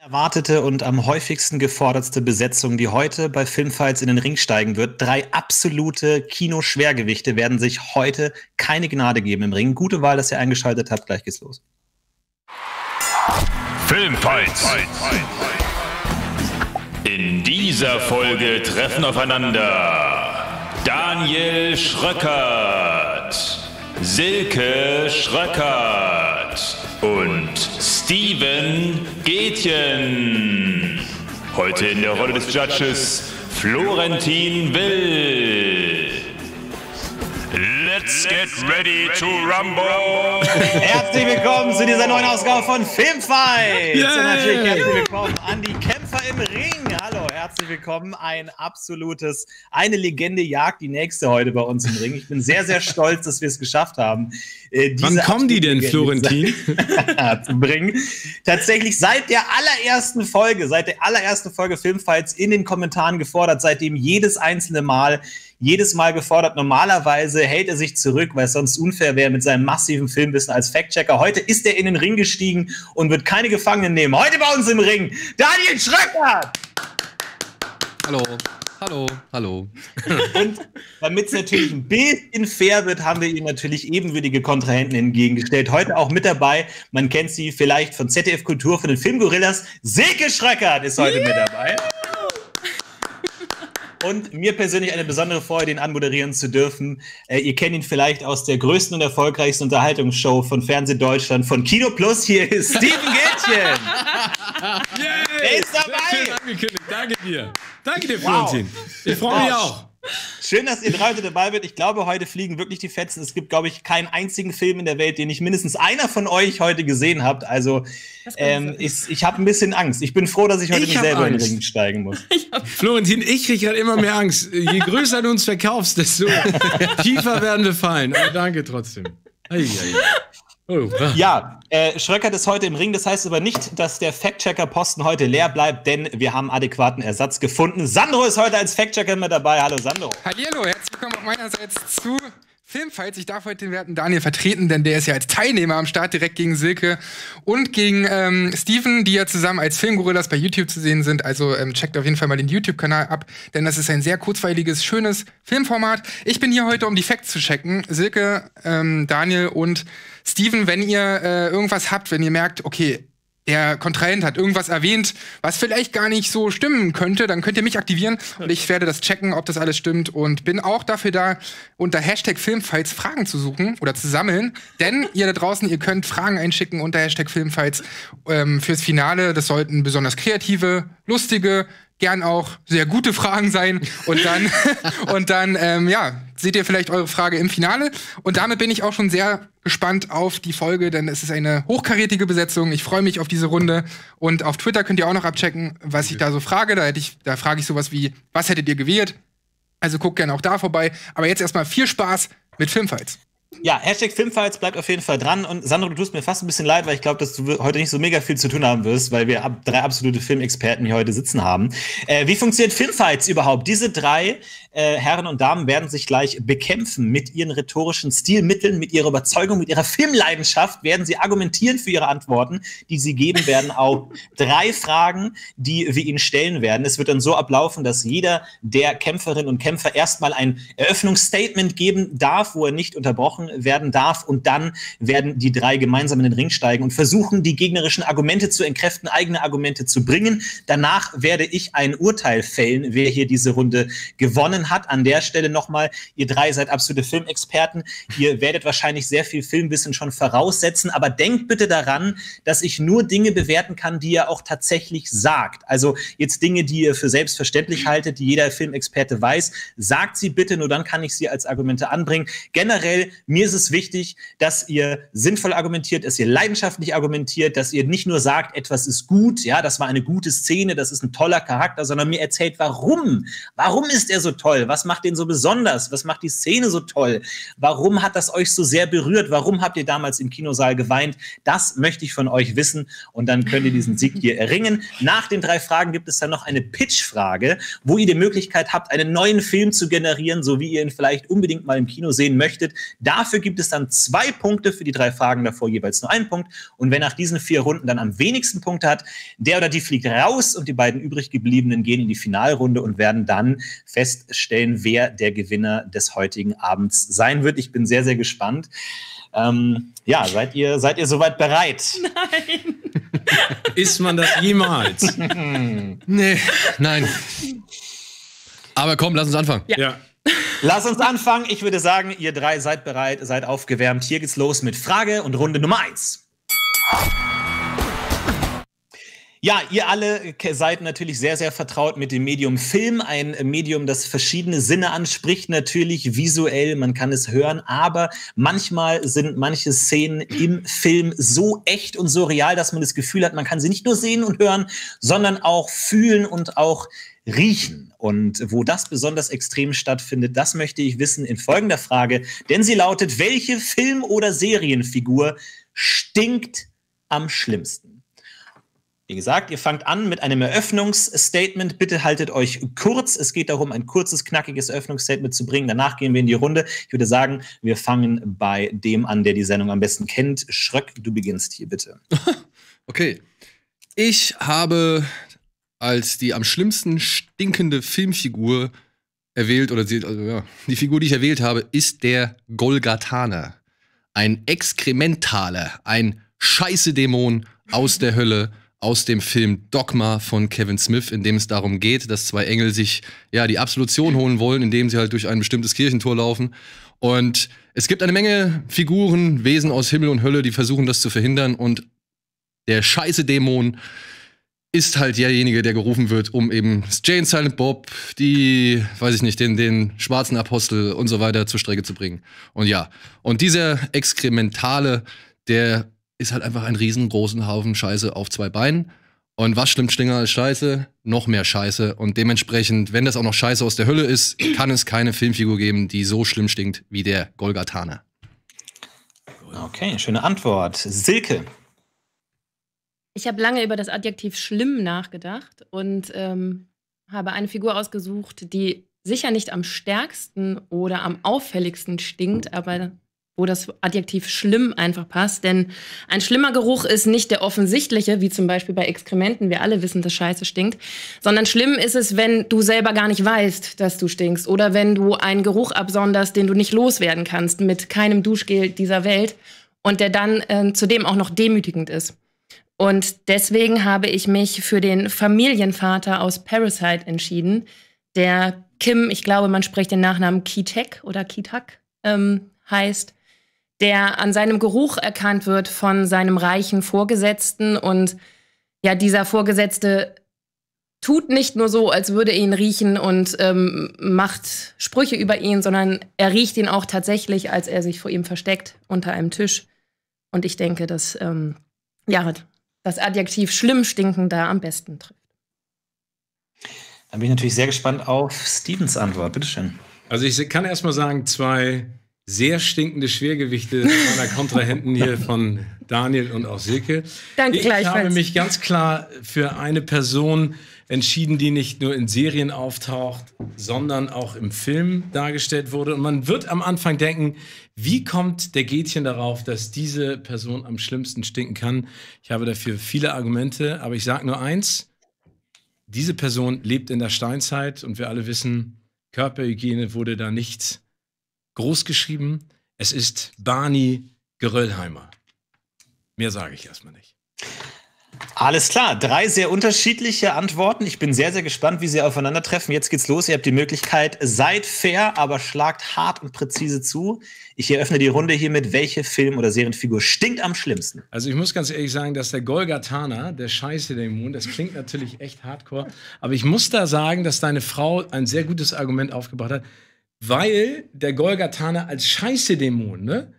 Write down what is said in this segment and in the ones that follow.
erwartete und am häufigsten gefordertste Besetzung, die heute bei Filmfights in den Ring steigen wird. Drei absolute Kinoschwergewichte werden sich heute keine Gnade geben im Ring. Gute Wahl, dass ihr eingeschaltet habt. Gleich geht's los. Filmfights. In dieser Folge treffen aufeinander Daniel Schröckert, Silke Schröckert und Steven Gätjen. Heute in der Rolle des Judges Florentin Will. Let's get ready to rumble! Herzlich willkommen zu dieser neuen Ausgabe von Filmfight! Yeah. Und natürlich herzlich willkommen an die Kämpfer im Ring. Hallo, herzlich willkommen. Ein absolutes, eine Legende jagt die nächste heute bei uns im Ring. Ich bin sehr, sehr stolz, dass wir es geschafft haben. äh, Wann kommen die denn, Florentin? zu bringen. Tatsächlich seit der allerersten Folge, seit der allerersten Folge Filmfights in den Kommentaren gefordert, seitdem jedes einzelne Mal, jedes Mal gefordert. Normalerweise hält er sich zurück, weil es sonst unfair wäre mit seinem massiven Filmwissen als Fact-Checker. Heute ist er in den Ring gestiegen und wird keine Gefangenen nehmen. Heute bei uns im Ring, Daniel Schröcker! Hallo, hallo, hallo. Und damit es natürlich ein bisschen fair wird, haben wir ihm natürlich ebenwürdige Kontrahenten entgegengestellt. Heute auch mit dabei, man kennt sie vielleicht von ZDF Kultur, von den Filmgorillas. Silke Schröckert ist heute mit dabei. Und mir persönlich eine besondere Freude, den anmoderieren zu dürfen. Äh, ihr kennt ihn vielleicht aus der größten und erfolgreichsten Unterhaltungsshow von Fernseh Deutschland, von Kino Plus. Hier ist Steven Gätchen. Yay! Er ist dabei! Schön angekündigt. Danke dir. Danke dir, Wow. Florentin. Ich freue mich Wow. auch. Schön, dass ihr drei heute dabei seid. Ich glaube, heute fliegen wirklich die Fetzen. Es gibt, glaube ich, keinen einzigen Film in der Welt, den nicht mindestens einer von euch heute gesehen habt. Also, ähm, ich, ich habe ein bisschen Angst. Ich bin froh, dass ich heute Ich nicht selber in den Angst. Ring steigen muss. Florentin, ich kriege gerade immer mehr Angst. Je größer du uns verkaufst, desto tiefer werden wir fallen. Aber danke trotzdem. Ei, ei. Oh, ah. Ja, äh, Schröckert ist heute im Ring. Das heißt aber nicht, dass der Fact-Checker-Posten heute leer bleibt, denn wir haben adäquaten Ersatz gefunden. Sandro ist heute als Fact-Checker mit dabei. Hallo, Sandro. Hallihallo, herzlich willkommen auch meinerseits zu Filmfights. Ich darf heute den werten Daniel vertreten, denn der ist ja als Teilnehmer am Start direkt gegen Silke und gegen ähm, Steven, die ja zusammen als Filmgorillas bei YouTube zu sehen sind. Also ähm, checkt auf jeden Fall mal den YouTube-Kanal ab, denn das ist ein sehr kurzweiliges, schönes Filmformat. Ich bin hier heute, um die Facts zu checken. Silke, ähm, Daniel und Steven, wenn ihr äh, irgendwas habt, wenn ihr merkt, okay, der Kontrahent hat irgendwas erwähnt, was vielleicht gar nicht so stimmen könnte, dann könnt ihr mich aktivieren und ich werde das checken, ob das alles stimmt und bin auch dafür da, unter Hashtag Filmfights Fragen zu suchen oder zu sammeln. Denn ihr da draußen, ihr könnt Fragen einschicken unter Hashtag Filmfights ähm, fürs Finale. Das sollten besonders kreative, lustige, gern auch sehr gute Fragen sein. Und dann, und dann, ähm, ja, seht ihr vielleicht eure Frage im Finale. Und damit bin ich auch schon sehr gespannt auf die Folge, denn es ist eine hochkarätige Besetzung. Ich freue mich auf diese Runde. Und auf Twitter könnt ihr auch noch abchecken, was ich da so frage. Da, hätte ich, da frage ich sowas wie, was hättet ihr gewählt? Also guckt gerne auch da vorbei. Aber jetzt erstmal viel Spaß mit Filmfights. Ja, Hashtag Filmfights bleibt auf jeden Fall dran. Und Sandro, du tust mir fast ein bisschen leid, weil ich glaube, dass du heute nicht so mega viel zu tun haben wirst, weil wir ab drei absolute Filmexperten hier heute sitzen haben. Äh, wie funktioniert Filmfights überhaupt? Diese drei äh, Herren und Damen werden sich gleich bekämpfen mit ihren rhetorischen Stilmitteln, mit ihrer Überzeugung, mit ihrer Filmleidenschaft, werden sie argumentieren für ihre Antworten, die sie geben werden auf drei Fragen, die wir ihnen stellen werden. Es wird dann so ablaufen, dass jeder der Kämpferinnen und Kämpfer erstmal ein Eröffnungsstatement geben darf, wo er nicht unterbrochen werden darf. Und dann werden die drei gemeinsam in den Ring steigen und versuchen, die gegnerischen Argumente zu entkräften, eigene Argumente zu bringen. Danach werde ich ein Urteil fällen, wer hier diese Runde gewonnen hat. An der Stelle nochmal, ihr drei seid absolute Filmexperten. Ihr werdet wahrscheinlich sehr viel Filmwissen schon voraussetzen. Aber denkt bitte daran, dass ich nur Dinge bewerten kann, die ihr auch tatsächlich sagt. Also jetzt Dinge, die ihr für selbstverständlich haltet, die jeder Filmexperte weiß. Sagt sie bitte, nur dann kann ich sie als Argumente anbringen. Generell, mir ist es wichtig, dass ihr sinnvoll argumentiert, dass ihr leidenschaftlich argumentiert, dass ihr nicht nur sagt, etwas ist gut, ja, das war eine gute Szene, das ist ein toller Charakter, sondern mir erzählt, warum. Warum ist er so toll? Was macht den so besonders? Was macht die Szene so toll? Warum hat das euch so sehr berührt? Warum habt ihr damals im Kinosaal geweint? Das möchte ich von euch wissen und dann könnt ihr diesen Sieg hier erringen. Nach den drei Fragen gibt es dann noch eine Pitch-Frage, wo ihr die Möglichkeit habt, einen neuen Film zu generieren, so wie ihr ihn vielleicht unbedingt mal im Kino sehen möchtet. Dafür Dafür gibt es dann zwei Punkte für die drei Fragen davor, jeweils nur einen Punkt. Und wer nach diesen vier Runden dann am wenigsten Punkte hat, der oder die fliegt raus und die beiden übrig gebliebenen gehen in die Finalrunde und werden dann feststellen, wer der Gewinner des heutigen Abends sein wird. Ich bin sehr, sehr gespannt. Ähm, ja, seid ihr, seid ihr soweit bereit? Nein. Ist man das jemals? Nee, nein. Aber komm, lass uns anfangen. Ja. ja. Lass uns anfangen. Ich würde sagen, ihr drei seid bereit, seid aufgewärmt. Hier geht's los mit Frage und Runde Nummer eins. Ja, ihr alle seid natürlich sehr, sehr vertraut mit dem Medium Film. Ein Medium, das verschiedene Sinne anspricht, natürlich visuell, man kann es hören, aber manchmal sind manche Szenen im Film so echt und so real, dass man das Gefühl hat, man kann sie nicht nur sehen und hören, sondern auch fühlen und auch riechen. Und wo das besonders extrem stattfindet, das möchte ich wissen in folgender Frage, denn sie lautet, welche Film- oder Serienfigur stinkt am schlimmsten? Wie gesagt, ihr fangt an mit einem Eröffnungsstatement. Bitte haltet euch kurz. Es geht darum, ein kurzes, knackiges Eröffnungsstatement zu bringen. Danach gehen wir in die Runde. Ich würde sagen, wir fangen bei dem an, der die Sendung am besten kennt. Schröck, du beginnst hier bitte. Okay. Ich habe als die am schlimmsten stinkende Filmfigur erwählt, oder sie, also ja, die Figur, die ich erwählt habe, ist der Golgathaner. Ein Exkrementaler, ein Scheiße-Dämon aus der Hölle, aus dem Film Dogma von Kevin Smith, in dem es darum geht, dass zwei Engel sich ja die Absolution holen wollen, indem sie halt durch ein bestimmtes Kirchentor laufen. Und es gibt eine Menge Figuren, Wesen aus Himmel und Hölle, die versuchen das zu verhindern. Und der Scheiße-Dämon ist halt derjenige, der gerufen wird, um eben Jane Silent Bob, die, weiß ich nicht, den, den schwarzen Apostel und so weiter zur Strecke zu bringen. Und ja, und dieser Exkrementale, der ist halt einfach ein riesengroßen Haufen Scheiße auf zwei Beinen. Und was stimmt schlimmer als Scheiße? Noch mehr Scheiße. Und dementsprechend, wenn das auch noch Scheiße aus der Hölle ist, kann es keine Filmfigur geben, die so schlimm stinkt wie der Golgathaner. Okay, schöne Antwort. Silke. Ich habe lange über das Adjektiv schlimm nachgedacht und ähm, habe eine Figur ausgesucht, die sicher nicht am stärksten oder am auffälligsten stinkt, aber wo das Adjektiv schlimm einfach passt. Denn ein schlimmer Geruch ist nicht der offensichtliche, wie zum Beispiel bei Exkrementen. Wir alle wissen, dass Scheiße stinkt. Sondern schlimm ist es, wenn du selber gar nicht weißt, dass du stinkst. Oder wenn du einen Geruch absonderst, den du nicht loswerden kannst mit keinem Duschgel dieser Welt. Und der dann äh, zudem auch noch demütigend ist. Und deswegen habe ich mich für den Familienvater aus Parasite entschieden, der Kim, ich glaube, man spricht den Nachnamen Kitek oder Kitak, ähm, heißt, der an seinem Geruch erkannt wird von seinem reichen Vorgesetzten. Und ja, dieser Vorgesetzte tut nicht nur so, als würde er ihn riechen und ähm, macht Sprüche über ihn, sondern er riecht ihn auch tatsächlich, als er sich vor ihm versteckt unter einem Tisch. Und ich denke, dass ähm, ja, das Adjektiv schlimm stinken da am besten trifft. Dann bin ich natürlich sehr gespannt auf Stevens Antwort. Bitteschön. Also ich kann erst mal sagen, zwei sehr stinkende Schwergewichte meiner Kontrahenten hier von Daniel und auch Silke. Danke ich habe gleichfalls. mich ganz klar für eine Person entschieden, die nicht nur in Serien auftaucht, sondern auch im Film dargestellt wurde. Und man wird am Anfang denken, wie kommt der Gätchen darauf, dass diese Person am schlimmsten stinken kann? Ich habe dafür viele Argumente, aber ich sage nur eins. Diese Person lebt in der Steinzeit und wir alle wissen, Körperhygiene wurde da nicht groß geschrieben. Es ist Barney Geröllheimer. Mehr sage ich erstmal nicht. Alles klar, drei sehr unterschiedliche Antworten. Ich bin sehr, sehr gespannt, wie sie aufeinandertreffen. Jetzt geht's los. Ihr habt die Möglichkeit, seid fair, aber schlagt hart und präzise zu. Ich eröffne die Runde hiermit. Welche Film- oder Serienfigur stinkt am schlimmsten? Also ich muss ganz ehrlich sagen, dass der Golgatana, der Scheiße-Dämon, das klingt natürlich echt hardcore, aber ich muss da sagen, dass deine Frau ein sehr gutes Argument aufgebracht hat, weil der Golgatana als Scheiße-Dämon, ne,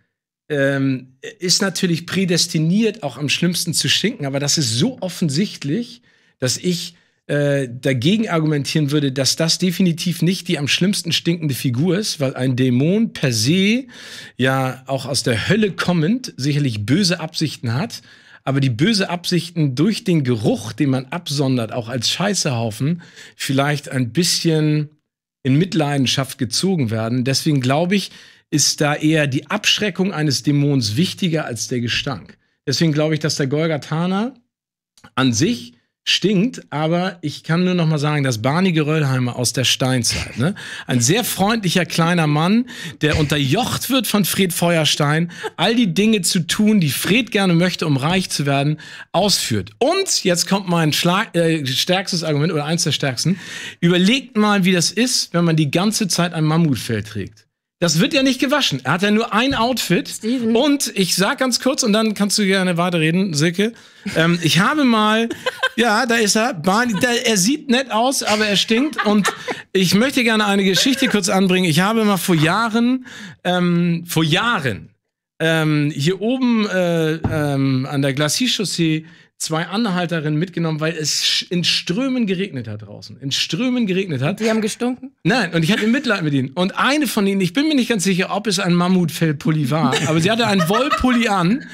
ähm, ist natürlich prädestiniert, auch am schlimmsten zu stinken, aber das ist so offensichtlich, dass ich äh, dagegen argumentieren würde, dass das definitiv nicht die am schlimmsten stinkende Figur ist, weil ein Dämon per se ja auch aus der Hölle kommend sicherlich böse Absichten hat, aber die böse Absichten durch den Geruch, den man absondert, auch als Scheißehaufen, vielleicht ein bisschen in Mitleidenschaft gezogen werden. Deswegen glaube ich, ist da eher die Abschreckung eines Dämons wichtiger als der Gestank. Deswegen glaube ich, dass der Golgatana an sich stinkt, aber ich kann nur noch mal sagen, dass Barney Geröllheimer aus der Steinzeit, ne, ein sehr freundlicher kleiner Mann, der unterjocht wird von Fred Feuerstein, all die Dinge zu tun, die Fred gerne möchte, um reich zu werden, ausführt. Und jetzt kommt mein Schlag, äh, stärkstes Argument oder eins der stärksten. Überlegt mal, wie das ist, wenn man die ganze Zeit ein Mammutfell trägt. Das wird ja nicht gewaschen. Er hat ja nur ein Outfit. Steven. Und ich sag ganz kurz, und dann kannst du gerne weiterreden, Silke. Ähm, ich habe mal, ja, da ist er. Barney, der, er sieht nett aus, aber er stinkt. Und ich möchte gerne eine Geschichte kurz anbringen. Ich habe mal vor Jahren, ähm, vor Jahren, ähm, hier oben äh, ähm, an der Glacis-Chaussee zwei Anhalterinnen mitgenommen, weil es in Strömen geregnet hat draußen. In Strömen geregnet hat. Die haben gestunken. Nein, und ich hatte Mitleid mit ihnen. Und eine von ihnen, ich bin mir nicht ganz sicher, ob es ein Mammutfellpulli war, aber sie hatte einen Wollpulli an.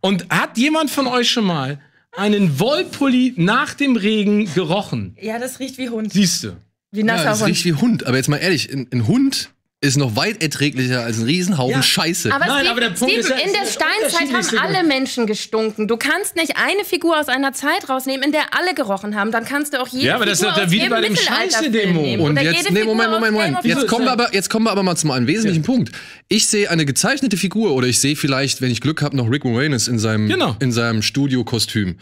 Und hat jemand von euch schon mal einen Wollpulli nach dem Regen gerochen? Ja, das riecht wie Hund. Siehst du. Wie Ja, nasser das Hund. riecht wie Hund. Aber jetzt mal ehrlich, ein, ein Hund ist noch weit erträglicher als ein Riesenhaufen Ja. Scheiße. Aber, Nein, Steven, aber der Punkt Steven ist ja, in der Steinzeit haben alle Menschen gestunken. Du kannst nicht eine Figur aus einer Zeit rausnehmen, in der alle gerochen haben. Dann kannst du auch jede Ja, aber das Figur ist doch aus wie jedem bei dem nehmen. Und jetzt, nee, Figur Moment, Moment, Moment. Jetzt kommen, wir aber, jetzt kommen wir aber mal zu einem wesentlichen Punkt. Ich sehe eine gezeichnete Figur oder ich sehe vielleicht, wenn ich Glück habe, noch Rick Moranis in seinem, Genau. in seinem Studiokostüm.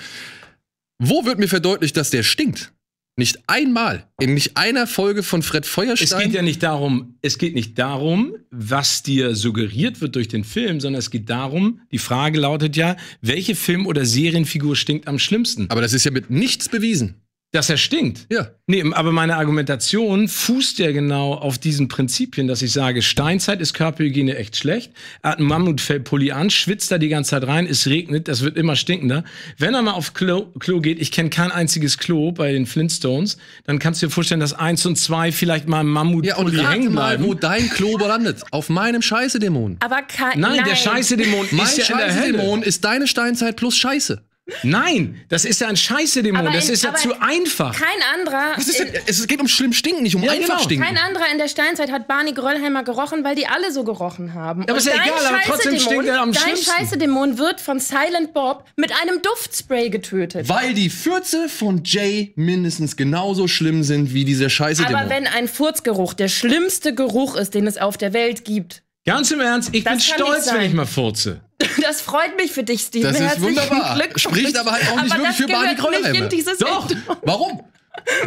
Wo wird mir verdeutlicht, dass der stinkt? Nicht einmal. In nicht einer Folge von Fred Es Feuerstein. geht ja nicht darum, es geht nicht darum, was dir suggeriert wird durch den Film, sondern es geht darum, die Frage lautet ja, welche Film- oder Serienfigur stinkt am schlimmsten? aber das ist ja mit nichts bewiesen. Dass er stinkt. Ja. Nee, aber meine Argumentation fußt ja genau auf diesen Prinzipien, dass ich sage, Steinzeit ist Körperhygiene echt schlecht. Er hat einen Mammutfellpulli an, schwitzt da die ganze Zeit rein, es regnet, das wird immer stinkender. Wenn er mal auf Klo, Klo geht, ich kenne kein einziges Klo bei den Flintstones, dann kannst du dir vorstellen, dass eins und zwei vielleicht mal im Ja, und Mammutpulli rate hängen mal, bleiben. wo dein Klo landet. Auf meinem Scheiße-Dämon. Aber kein, Nein, der Scheiße-Dämon ist ja in der Hölle. Scheiße-Dämon ist deine Steinzeit plus Scheiße. Nein, das ist ja ein Scheiße-Dämon, das ist ja zu einfach. Kein anderer. Was ist denn? Es geht um schlimm stinken, nicht um Ja, einfach genau. stinken. Kein anderer in der Steinzeit hat Barney Gröllheimer gerochen, weil die alle so gerochen haben. aber ist ja dein egal, aber trotzdem Scheißedämon- stinkt er am Dein schlimmsten. Scheißedämon wird von Silent Bob mit einem Duftspray getötet. Weil die Fürze von Jay mindestens genauso schlimm sind wie dieser scheiße Aber wenn ein Furzgeruch der schlimmste Geruch ist, den es auf der Welt gibt, Ganz im Ernst, ich Das bin stolz, wenn ich mal furze. das freut mich für dich, Steven. Das ist Herzlichen wunderbar. Glückwunsch. Spricht aber halt auch nicht aber wirklich das für Barney Gröllheimer. in dieses Doch. Warum?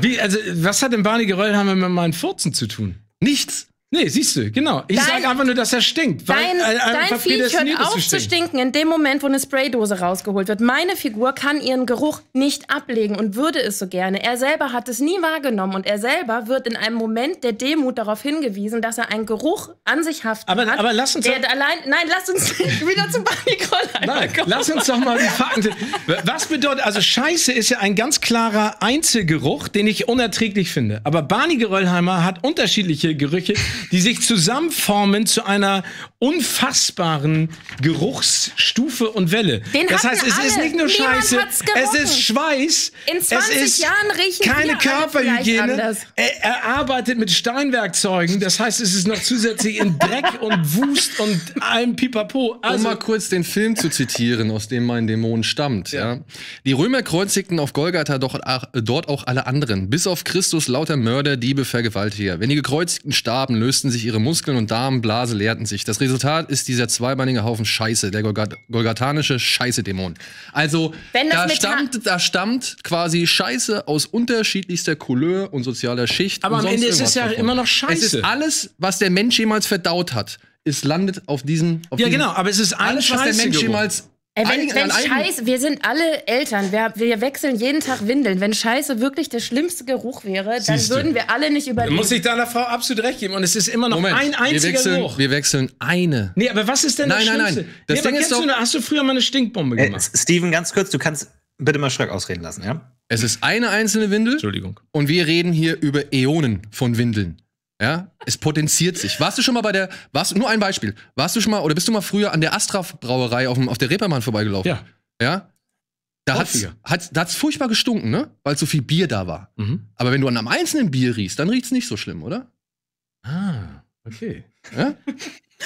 Wie, also, was hat denn Barney Geröllheimer mit meinen Furzen zu tun? Nichts. Nee, siehst du, genau. Ich sage einfach nur, dass er stinkt. weil Dein, er dein einfach Viech hört auf zu stinken in dem Moment, wo eine Spraydose rausgeholt wird. Meine Figur kann ihren Geruch nicht ablegen und würde es so gerne. Er selber hat es nie wahrgenommen und er selber wird in einem Moment der Demut darauf hingewiesen, dass er einen Geruch an sich haften Aber- hat. aber lass uns der doch- allein, nein, lass uns wieder zu Barney Nein, kommen. lass uns doch mal die Fakten. Was bedeutet, also Scheiße ist ja ein ganz klarer Einzelgeruch, den ich unerträglich finde. Aber Barney Geröllheimer hat unterschiedliche Gerüche, die sich zusammenformen zu einer unfassbaren Geruchsstufe und Welle. Den das heißt, es ist alle. nicht nur Niemand Scheiße, es ist Schweiß, In 20 es ist Jahren riechen keine Körperhygiene. anders. Er, er arbeitet mit Steinwerkzeugen, das heißt, es ist noch zusätzlich in Dreck und Wust und allem Pipapo. Um Also, mal kurz den Film zu zitieren, aus dem mein Dämon stammt. Ja. Die Römer kreuzigten auf Golgatha doch ach, dort auch alle anderen, bis auf Christus lauter Mörder, Diebe, Vergewaltiger. Wenn die Gekreuzigten starben, lösten sich ihre Muskeln und Darmblase leerten sich. Das Resultat ist dieser zweibeinige Haufen Scheiße, der Golgat golgathanische Scheiße-Dämon. Also, da stammt, da stammt quasi Scheiße aus unterschiedlichster Couleur und sozialer Schicht. Aber und am Ende ist es ja davon. immer noch Es Scheiße. ist alles, was der Mensch jemals verdaut hat. Es landet auf diesen. Auf ja, diesen genau, aber es ist ein alles, was der Mensch Scheiße jemals. Ey, wenn, wenn Scheiße, wir sind alle Eltern, wir, wir wechseln jeden Tag Windeln. Wenn Scheiße wirklich der schlimmste Geruch wäre, dann Siehst du. würden wir alle nicht Da überleben. muss ich deiner Frau absolut recht geben. Und es ist immer noch Moment, ein wir einziger wechseln, Geruch. wir wechseln eine. Nee, aber was ist denn Nein, das nein, nein. Schlimmste? Das nee, Ding ist kennst du, doch- noch- hast du früher mal eine Stinkbombe Äh, gemacht? Steven, ganz kurz, du kannst bitte mal Schröck ausreden lassen, ja? Es ist eine einzelne Windel Entschuldigung. und wir reden hier über Äonen von Windeln. Ja, es potenziert sich. Warst du schon mal bei der, warst nur ein Beispiel. Warst du schon mal oder bist du mal früher an der Astra Brauerei auf, dem, auf der Reeperbahn vorbeigelaufen? Ja. Ja? Da hat's, Häufiger. hat's, da hat's furchtbar gestunken, ne? Weil so viel Bier da war. Mhm. Aber wenn du an einem einzelnen Bier riechst, dann riecht's nicht so schlimm, oder? Ah, okay. Ja?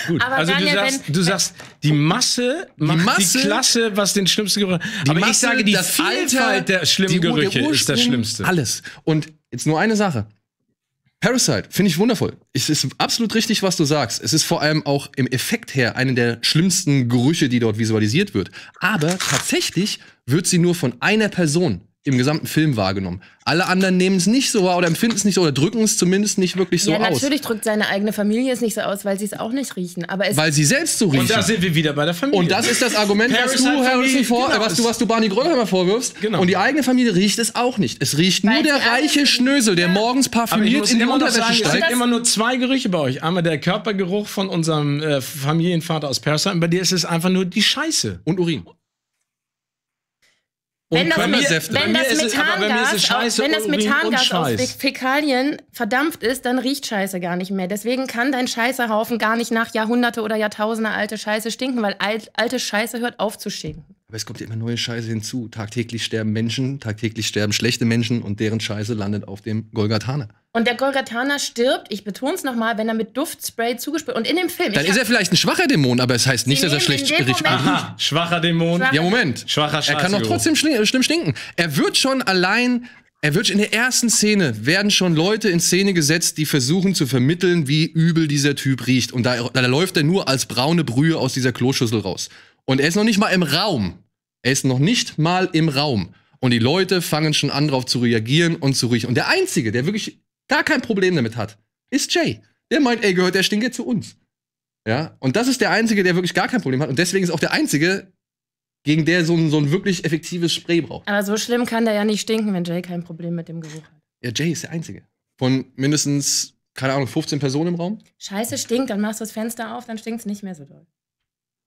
Gut. Aber also du sagst, wenn- du sagst, die Masse macht die, Masse- Klasse, was den schlimmsten Gerüche. Aber ich Masse, sage, die das Vielfalt Alter, der schlimmen die Ur- der Gerüche ist das Schlimmste. Alles. Und jetzt nur eine Sache. Parasite finde ich wundervoll. Es ist absolut richtig, was du sagst. Es ist vor allem auch im Effekt her eine der schlimmsten Gerüche, die dort visualisiert wird. Aber tatsächlich wird sie nur von einer Person im gesamten Film wahrgenommen. Alle anderen nehmen es nicht so wahr oder empfinden es nicht so oder drücken es zumindest nicht wirklich so ja, aus. natürlich drückt seine eigene Familie es nicht so aus, weil sie es auch nicht riechen. Aber es Weil sie selbst so riechen. Und da sind wir wieder bei der Familie. Und das ist das Argument, was du, Harrison, vor, genau, was, du, was du Barney Gröllheimer vorwirfst. Genau. Und die eigene Familie riecht es auch nicht. Es riecht nur Weil der die alle- reiche Schnösel, der morgens parfümiert in die Unterwäsche sagen, es steigt. sind immer nur zwei Gerüche bei euch. Einmal der Körpergeruch von unserem äh, Familienvater aus Parasite und bei dir ist es einfach nur die Scheiße. Und Urin. Wenn das, mit, wenn das es- es Methangas, aus, Scheiße, wenn das Methangas aus. Fäkalien verdampft ist, dann riecht Scheiße gar nicht mehr. Deswegen kann dein Scheißehaufen gar nicht nach Jahrhunderte oder Jahrtausende alte Scheiße stinken, weil alt, alte Scheiße hört auf zu stinken. Aber es kommt ja immer neue Scheiße hinzu. Tagtäglich sterben Menschen, tagtäglich sterben schlechte Menschen und deren Scheiße landet auf dem Golgathaner. Und der Golgathaner stirbt, ich betone es nochmal, wenn er mit Duftspray zugesprüht Und in dem Film. Dann ist er vielleicht ein schwacher Dämon, aber es heißt nicht, dass er schlecht. Moment- Aha, schwacher Dämon. Schwach- Ja, Moment. Schwacher Er kann doch trotzdem schli schlimm stinken. Er wird schon allein, er wird in der ersten Szene, werden schon Leute in Szene gesetzt, die versuchen zu vermitteln, wie übel dieser Typ riecht. Und da, da läuft er nur als braune Brühe aus dieser Kloschüssel raus. Und er ist noch nicht mal im Raum. Er ist noch nicht mal im Raum. Und die Leute fangen schon an, darauf zu reagieren und zu riechen. Und der Einzige, der wirklich gar kein Problem damit hat, ist Jay. Der meint, ey, gehört der Stinker zu uns. Ja, und das ist der Einzige, der wirklich gar kein Problem hat. Und deswegen ist auch der Einzige, gegen der so ein, so ein wirklich effektives Spray braucht. Aber so schlimm kann der ja nicht stinken, wenn Jay kein Problem mit dem Geruch hat. Ja, Jay ist der Einzige. Von mindestens, keine Ahnung, 15 Personen im Raum. Scheiße stinkt, dann machst du das Fenster auf, dann stinkt es nicht mehr so doll.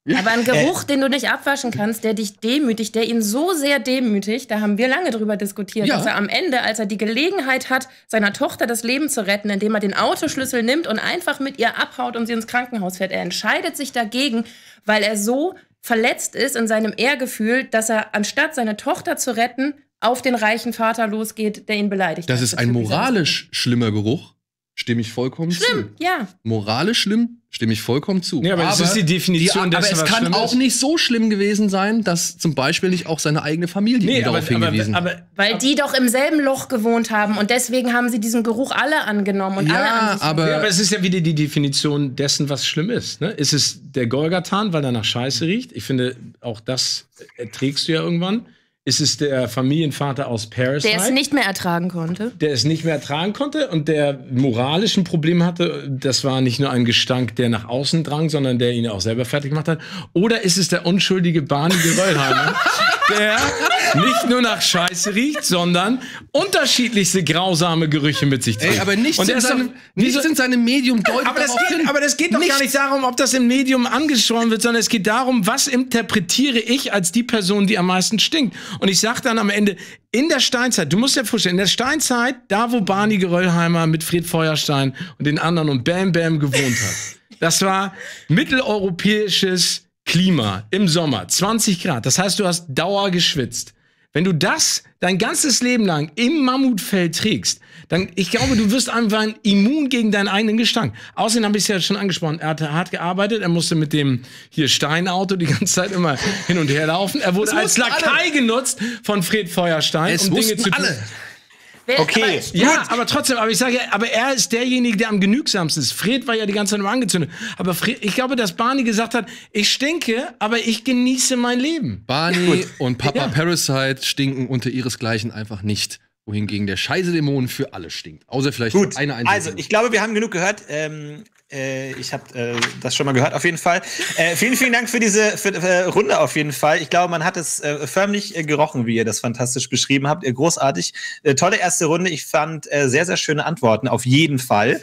Aber ein Geruch, den du nicht abwaschen kannst, der dich demütigt, der ihn so sehr demütigt, da haben wir lange drüber diskutiert, Ja. dass er am Ende, als er die Gelegenheit hat, seiner Tochter das Leben zu retten, indem er den Autoschlüssel nimmt und einfach mit ihr abhaut und sie ins Krankenhaus fährt, er entscheidet sich dagegen, weil er so verletzt ist in seinem Ehrgefühl, dass er anstatt seine Tochter zu retten, auf den reichen Vater losgeht, der ihn beleidigt Das hat. ist ein moralisch schlimmer Geruch. Stimme ich vollkommen Schlimm, zu. ja. Moralisch schlimm, stimme ich vollkommen zu. Ja, aber das ist die Definition die, Aber dessen, es kann auch ist. nicht so schlimm gewesen sein, dass zum Beispiel nicht auch seine eigene Familie Nee, aber, darauf hingewiesen aber, hat. aber Weil die doch im selben Loch gewohnt haben und deswegen haben sie diesen Geruch alle angenommen und alle Ja, an sich aber, Ja, aber es ist ja wieder die Definition dessen, was schlimm ist. Ne? Ist es der Golgathan, weil er nach Scheiße riecht? Ich finde, auch das erträgst du ja irgendwann. Ist es der Familienvater aus Parasite? der es nicht mehr ertragen konnte. der es nicht mehr ertragen konnte und der moralisch ein Problem hatte. Das war nicht nur ein Gestank, der nach außen drang, sondern der ihn auch selber fertig gemacht hat. Oder ist es der unschuldige Barney Geröllheimer, der nicht nur nach Scheiße riecht, sondern unterschiedlichste grausame Gerüche mit sich trägt. ey, aber nichts, Und in seinem, nichts in seinem Medium deutet aber das, geht, hin. aber das geht doch gar nicht darum, ob das im Medium angesprochen wird, sondern es geht darum, was interpretiere ich als die Person, die am meisten stinkt. Und ich sage dann am Ende, in der Steinzeit, du musst dir vorstellen, in der Steinzeit, da wo Barney Geröllheimer mit Fred Feuerstein und den anderen und Bam Bam gewohnt hat, das war mitteleuropäisches Klima im Sommer, 20 Grad. Das heißt, du hast Dauer geschwitzt. Wenn du das dein ganzes Leben lang im Mammutfell trägst, dann, ich glaube, du wirst einfach immun gegen deinen eigenen Gestank. Außerdem habe ich es ja schon angesprochen, er hat hart gearbeitet, er musste mit dem hier Steinauto die ganze Zeit immer hin und her laufen. Er wurde als Lakai genutzt von Fred Feuerstein, Es um Dinge zu tun. alle. Wer- Okay. aber- Ja, aber trotzdem, aber ich sage ja, aber er ist derjenige, der am genügsamsten ist. Fred war ja die ganze Zeit nur angezündet. Aber Fred, ich glaube, dass Barney gesagt hat, ich stinke, aber ich genieße mein Leben. Barney und Papa Ja. Parasite stinken unter ihresgleichen einfach nicht. Wohingegen der Scheißedämon für alle stinkt. Außer vielleicht Gut, für eine einzige. also ich glaube, wir haben genug gehört. Ähm, äh, ich habe äh, das schon mal gehört, auf jeden Fall. Äh, vielen, vielen Dank für diese für, äh, Runde auf jeden Fall. Ich glaube, man hat es äh, förmlich äh, gerochen, wie ihr das fantastisch beschrieben habt. Äh, großartig. Äh, tolle erste Runde. Ich fand äh, sehr, sehr schöne Antworten, auf jeden Fall.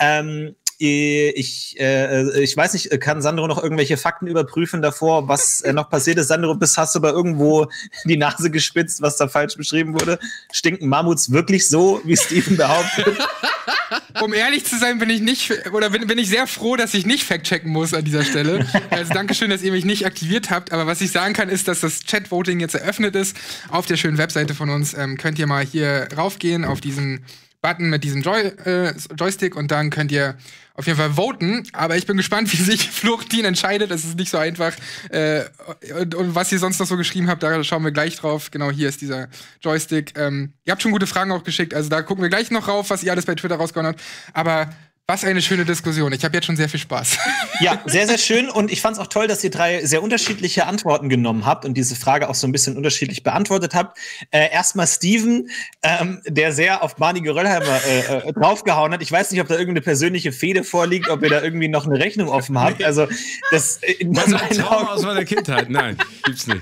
Ähm, ich, äh, ich weiß nicht, kann Sandro noch irgendwelche Fakten überprüfen davor, was äh, noch passiert ist? Sandro, bist, hast du aber irgendwo die Nase gespitzt, was da falsch beschrieben wurde? Stinken Mammuts wirklich so, wie Steven behauptet? Um ehrlich zu sein, bin ich nicht, oder bin, bin ich sehr froh, dass ich nicht fact-checken muss an dieser Stelle. Also Dankeschön, dass ihr mich nicht aktiviert habt. Aber was ich sagen kann, ist, dass das Chat-Voting jetzt eröffnet ist. Auf der schönen Webseite von uns ähm, könnt ihr mal hier raufgehen auf diesen Button mit diesem Joy äh, Joystick und dann könnt ihr auf jeden Fall voten. Aber ich bin gespannt, wie sich Florentin entscheidet. Das ist nicht so einfach. Äh, und, und, was ihr sonst noch so geschrieben habt, da schauen wir gleich drauf. Genau, hier ist dieser Joystick. Ähm, ihr habt schon gute Fragen auch geschickt. Also da gucken wir gleich noch rauf, was ihr alles bei Twitter rausgehauen habt. Aber was eine schöne Diskussion. Ich habe jetzt schon sehr viel Spaß. Ja, sehr, sehr schön. Und ich fand es auch toll, dass ihr drei sehr unterschiedliche Antworten genommen habt und diese Frage auch so ein bisschen unterschiedlich beantwortet habt. Äh, Erstmal Steven, ähm, der sehr auf Barney Geröllheimer äh, äh, draufgehauen hat. Ich weiß nicht, ob da irgendeine persönliche Fehde vorliegt, ob ihr da irgendwie noch eine Rechnung offen habt. Also, das, äh, in das ist ein Traum aus meiner Kindheit. Nein, gibt's nicht.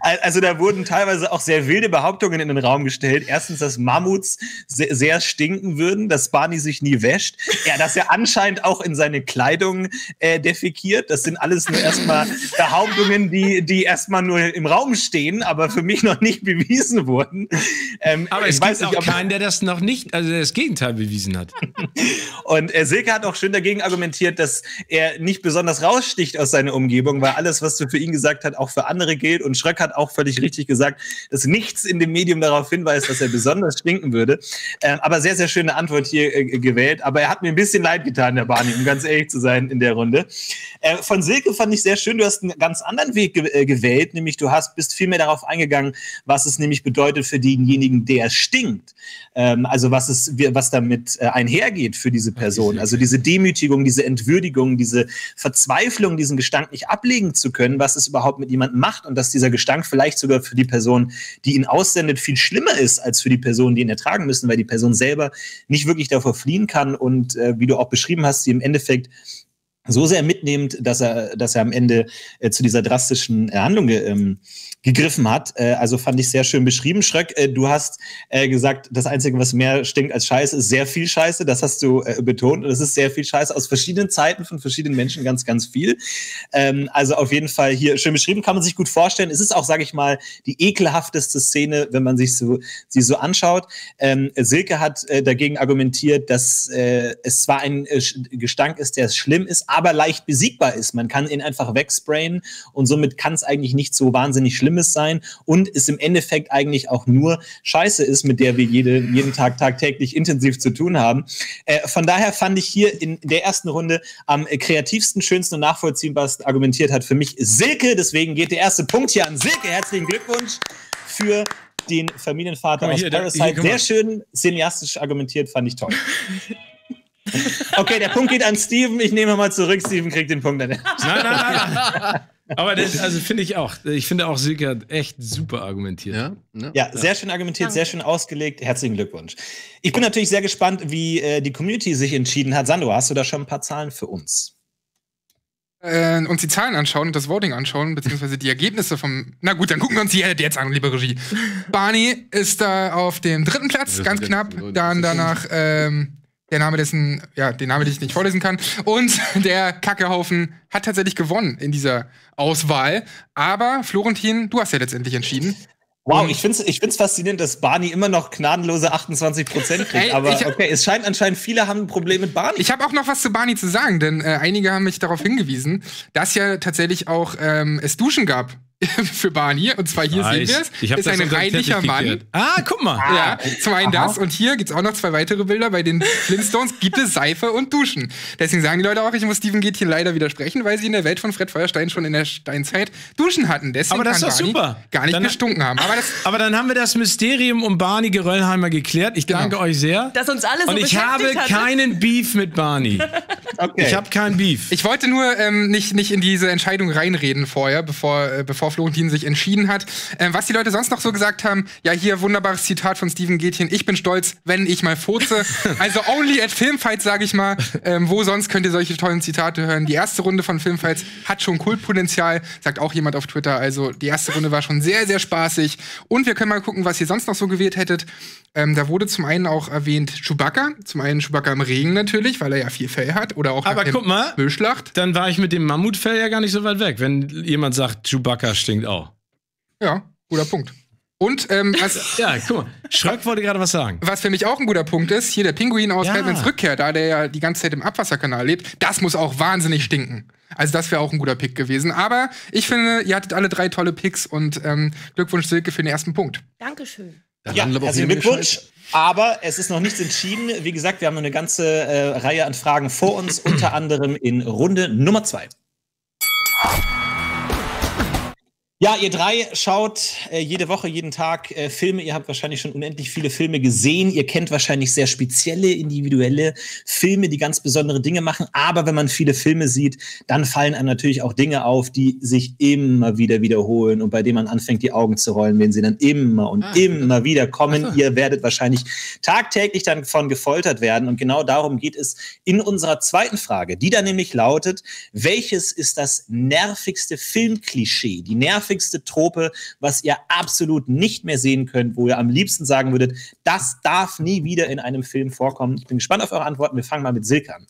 Also da wurden teilweise auch sehr wilde Behauptungen in den Raum gestellt. Erstens, dass Mammuts sehr, sehr stinken würden, dass Barney sich nie wäscht. Ja, dass er anscheinend auch in seine Kleidung äh, defekiert. Das sind alles nur erstmal Behauptungen, die, die erstmal nur im Raum stehen, aber für mich noch nicht bewiesen wurden. Ähm, aber es gibt nicht, auch keinen, der das noch nicht, also das Gegenteil bewiesen hat. Und äh, Silke hat auch schön dagegen argumentiert, dass er nicht besonders raussticht aus seiner Umgebung, weil alles, was du für ihn gesagt hast, auch für andere gilt. Und Schröck hat auch völlig richtig gesagt, dass nichts in dem Medium darauf hinweist, dass er besonders stinken würde. Ähm, aber sehr, sehr schöne Antwort hier äh, gewählt. Aber er hat mir ein bisschen leid getan, der Barney, um ganz ehrlich zu sein in der Runde. Äh, von Silke fand ich sehr schön, du hast einen ganz anderen Weg ge äh, gewählt, nämlich du hast, bist viel mehr darauf eingegangen, was es nämlich bedeutet für denjenigen, der stinkt. Ähm, also was, es, was damit äh, einhergeht für diese Person. Also diese Demütigung, diese Entwürdigung, diese Verzweiflung, diesen Gestank nicht ablegen zu können, was es überhaupt mit jemandem macht und dass dieser Gestank vielleicht sogar für die Person, die ihn aussendet, viel schlimmer ist als für die Person, die ihn ertragen müssen, weil die Person selber nicht wirklich davor fliehen kann und äh, wie du auch beschrieben hast, sie im Endeffekt so sehr mitnehmend, dass er, dass er am Ende äh, zu dieser drastischen äh, Handlung ähm, gegriffen hat. Äh, also fand ich sehr schön beschrieben. Schröck, äh, du hast äh, gesagt, das Einzige, was mehr stinkt als Scheiße, ist sehr viel Scheiße. Das hast du äh, betont. Und es ist sehr viel Scheiße aus verschiedenen Zeiten von verschiedenen Menschen ganz, ganz viel. Ähm, also auf jeden Fall hier schön beschrieben, kann man sich gut vorstellen. Es ist auch, sage ich mal, die ekelhafteste Szene, wenn man sich so, sie so anschaut. Ähm, Silke hat äh, dagegen argumentiert, dass äh, es zwar ein äh, Gestank ist, der schlimm ist, aber leicht besiegbar ist. Man kann ihn einfach wegsprayen und somit kann es eigentlich nicht so wahnsinnig Schlimmes sein und es im Endeffekt eigentlich auch nur Scheiße ist, mit der wir jede, jeden Tag tagtäglich intensiv zu tun haben. Äh, von daher fand ich hier in der ersten Runde am kreativsten, schönsten und nachvollziehbarsten argumentiert hat für mich Silke. Deswegen geht der erste Punkt hier an Silke. Herzlichen Glückwunsch für den Familienvater mal, aus hier, da- Parasite. hier. Sehr schön cineastisch argumentiert, fand ich toll. Okay, der Punkt geht an Steven. Ich nehme mal zurück. Steven kriegt den Punkt. Nein, nein, nein, nein. Aber das, also finde ich auch. Ich finde auch, Silke hat echt super argumentiert. Ja, ne? Ja, sehr schön argumentiert, sehr schön ausgelegt. Herzlichen Glückwunsch. Ich bin natürlich sehr gespannt, wie äh, die Community sich entschieden hat. Sandro, hast du da schon ein paar Zahlen für uns? äh, uns die Zahlen anschauen und das Voting anschauen, beziehungsweise die Ergebnisse vom. Na gut, dann gucken wir uns die jetzt an, liebe Regie. Barney ist da auf dem dritten Platz, ganz knapp. Dann danach ähm, der Name dessen, ja, den Namen, den ich nicht vorlesen kann. Und der Kackehaufen hat tatsächlich gewonnen in dieser Auswahl. Aber Florentin, du hast ja letztendlich entschieden. Wow, ich finde es ich find's faszinierend, dass Barney immer noch gnadenlose 28 Prozent kriegt. Ey, aber ich- okay, es scheint anscheinend, viele haben ein Problem mit Barney. Ich habe auch noch was zu Barney zu sagen, denn äh, einige haben mich darauf hingewiesen, dass ja tatsächlich auch ähm, es Duschen gab für Barney. Und zwar hier sehen wir es. Ich habe Ist das ein reinlicher Mann. Ah, guck mal. Ja, zum einen Aha. das und hier gibt's auch noch zwei weitere Bilder. Bei den Flintstones gibt es Seife und Duschen. Deswegen sagen die Leute auch, ich muss Steven Gätchen leider widersprechen, weil sie in der Welt von Fred Feuerstein schon in der Steinzeit Duschen hatten. Deswegen Aber das kann ist Barney super. gar nicht Dann- gestunken haben. Aber das Aber dann haben wir das Mysterium um Barney Geröllheimer geklärt. Ich danke euch sehr. Dass uns alle so Und ich habe beschäftigt hat. keinen Beef mit Barney. Okay. Ich habe keinen Beef. Ich wollte nur ähm, nicht, nicht in diese Entscheidung reinreden vorher, bevor, äh, bevor Florentin sich entschieden hat. Ähm, was die Leute sonst noch so gesagt haben, ja, hier wunderbares Zitat von Steven Gätchen, ich bin stolz, wenn ich mal furze. also only at Filmfights, sage ich mal. Ähm, wo sonst könnt ihr solche tollen Zitate hören? Die erste Runde von Filmfights hat schon Kultpotenzial, sagt auch jemand auf Twitter. Also die erste Runde war schon sehr, sehr spaßig. Und wir können mal gucken, was ihr sonst noch so gewählt hättet. Ähm, da wurde zum einen auch erwähnt Chewbacca. Zum einen Chewbacca im Regen natürlich, weil er ja viel Fell hat. Oder auch Aber guck mal. Müllschlacht. Dann war ich mit dem Mammutfell ja gar nicht so weit weg, wenn jemand sagt, Chewbacca stinkt auch. Ja, guter Punkt. Und ähm, was, Ja, guck mal. Schröck wollte gerade was sagen. was für mich auch ein guter Punkt ist, hier der Pinguin aus Ja. Batmans Rückkehr, da der ja die ganze Zeit im Abwasserkanal lebt, das muss auch wahnsinnig stinken. Also das wäre auch ein guter Pick gewesen. Aber ich finde, ihr hattet alle drei tolle Picks und ähm, Glückwunsch Silke für den ersten Punkt. Dankeschön. Da Ja, herzlichen Glückwunsch. Aber es ist noch nichts entschieden. Wie gesagt, wir haben noch eine ganze äh, Reihe an Fragen vor uns, unter anderem in Runde Nummer zwei. Ja, ihr drei schaut äh, jede Woche, jeden Tag äh, Filme. Ihr habt wahrscheinlich schon unendlich viele Filme gesehen. Ihr kennt wahrscheinlich sehr spezielle, individuelle Filme, die ganz besondere Dinge machen. Aber wenn man viele Filme sieht, dann fallen einem natürlich auch Dinge auf, die sich immer wieder wiederholen und bei denen man anfängt, die Augen zu rollen, wenn sie dann immer und Ah, immer wieder kommen. Ihr werdet wahrscheinlich tagtäglich dann von gefoltert werden. Und genau darum geht es in unserer zweiten Frage, die da nämlich lautet, welches ist das nervigste Filmklischee, die nervigste Trope, was ihr absolut nicht mehr sehen könnt, wo ihr am liebsten sagen würdet, das darf nie wieder in einem Film vorkommen. Ich bin gespannt auf eure Antworten. Wir fangen mal mit Silke an.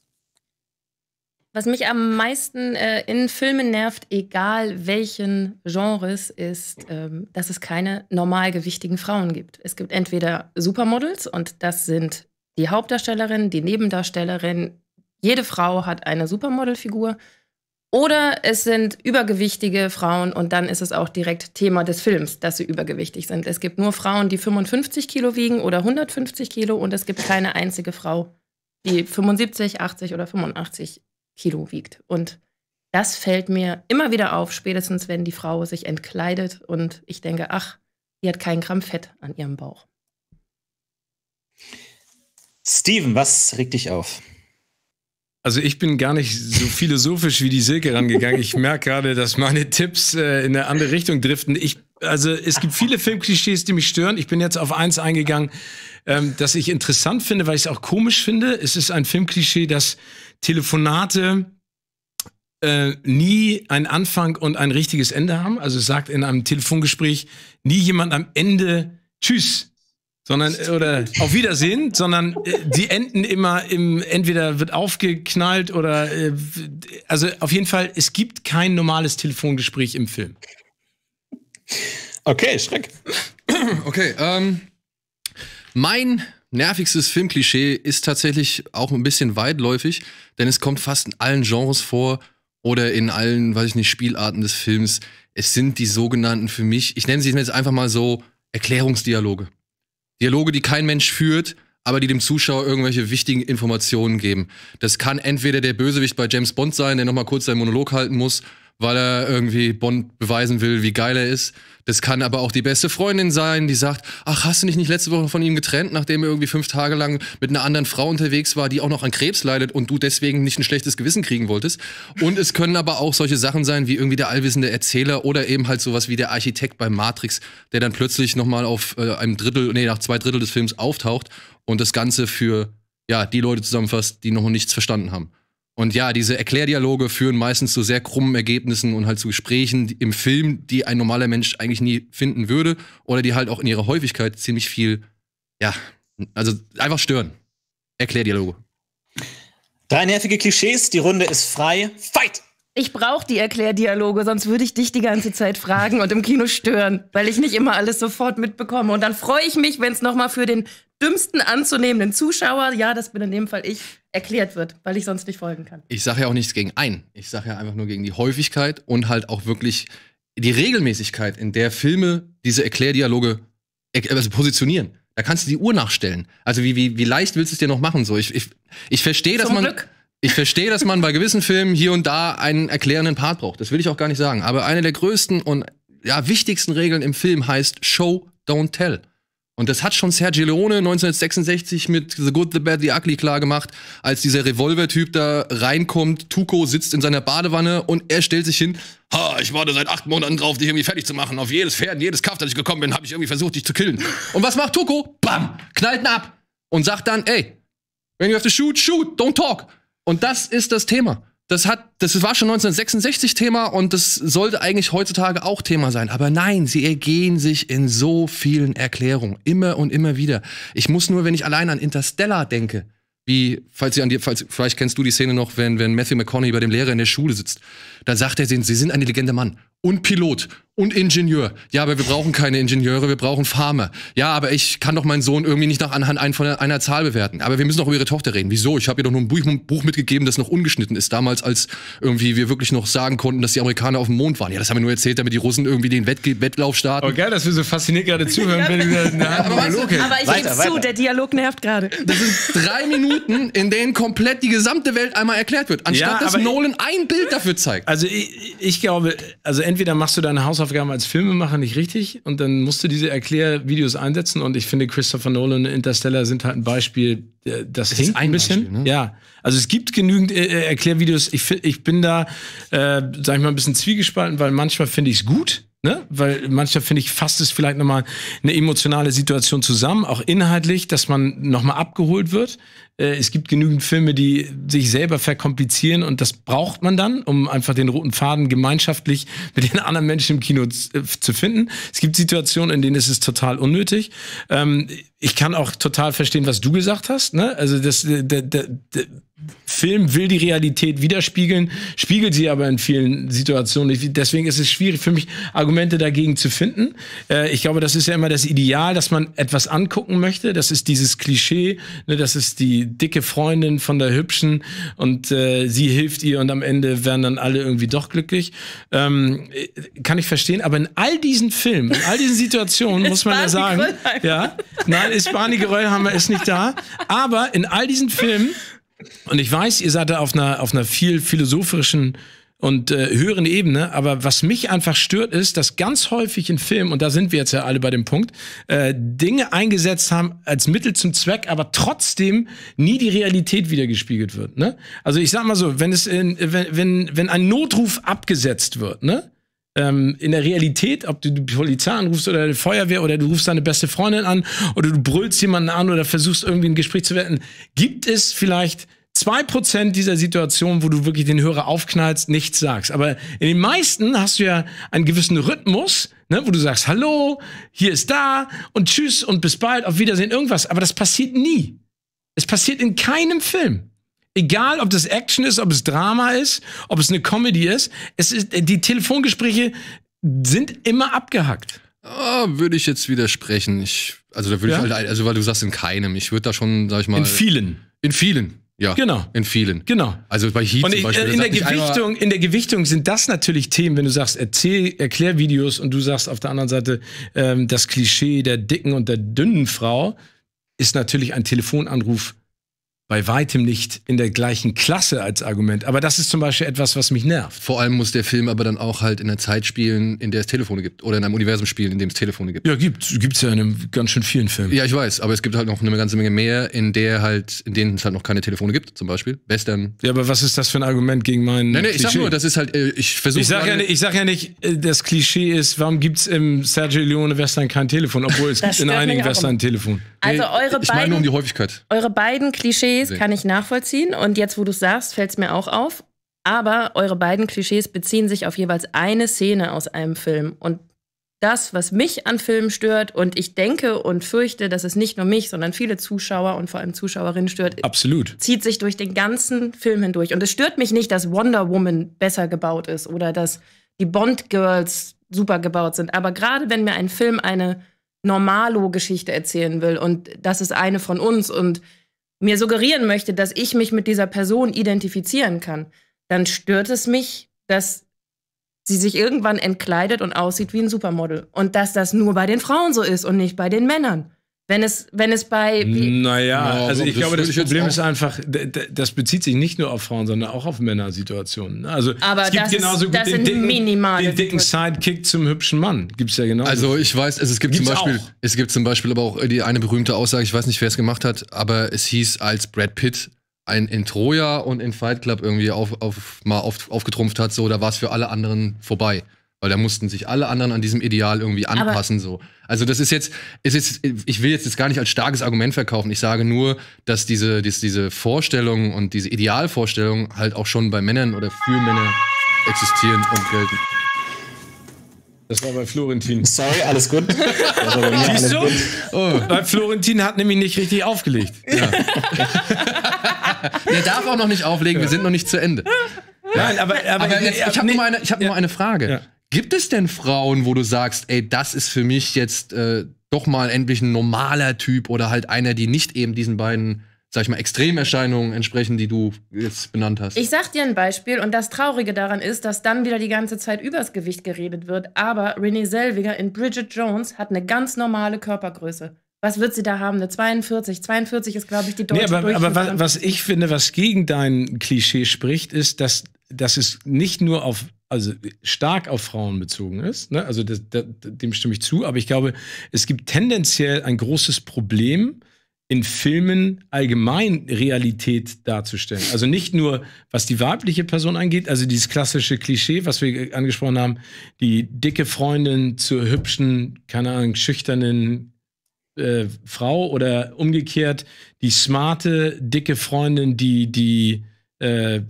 Was mich am meisten äh, in Filmen nervt, egal welchen Genres, ist, ähm, dass es keine normalgewichtigen Frauen gibt. Es gibt entweder Supermodels und das sind die Hauptdarstellerin, die Nebendarstellerin. Jede Frau hat eine Supermodelfigur. Oder es sind übergewichtige Frauen und dann ist es auch direkt Thema des Films, dass sie übergewichtig sind. Es gibt nur Frauen, die 55 Kilo wiegen oder 150 Kilo und es gibt keine einzige Frau, die 75, 80 oder 85 Kilo wiegt. Und das fällt mir immer wieder auf, spätestens wenn die Frau sich entkleidet und ich denke, ach, die hat kein Gramm Fett an ihrem Bauch. Steven, was regt dich auf? Also ich bin gar nicht so philosophisch wie die Silke rangegangen. Ich merke gerade, dass meine Tipps äh, in eine andere Richtung driften. Ich, also es gibt viele Filmklischees, die mich stören. Ich bin jetzt auf eins eingegangen, ähm, das ich interessant finde, weil ich es auch komisch finde. Es ist ein Filmklischee, dass Telefonate äh, nie einen Anfang und ein richtiges Ende haben. Also sagt in einem Telefongespräch nie jemand am Ende Tschüss sondern oder auf Wiedersehen, sondern äh, die enden immer im entweder wird aufgeknallt oder äh, also auf jeden Fall es gibt kein normales Telefongespräch im Film. Okay, Schreck. Okay, ähm, mein nervigstes Filmklischee ist tatsächlich auch ein bisschen weitläufig, denn es kommt fast in allen Genres vor oder in allen, weiß ich nicht, Spielarten des Films. Es sind die sogenannten für mich, ich nenne sie jetzt einfach mal so Erklärungsdialoge. Dialoge, die kein Mensch führt, aber die dem Zuschauer irgendwelche wichtigen Informationen geben. Das kann entweder der Bösewicht bei James Bond sein, der nochmal kurz seinen Monolog halten muss, weil er irgendwie Bond beweisen will, wie geil er ist. Das kann aber auch die beste Freundin sein, die sagt, ach, hast du dich nicht letzte Woche von ihm getrennt, nachdem er irgendwie fünf Tage lang mit einer anderen Frau unterwegs war, die auch noch an Krebs leidet und du deswegen nicht ein schlechtes Gewissen kriegen wolltest. Und es können aber auch solche Sachen sein, wie irgendwie der allwissende Erzähler oder eben halt sowas wie der Architekt bei Matrix, der dann plötzlich nochmal auf äh, einem Drittel, nee, nach zwei Drittel des Films auftaucht und das Ganze für, ja, die Leute zusammenfasst, die noch nichts verstanden haben. Und ja, diese Erklärdialoge führen meistens zu sehr krummen Ergebnissen und halt zu Gesprächen im Film, die ein normaler Mensch eigentlich nie finden würde oder die halt auch in ihrer Häufigkeit ziemlich viel, ja, also einfach stören. Erklärdialoge. Drei nervige Klischees, die Runde ist frei. Fight! Ich brauche die Erklärdialoge, sonst würde ich dich die ganze Zeit fragen und im Kino stören, weil ich nicht immer alles sofort mitbekomme. Und dann freue ich mich, wenn es nochmal für den dümmsten anzunehmenden Zuschauer, ja, das bin in dem Fall ich, erklärt wird, weil ich sonst nicht folgen kann. Ich sage ja auch nichts gegen ein. Ich sage ja einfach nur gegen die Häufigkeit und halt auch wirklich die Regelmäßigkeit, in der Filme diese Erklärdialoge er- also positionieren. Da kannst du die Uhr nachstellen. Also wie, wie, wie leicht willst du es dir noch machen? So, ich, ich, ich verstehe, dass man. Glück. Ich verstehe, dass man bei gewissen Filmen hier und da einen erklärenden Part braucht. Das will ich auch gar nicht sagen. Aber eine der größten und ja, wichtigsten Regeln im Film heißt Show, don't tell. Und das hat schon Sergio Leone 1966 mit The Good, The Bad, The Ugly klar gemacht, als dieser Revolver-Typ da reinkommt. Tuco sitzt in seiner Badewanne und er stellt sich hin. Ha, ich warte seit acht Monaten drauf, dich irgendwie fertig zu machen. Auf jedes Pferd, jedes Kaff, das ich gekommen bin, habe ich irgendwie versucht, dich zu killen. Und was macht Tuco? Bam! Knallt ihn ab und sagt dann, ey, When you have to shoot, shoot, don't talk. Und das ist das Thema. Das hat, das war schon 1966 Thema und das sollte eigentlich heutzutage auch Thema sein. Aber nein, sie ergehen sich in so vielen Erklärungen. Immer und immer wieder. Ich muss nur, wenn ich allein an Interstellar denke, wie, falls Sie an die, falls, vielleicht kennst du die Szene noch, wenn, wenn Matthew McConaughey bei dem Lehrer in der Schule sitzt. Da sagt er, Sie, Sie sind ein intelligenter Mann und Pilot und Ingenieur. Ja, aber wir brauchen keine Ingenieure, wir brauchen Farmer. Ja, aber ich kann doch meinen Sohn irgendwie nicht nach anhand einer Zahl bewerten. Aber wir müssen doch über ihre Tochter reden. Wieso? Ich habe ihr doch nur ein Buch, Buch mitgegeben, das noch ungeschnitten ist. Damals, als irgendwie wir wirklich noch sagen konnten, dass die Amerikaner auf dem Mond waren. Ja, das haben wir nur erzählt, damit die Russen irgendwie den Wett Wettlauf starten. Oh, geil, dass wir so fasziniert gerade zuhören, wenn du eine aber weißt du-. Aber ich Weiter, gebe weiter. zu, der Dialog nervt gerade. Das sind drei Minuten, in denen komplett die gesamte Welt einmal erklärt wird. Anstatt Ja, dass Nolan ein Bild dafür zeigt. Also ich, ich glaube, also entweder machst du deine Hausaufgaben als Filmemacher nicht richtig und dann musst du diese Erklärvideos einsetzen und ich finde Christopher Nolan und Interstellar sind halt ein Beispiel, das ist hinkt ein ein bisschen. Beispiel, ne? Ja, also es gibt genügend äh, äh, Erklärvideos. Ich, ich bin da, äh, sag ich mal, ein bisschen zwiegespalten, weil manchmal finde ich es gut. Ne? Weil manchmal finde ich, fasst es vielleicht nochmal eine emotionale Situation zusammen, auch inhaltlich, dass man nochmal abgeholt wird. Äh, es gibt genügend Filme, die sich selber verkomplizieren und das braucht man dann, um einfach den roten Faden gemeinschaftlich mit den anderen Menschen im Kino äh, zu finden. Es gibt Situationen, in denen ist es total unnötig. Ähm, ich kann auch total verstehen, was du gesagt hast. Ne? Also das, äh, der, der, der Film will die Realität widerspiegeln, spiegelt sie aber in vielen Situationen nicht. Deswegen ist es schwierig für mich, Argumente dagegen zu finden. Äh, ich glaube, das ist ja immer das Ideal, dass man etwas angucken möchte. Das ist dieses Klischee, ne, das ist die dicke Freundin von der Hübschen und äh, sie hilft ihr und am Ende werden dann alle irgendwie doch glücklich. Ähm, äh, kann ich verstehen, aber in all diesen Filmen, in all diesen Situationen muss man ja sagen, Gröllheimer. ja, nein, ist Barney Geröllhammer ist nicht da, aber in all diesen Filmen und ich weiß, ihr seid da auf einer, auf einer viel philosophischen und äh, höheren Ebene, aber was mich einfach stört, ist, dass ganz häufig in Filmen, und da sind wir jetzt ja alle bei dem Punkt, äh, Dinge eingesetzt haben als Mittel zum Zweck, aber trotzdem nie die Realität wiedergespiegelt wird. Ne? Also ich sag mal so, wenn es in, wenn, wenn, wenn ein Notruf abgesetzt wird, ne? ähm, in der Realität, ob du die Polizei anrufst oder die Feuerwehr oder du rufst deine beste Freundin an oder du brüllst jemanden an oder versuchst irgendwie ein Gespräch zu werden, gibt es vielleicht zwei Prozent dieser Situation, wo du wirklich den Hörer aufknallst, nichts sagst. Aber in den meisten hast du ja einen gewissen Rhythmus, ne, wo du sagst, hallo, hier ist da und tschüss und bis bald, auf Wiedersehen, irgendwas. Aber das passiert nie. Es passiert in keinem Film. Egal, ob das Action ist, ob es Drama ist, ob es eine Comedy ist, es ist die Telefongespräche sind immer abgehackt. Ah, würde ich jetzt widersprechen. Ich, also da würde Ja? ich halt, also weil du sagst in keinem. Ich würde da schon, sag ich mal. In vielen. In vielen. Ja. Genau. In vielen. Genau. Also bei Heat Und ich, Beispiel. äh, in, der Gewichtung, in der Gewichtung sind das natürlich Themen, wenn du sagst, erzähl, Erklärvideos und du sagst auf der anderen Seite, ähm, das Klischee der dicken und der dünnen Frau ist natürlich ein Telefonanruf bei weitem nicht in der gleichen Klasse als Argument. Aber das ist zum Beispiel etwas, was mich nervt. Vor allem muss der Film aber dann auch halt in einer Zeit spielen, in der es Telefone gibt. Oder in einem Universum spielen, in dem es Telefone gibt. Ja, gibt gibt's ja in einem ganz schön vielen Filmen. Ja, ich weiß, aber es gibt halt noch eine ganze Menge mehr, in der halt, in denen es halt noch keine Telefone gibt, zum Beispiel. Western. Ja, aber was ist das für ein Argument gegen meinen Nee, nee, ich sag nur, das ist halt, äh, ich versuche. ich sag, ja nicht, ich sag ja nicht, äh, das Klischee ist, warum gibt's im Sergio Leone Western kein Telefon, obwohl es gibt in einigen Western ein Telefon. Also eure ich meine nur um die beiden, Häufigkeit. eure beiden Klischees Sehen. kann ich nachvollziehen. Und jetzt, wo du sagst, fällt es mir auch auf. Aber eure beiden Klischees beziehen sich auf jeweils eine Szene aus einem Film. Und das, was mich an Filmen stört, und ich denke und fürchte, dass es nicht nur mich, sondern viele Zuschauer und vor allem Zuschauerinnen stört, Absolut. zieht sich durch den ganzen Film hindurch. Und es stört mich nicht, dass Wonder Woman besser gebaut ist oder dass die Bond Girls super gebaut sind. Aber gerade wenn mir ein Film eine Normalo-Geschichte erzählen will und das ist eine von uns und mir suggerieren möchte, dass ich mich mit dieser Person identifizieren kann, dann stört es mich, dass sie sich irgendwann entkleidet und aussieht wie ein Supermodel. Und dass das nur bei den Frauen so ist und nicht bei den Männern. Wenn es, wenn es bei. Naja, Ja, also ich das glaube, das Problem ist einfach, das bezieht sich nicht nur auf Frauen, sondern auch auf Männersituationen. Also Aber es gibt das ist- genauso gut das den sind dicken, minimale den dicken Sidekick zum hübschen Mann. Gibt's ja genau. Also ich weiß, also es gibt zum Beispiel, auch. es gibt zum Beispiel aber auch die eine berühmte Aussage, ich weiß nicht, wer es gemacht hat, aber es hieß, als Brad Pitt ein in Troja und in Fight Club irgendwie auf, auf, mal auf, aufgetrumpft hat, so, da war es für alle anderen vorbei. Weil da mussten sich alle anderen an diesem Ideal irgendwie Aber- anpassen. so. Also das ist jetzt, es ist, ich will jetzt das gar nicht als starkes Argument verkaufen. Ich sage nur, dass diese, dass diese Vorstellung und diese Idealvorstellung halt auch schon bei Männern oder für Männer existieren und gelten. das war bei Florentin. Sorry, alles gut. Das war bei mir alles Siehst du? gut. Oh. Weil Florentin hat nämlich nicht richtig aufgelegt. Der darf auch noch nicht auflegen, wir sind noch nicht zu Ende. Nein, aber, aber, Aber jetzt, ich habe nee, nur, eine- ich hab nur ja. mal eine Frage. Gibt es denn Frauen, wo du sagst, ey, das ist für mich jetzt äh, doch mal endlich ein normaler Typ oder halt einer, die nicht eben diesen beiden, sag ich mal, Extremerscheinungen entsprechen, die du jetzt benannt hast? Ich sag dir ein Beispiel und das Traurige daran ist, dass dann wieder die ganze Zeit übers Gewicht geredet wird. Aber Renee Selviger in Bridget Jones hat eine ganz normale Körpergröße. Was wird sie da haben? Eine 42. 42 ist, glaube ich, die deutsche Nee, aber, aber was, was ich finde, was gegen dein Klischee spricht, ist, dass, dass es nicht nur auf, also stark auf Frauen bezogen ist. Ne? Also das, das, dem stimme ich zu, aber ich glaube, es gibt tendenziell ein großes Problem, in Filmen allgemein Realität darzustellen. Also nicht nur, was die weibliche Person angeht, also dieses klassische Klischee, was wir angesprochen haben, die dicke Freundin zur hübschen, keine Ahnung, schüchternen äh, Frau oder umgekehrt die smarte, dicke Freundin, die die äh,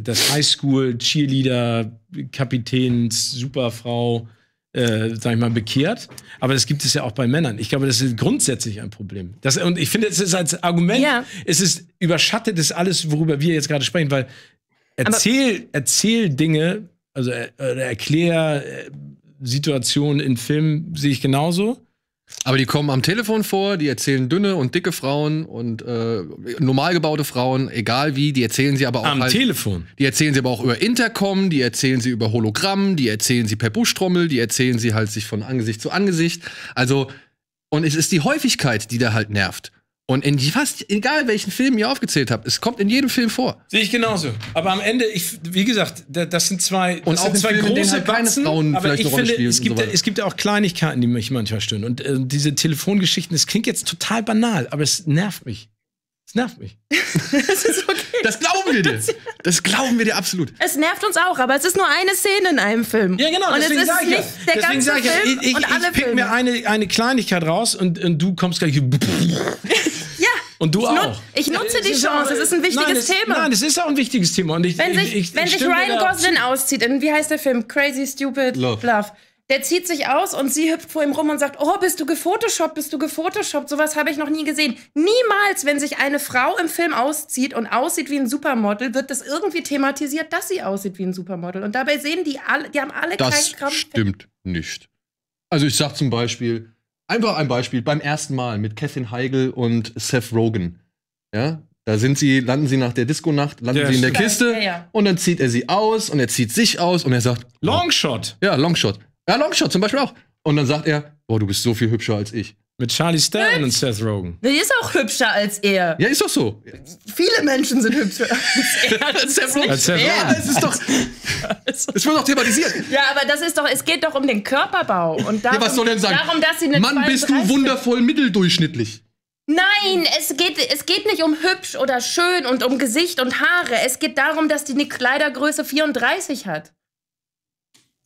das Highschool Cheerleader Kapitäns Superfrau äh, sag ich mal bekehrt, aber das gibt es ja auch bei Männern. Ich glaube, das ist grundsätzlich ein Problem. Das, und ich finde, es ist als Argument, Ja. es ist überschattet ist alles, worüber wir jetzt gerade sprechen, weil erzähl, erzähl Dinge, also äh, erklär äh, Situationen in Filmen sehe ich genauso. Aber die kommen am Telefon vor, die erzählen dünne und dicke Frauen und äh, normal gebaute Frauen, egal wie, die erzählen sie aber auch Am halt, Telefon. Die erzählen sie aber auch über Intercom, die erzählen sie über Hologramm, die erzählen sie per Buschtrommel, die erzählen sie halt sich von Angesicht zu Angesicht. Also, und es ist die Häufigkeit, die da halt nervt. Und in fast, egal welchen Film ihr aufgezählt habt, es kommt in jedem Film vor. Sehe ich genauso. Aber am Ende, ich, wie gesagt, da- das sind zwei, Und das sind in zwei Filmen, große halt Batzen, Frauen aber vielleicht ich finde, es gibt, so es gibt ja auch Kleinigkeiten, die mich manchmal stören. Und äh, diese Telefongeschichten, das klingt jetzt total banal, aber es nervt mich. Es nervt mich. Das glauben wir dir. Das glauben wir dir absolut. Es nervt uns auch, aber es ist nur eine Szene in einem Film. Und es ist sag ich ja. nicht der Deswegen ganze sag ich ja, Film ich, ich, und alle ich pick Filme. mir eine, eine Kleinigkeit raus und, und du kommst gleich. ja, Und du Ich auch. nut- ich nutze die Chance, es ist ein wichtiges nein, es, Thema. Nein, es ist auch ein wichtiges Thema. Und ich, wenn sich, ich, ich, wenn ich sich Ryan Gosling auszieht, in, wie heißt der Film? Crazy Stupid Love. Love. Der zieht sich aus und sie hüpft vor ihm rum und sagt, oh, bist du gefotoshoppt, bist du gefotoshoppt, sowas habe ich noch nie gesehen. Niemals, wenn sich eine Frau im Film auszieht und aussieht wie ein Supermodel, wird das irgendwie thematisiert, dass sie aussieht wie ein Supermodel. Und dabei sehen die alle, die haben alle Das keinen Gramm. stimmt nicht. Also ich sag zum Beispiel, einfach ein Beispiel, beim ersten Mal mit Catherine Heigl und Seth Rogen. Ja, da sind sie, landen sie nach der Disco-Nacht, landen Ja, sie in der stimmt. Kiste Ja, ja. und dann zieht er sie aus und er zieht sich aus und er sagt, Longshot ja, Longshot. Ja, Longshot zum Beispiel auch. Und dann sagt er, boah, du bist so viel hübscher als ich. mit Charlie Stan und Seth Rogen. Die ist auch hübscher als er. Ja, ist doch so. Viele Menschen sind hübscher als er. Seth Rogen. Als Seth Ja, Rogen. es ist doch. Es wird doch thematisiert. Ja, aber das ist doch, es geht doch um den Körperbau. Und darum, Ja, was soll denn sagen? Darum, dass sie eine Mann, bist du 32 wundervoll mitteldurchschnittlich. Nein, es geht, es geht nicht um hübsch oder schön und um Gesicht und Haare. Es geht darum, dass die eine Kleidergröße 34 hat.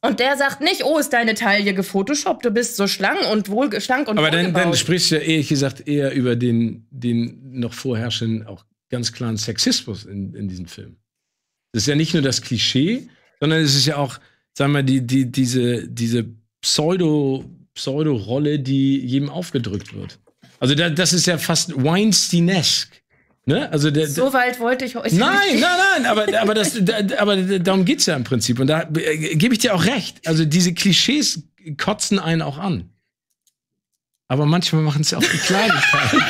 Und der sagt nicht, oh, ist deine Taille gefotoshoppt, du bist so schlank und wohl schlank und Aber dann, dann sprichst du ja ehrlich gesagt eher über den, den noch vorherrschenden, auch ganz klaren Sexismus in, in diesem Film. Das ist ja nicht nur das Klischee, sondern es ist ja auch, sagen wir, die, die, diese, diese Pseudo, Pseudo-Rolle, die jedem aufgedrückt wird. Also da, das ist ja fast Weinsteinesk. Ne? Also der, So weit wollte ich heute Nein, nicht. nein, nein, aber, aber, das, da, aber darum geht's ja im Prinzip. Und da äh, gebe ich dir auch recht. Also diese Klischees kotzen einen auch an. Aber manchmal machen es ja auch die Kleinigkeiten.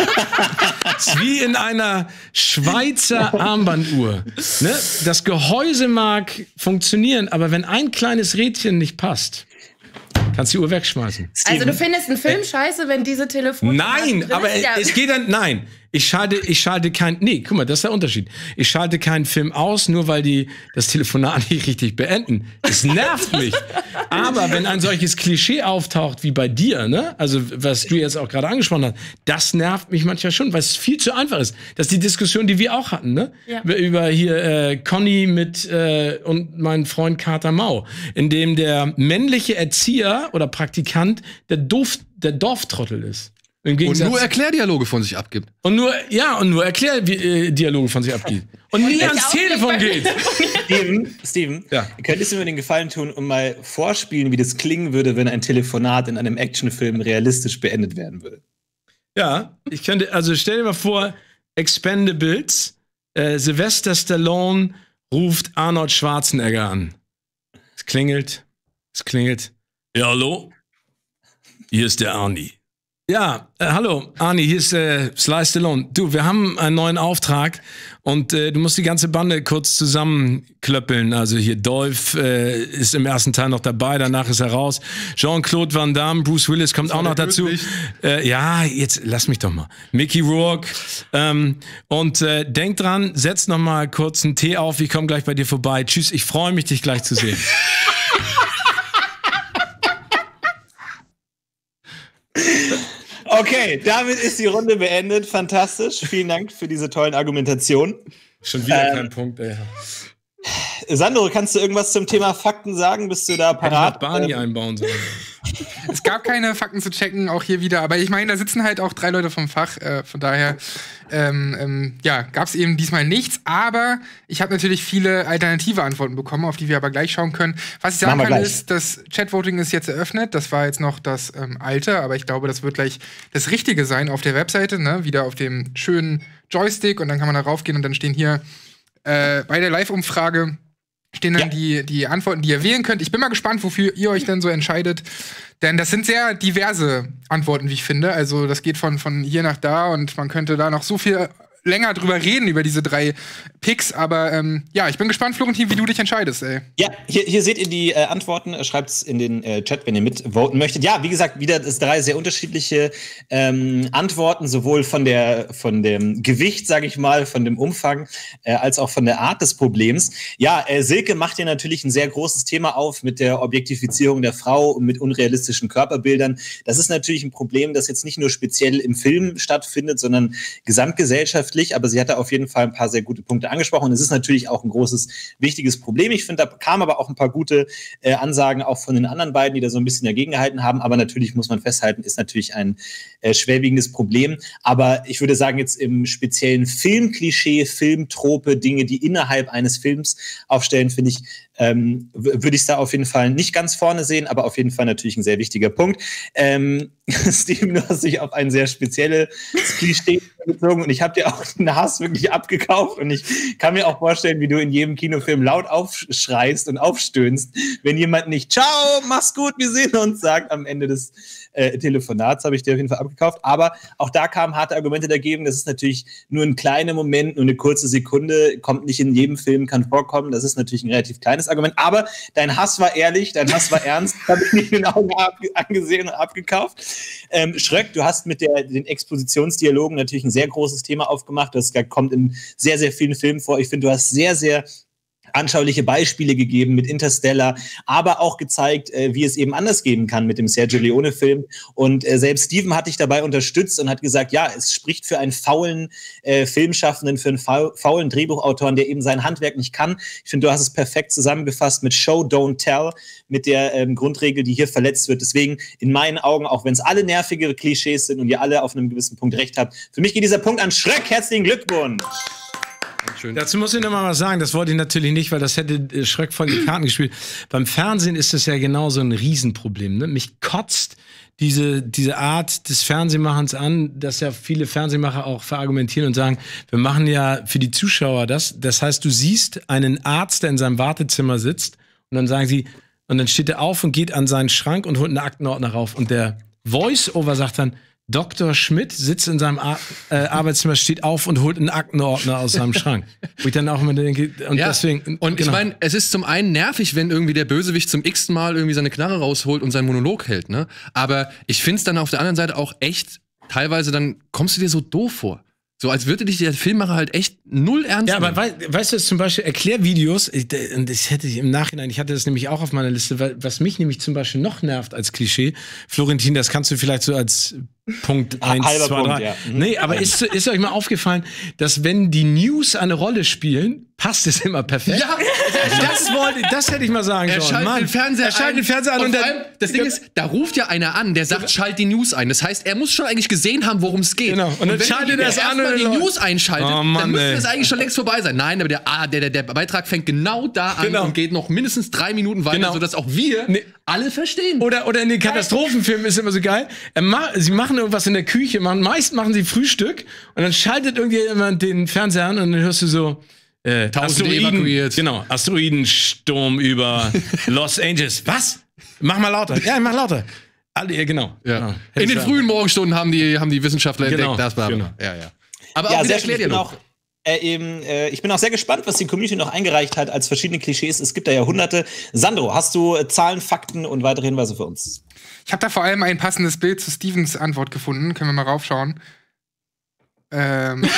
Es ist wie in einer Schweizer Armbanduhr. Ne? Das Gehäuse mag funktionieren, aber wenn ein kleines Rädchen nicht passt, kannst du die Uhr wegschmeißen. Also du findest einen Film scheiße, wenn diese Telefon Nein, aber ja. es geht dann, nein. Ich schalte, ich schalte kein, nee, guck mal, das ist der Unterschied. Ich schalte keinen Film aus, nur weil die das Telefonat nicht richtig beenden. Es nervt mich. Aber wenn ein solches Klischee auftaucht wie bei dir, ne, also was du jetzt auch gerade angesprochen hast, das nervt mich manchmal schon, weil es viel zu einfach ist. Das ist die Diskussion, die wir auch hatten, ne? Ja. Über- Über hier äh, Conny mit äh, und mein Freund Kater Mau, in dem der männliche Erzieher oder Praktikant der Dorf, der Dorftrottel ist. Im Und nur Erklärdialoge von sich abgibt. und nur, ja, und nur Erklärdialoge von sich abgibt. Und nie ans Telefon geht. Steven, Steven Ja. könntest du mir den Gefallen tun und mal vorspielen, wie das klingen würde, wenn ein Telefonat in einem Actionfilm realistisch beendet werden würde? Ja, ich könnte, also stell dir mal vor, Expendables, äh, Sylvester Stallone ruft Arnold Schwarzenegger an. Es klingelt. Es klingelt. Ja, hallo? Hier ist der Arnie. Ja, äh, hallo, Arnie, hier ist äh, Sly Stallone. Du, wir haben einen neuen Auftrag und äh, du musst die ganze Bande kurz zusammenklöppeln. Also hier Dolph äh, ist im ersten Teil noch dabei, danach ist er raus. Jean-Claude Van Damme, Bruce Willis kommt auch noch dazu. Äh, ja, jetzt lass mich doch mal. Mickey Rourke. Ähm, und äh, denk dran, setz noch mal kurz einen Tee auf. Ich komme gleich bei dir vorbei. Tschüss, ich freue mich, dich gleich zu sehen. Okay, damit ist die Runde beendet. Fantastisch. Vielen Dank für diese tollen Argumentationen. Schon wieder Ähm, kein Punkt, ey. Sandro, kannst du irgendwas zum Thema Fakten sagen? Bist du da parat? Barney Ähm, einbauen sollen. Es gab keine Fakten zu checken, auch hier wieder. Aber ich meine, da sitzen halt auch drei Leute vom Fach. Äh, von daher, ähm, ähm, ja, gab es eben diesmal nichts. Aber ich habe natürlich viele alternative Antworten bekommen, auf die wir aber gleich schauen können. Was ich sagen kann, gleich. ist, das Chatvoting ist jetzt eröffnet. Das war jetzt noch das ähm, alte, aber ich glaube, das wird gleich das Richtige sein auf der Webseite. Ne? Wieder auf dem schönen Joystick und dann kann man da raufgehen und dann stehen hier äh, bei der Live-Umfrage stehen dann Ja. die, die Antworten, die ihr wählen könnt. Ich bin mal gespannt, wofür ihr euch denn so entscheidet. Denn das sind sehr diverse Antworten, wie ich finde. Also das geht von, von hier nach da und man könnte da noch so viel länger drüber reden, über diese drei Picks. Aber ähm, ja, ich bin gespannt, Florentin, wie du dich entscheidest, ey. Ja, hier, hier seht ihr die äh, Antworten. Schreibt es in den äh, Chat, wenn ihr mitvoten möchtet. Ja, wie gesagt, wieder das drei sehr unterschiedliche ähm, Antworten, sowohl von der von dem Gewicht, sage ich mal, von dem Umfang, äh, als auch von der Art des Problems. Ja, äh, Silke macht hier natürlich ein sehr großes Thema auf mit der Objektifizierung der Frau und mit unrealistischen Körperbildern. Das ist natürlich ein Problem, das jetzt nicht nur speziell im Film stattfindet, sondern gesamtgesellschaftlich. Aber sie hat da auf jeden Fall ein paar sehr gute Punkte angesprochen. Und es ist natürlich auch ein großes, wichtiges Problem. Ich finde, da kamen aber auch ein paar gute äh, Ansagen auch von den anderen beiden, die da so ein bisschen dagegen gehalten haben. Aber natürlich muss man festhalten, ist natürlich ein äh, schwerwiegendes Problem. Aber ich würde sagen, jetzt im speziellen Filmklischee, Filmtrope, Dinge, die innerhalb eines Films aufstellen, finde ich, ähm, würde ich da auf jeden Fall nicht ganz vorne sehen, aber auf jeden Fall natürlich ein sehr wichtiger Punkt. Ähm, Steven, du hast dich auf ein sehr spezielles Klischee bezogen und ich habe dir auch den Hass wirklich abgekauft und ich kann mir auch vorstellen, wie du in jedem Kinofilm laut aufschreist und aufstöhnst, wenn jemand nicht Ciao, mach's gut, wir sehen uns sagt am Ende des äh, Telefonats, habe ich dir auf jeden Fall abgekauft. Aber auch da kamen harte Argumente dagegen. Das ist natürlich nur ein kleiner Moment, nur eine kurze Sekunde, kommt nicht in jedem Film, kann vorkommen. Das ist natürlich ein relativ kleines Argument. Aber dein Hass war ehrlich, dein Hass war ernst, habe ich nicht in den Augen ab angesehen und abgekauft. Ähm, Schröck, du hast mit der, den Expositionsdialogen natürlich ein sehr großes Thema aufgemacht. Das kommt in sehr, sehr vielen Filmen vor. Ich finde, du hast sehr, sehr anschauliche Beispiele gegeben mit Interstellar, aber auch gezeigt, äh, wie es eben anders geben kann mit dem Sergio Leone-Film. Und äh, selbst Steven hat dich dabei unterstützt und hat gesagt, ja, es spricht für einen faulen äh, Filmschaffenden, für einen faul, faulen Drehbuchautoren, der eben sein Handwerk nicht kann. Ich finde, du hast es perfekt zusammengefasst mit Show, Don't Tell, mit der ähm, Grundregel, die hier verletzt wird. Deswegen in meinen Augen, auch wenn es alle nervige Klischees sind und ihr alle auf einem gewissen Punkt recht habt, für mich geht dieser Punkt an Schröck. Herzlichen Glückwunsch. Schön. Dazu muss ich noch mal was sagen. Das wollte ich natürlich nicht, weil das hätte äh, Schröck von die Karten gespielt. Beim Fernsehen ist das ja genauso ein Riesenproblem. Ne? Mich kotzt diese, diese Art des Fernsehmachens an, dass ja viele Fernsehmacher auch verargumentieren und sagen, wir machen ja für die Zuschauer das. Das heißt, du siehst einen Arzt, der in seinem Wartezimmer sitzt und dann sagen sie, und dann steht er auf und geht an seinen Schrank und holt einen Aktenordner rauf. Und der Voice-Over sagt dann, Dr. Schmidt sitzt in seinem Ar äh, Arbeitszimmer, steht auf und holt einen Aktenordner aus seinem Schrank. Wo ich dann auch immer denke, und Ja, deswegen. und ich genau. meine, es ist zum einen nervig, wenn irgendwie der Bösewicht zum x-ten Mal irgendwie seine Knarre rausholt und seinen Monolog hält, ne? Aber ich finde es dann auf der anderen Seite auch echt, teilweise dann kommst du dir so doof vor. So als würde dich der Filmmacher halt echt null ernst Ja, aber nehmen. wei weißt du, zum Beispiel Erklärvideos, ich, das hätte ich im Nachhinein, ich hatte das nämlich auch auf meiner Liste, weil, was mich nämlich zum Beispiel noch nervt als Klischee, Florentin, das kannst du vielleicht so als Punkt Ha- 1, halber 2, Punkt, 3. ja. Mhm. Nee, aber ist, ist euch mal aufgefallen, dass wenn die News eine Rolle spielen, passt es immer perfekt? Ja, das, wollte, das hätte ich mal sagen Er sollen. schaltet den Fernseher er schaltet den Fernseher an und, und dann, allem, das Ding ist, da ruft ja einer an, der sagt, schalt die News ein. Das heißt, er muss schon eigentlich gesehen haben, worum es geht. Genau. Und dann wenn schaltet er es an erstmal und die dann- News einschaltet, Oh Mann, dann müsste es eigentlich schon längst vorbei sein. Nein, aber der, ah, der, der, der Beitrag fängt genau da an Genau. und geht noch mindestens drei Minuten weiter, Genau. sodass auch wir Nee. alle verstehen. Oder, oder in den Katastrophenfilmen ist immer so geil. Sie machen irgendwas in der Küche, machen, meist machen sie Frühstück und dann schaltet irgendjemand den Fernseher an und dann hörst du so. Äh, Tausende evakuiert. Genau, Asteroidensturm über Los Angeles. Was? Mach mal lauter. Ja, mach lauter. Alle, ja, genau. Ja. genau. In den frühen Morgenstunden haben die, haben die Wissenschaftler Genau, entdeckt, das war genau. Ja, ja. Aber Ja, auch wieder sehr schön. Ich bin Erklärdialog. auch, äh, eben, äh, ich bin auch sehr gespannt, was die Community noch eingereicht hat als verschiedene Klischees. Es gibt da ja hunderte. Sandro, hast du äh, Zahlen, Fakten und weitere Hinweise für uns? Ich habe da vor allem ein passendes Bild zu Stevens Antwort gefunden. Können wir mal raufschauen. Ähm.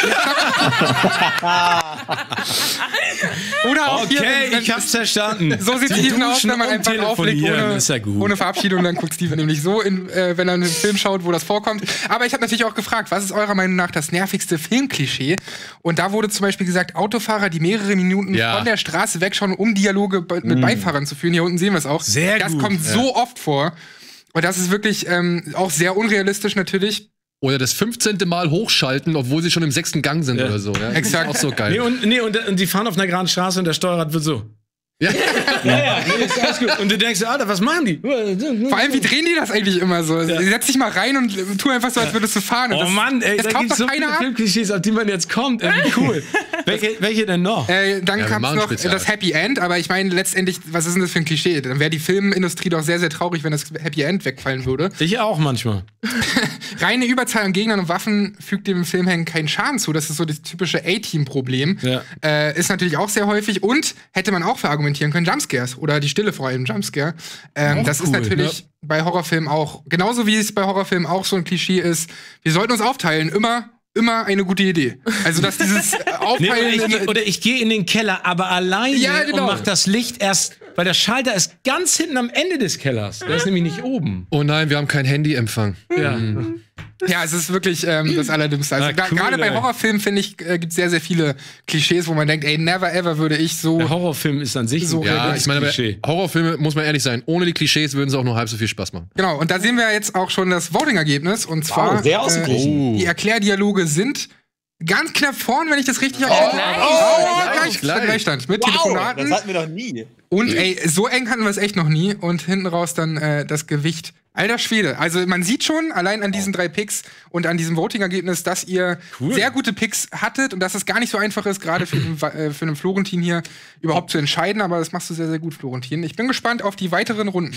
Oder auch hier, Okay, wenn- wenn- ich hab's verstanden. So sieht Sie Steven aus, wenn man einfach auflegt ohne, ja ohne Verabschiedung. Dann guckt Steven nämlich so, in, äh, wenn er einen Film schaut, wo das vorkommt. Aber ich habe natürlich auch gefragt, was ist eurer Meinung nach das nervigste Filmklischee? Und da wurde zum Beispiel gesagt, Autofahrer, die mehrere Minuten Ja. von der Straße wegschauen, um Dialoge mit Beifahrern zu führen. Hier unten sehen wir es auch. Sehr das gut, kommt ja. so oft vor. Und das ist wirklich ähm, auch sehr unrealistisch natürlich. Oder das 15. Mal hochschalten, obwohl sie schon im sechsten Gang sind Ja. oder so. Ja? Das Exakt. Ist auch so geil. Nee, und, nee, und, und die fahren auf einer geraden Straße und der Steuerrad wird so. Ja. Ja, ja, nee, ist alles gut. Und du denkst, Alter, was machen die? Vor allem, wie drehen die das eigentlich immer so? Setz dich mal rein und tu einfach so, als würdest du fahren. Und Oh das, Mann, ey, das da kauft doch so keiner viele ab. Filmklischees, auf die man jetzt kommt. Ey, wie cool. welche, welche denn noch? Äh, dann Ja, es noch Spezial. das Happy End, aber ich meine letztendlich, was ist denn das für ein Klischee? Dann wäre die Filmindustrie doch sehr, sehr traurig, wenn das Happy End wegfallen würde. Ich auch manchmal. Reine Überzahl an Gegnern und Waffen fügt dem Filmhängen keinen Schaden zu. Das ist so das typische A-Team-Problem. Ja. Äh, ist natürlich auch sehr häufig und hätte man auch verargumentieren können, Jumpscares oder die Stille vor allem Jumpscare. Ähm, das ist cool, natürlich bei Horrorfilmen auch, genauso wie es bei Horrorfilmen auch so ein Klischee ist, wir sollten uns aufteilen, immer, immer eine gute Idee. Also, dass dieses äh, Nee, oder Aufteilen. ich, ich gehe in den Keller, aber alleine Ja, genau. und mach das Licht erst, weil der Schalter ist ganz hinten am Ende des Kellers. Der ist nämlich nicht oben. Oh nein, wir haben keinen Handyempfang. Ja. Ja, es ist wirklich ähm, das Allerdümmste. Also cool, gerade bei. Horrorfilmen, finde ich, äh, gibt es sehr, sehr viele Klischees, wo man denkt, ey, never ever würde ich so. Der Horrorfilm ist an sich So, ein Ja, ich meine, Klischee. Horrorfilme muss man ehrlich sein. Ohne die Klischees würden sie auch nur halb so viel Spaß machen. Genau, und da sehen wir jetzt auch schon das Voting-Ergebnis. Und zwar. sehr ausgeglichen. Äh, die Erklärdialoge sind ganz knapp vorn, wenn ich das richtig erkenne. gleich. Oh, Gleich, gleich, gleich. Gleichstand mit Wow, Telefonaten. das hatten wir doch nie. Und ey, so eng hatten wir es echt noch nie. Und hinten raus dann äh, das Gewicht. Alter Schwede. Also man sieht schon allein an diesen drei Picks und an diesem Voting-Ergebnis, dass ihr sehr gute Picks hattet und dass es gar nicht so einfach ist, gerade für, den, äh, für einen Florentin hier überhaupt zu entscheiden. Aber das machst du sehr, sehr gut, Florentin. Ich bin gespannt auf die weiteren Runden.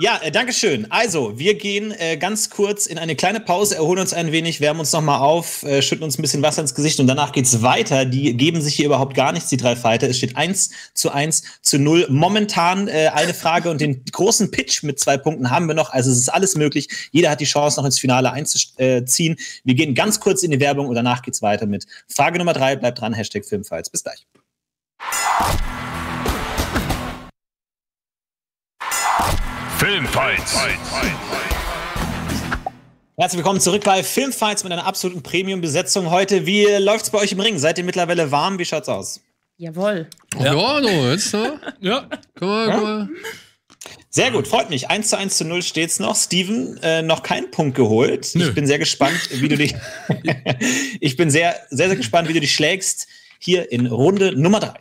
Ja, äh, danke schön. Also, wir gehen äh, ganz kurz in eine kleine Pause, erholen uns ein wenig, wärmen uns nochmal auf, äh, schütten uns ein bisschen Wasser ins Gesicht und danach geht's weiter. Die geben sich hier überhaupt gar nichts, die drei Fighter. Es steht 1 zu 1 zu 0. Momentan äh, eine Frage und den großen Pitch mit zwei Punkten haben wir noch. Also, es ist alles möglich. Jeder hat die Chance, noch ins Finale einzuziehen. Wir gehen ganz kurz in die Werbung und danach geht's weiter mit Frage Nummer drei. Bleibt dran, Hashtag Filmfights. Bis gleich. Filmfights. Herzlich willkommen zurück bei Filmfights mit einer absoluten Premium-Besetzung heute. Wie läuft's bei euch im Ring? Seid ihr mittlerweile warm? Wie schaut's aus? Jawohl. Ja, ja no, jetzt, ne? Ja. Guck mal, guck mal. Sehr gut, freut mich. 1 zu 1 zu 0 steht's noch. Steven, äh, noch keinen Punkt geholt. Nö. Ich bin sehr gespannt, wie du dich. ich bin sehr, sehr, sehr gespannt, wie du dich schlägst. Hier in Runde Nummer 3.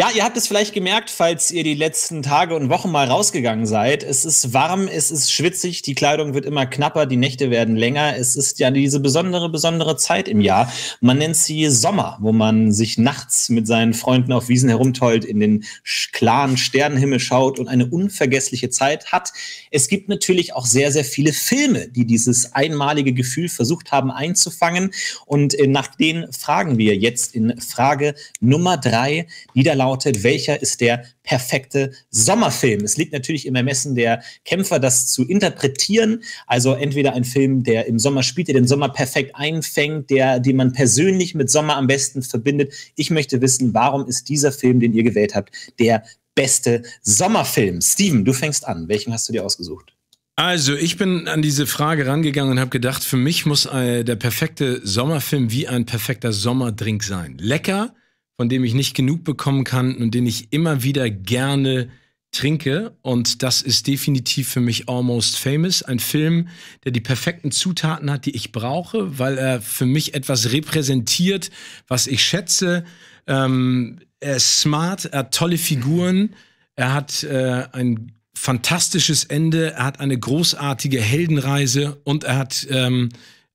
Ja, ihr habt es vielleicht gemerkt, falls ihr die letzten Tage und Wochen mal rausgegangen seid. Es ist warm, es ist schwitzig, die Kleidung wird immer knapper, die Nächte werden länger. Es ist ja diese besondere, besondere Zeit im Jahr. Man nennt sie Sommer, wo man sich nachts mit seinen Freunden auf Wiesen herumtollt, in den klaren Sternenhimmel schaut und eine unvergessliche Zeit hat. Es gibt natürlich auch sehr, sehr viele Filme, die dieses einmalige Gefühl versucht haben einzufangen. Und äh, nach denen fragen wir jetzt in Frage Nummer drei, da lautet, welcher ist der perfekte Sommerfilm? Es liegt natürlich im Ermessen der Kämpfer, das zu interpretieren. Also entweder ein Film, der im Sommer spielt, der den Sommer perfekt einfängt, der, den man persönlich mit Sommer am besten verbindet. Ich möchte wissen, warum ist dieser Film, den ihr gewählt habt, der beste Sommerfilm? Steven, du fängst an. Welchen hast du dir ausgesucht? Also, ich bin an diese Frage rangegangen und habe gedacht, für mich muss äh, der perfekte Sommerfilm wie ein perfekter Sommerdrink sein. Lecker, von dem ich nicht genug bekommen kann und den ich immer wieder gerne trinke. Und das ist definitiv für mich Almost Famous. Ein Film, der die perfekten Zutaten hat, die ich brauche, weil er für mich etwas repräsentiert, was ich schätze. Ähm, er ist smart, er hat tolle Figuren, er hat äh, ein fantastisches Ende, er hat eine großartige Heldenreise und er hat ähm,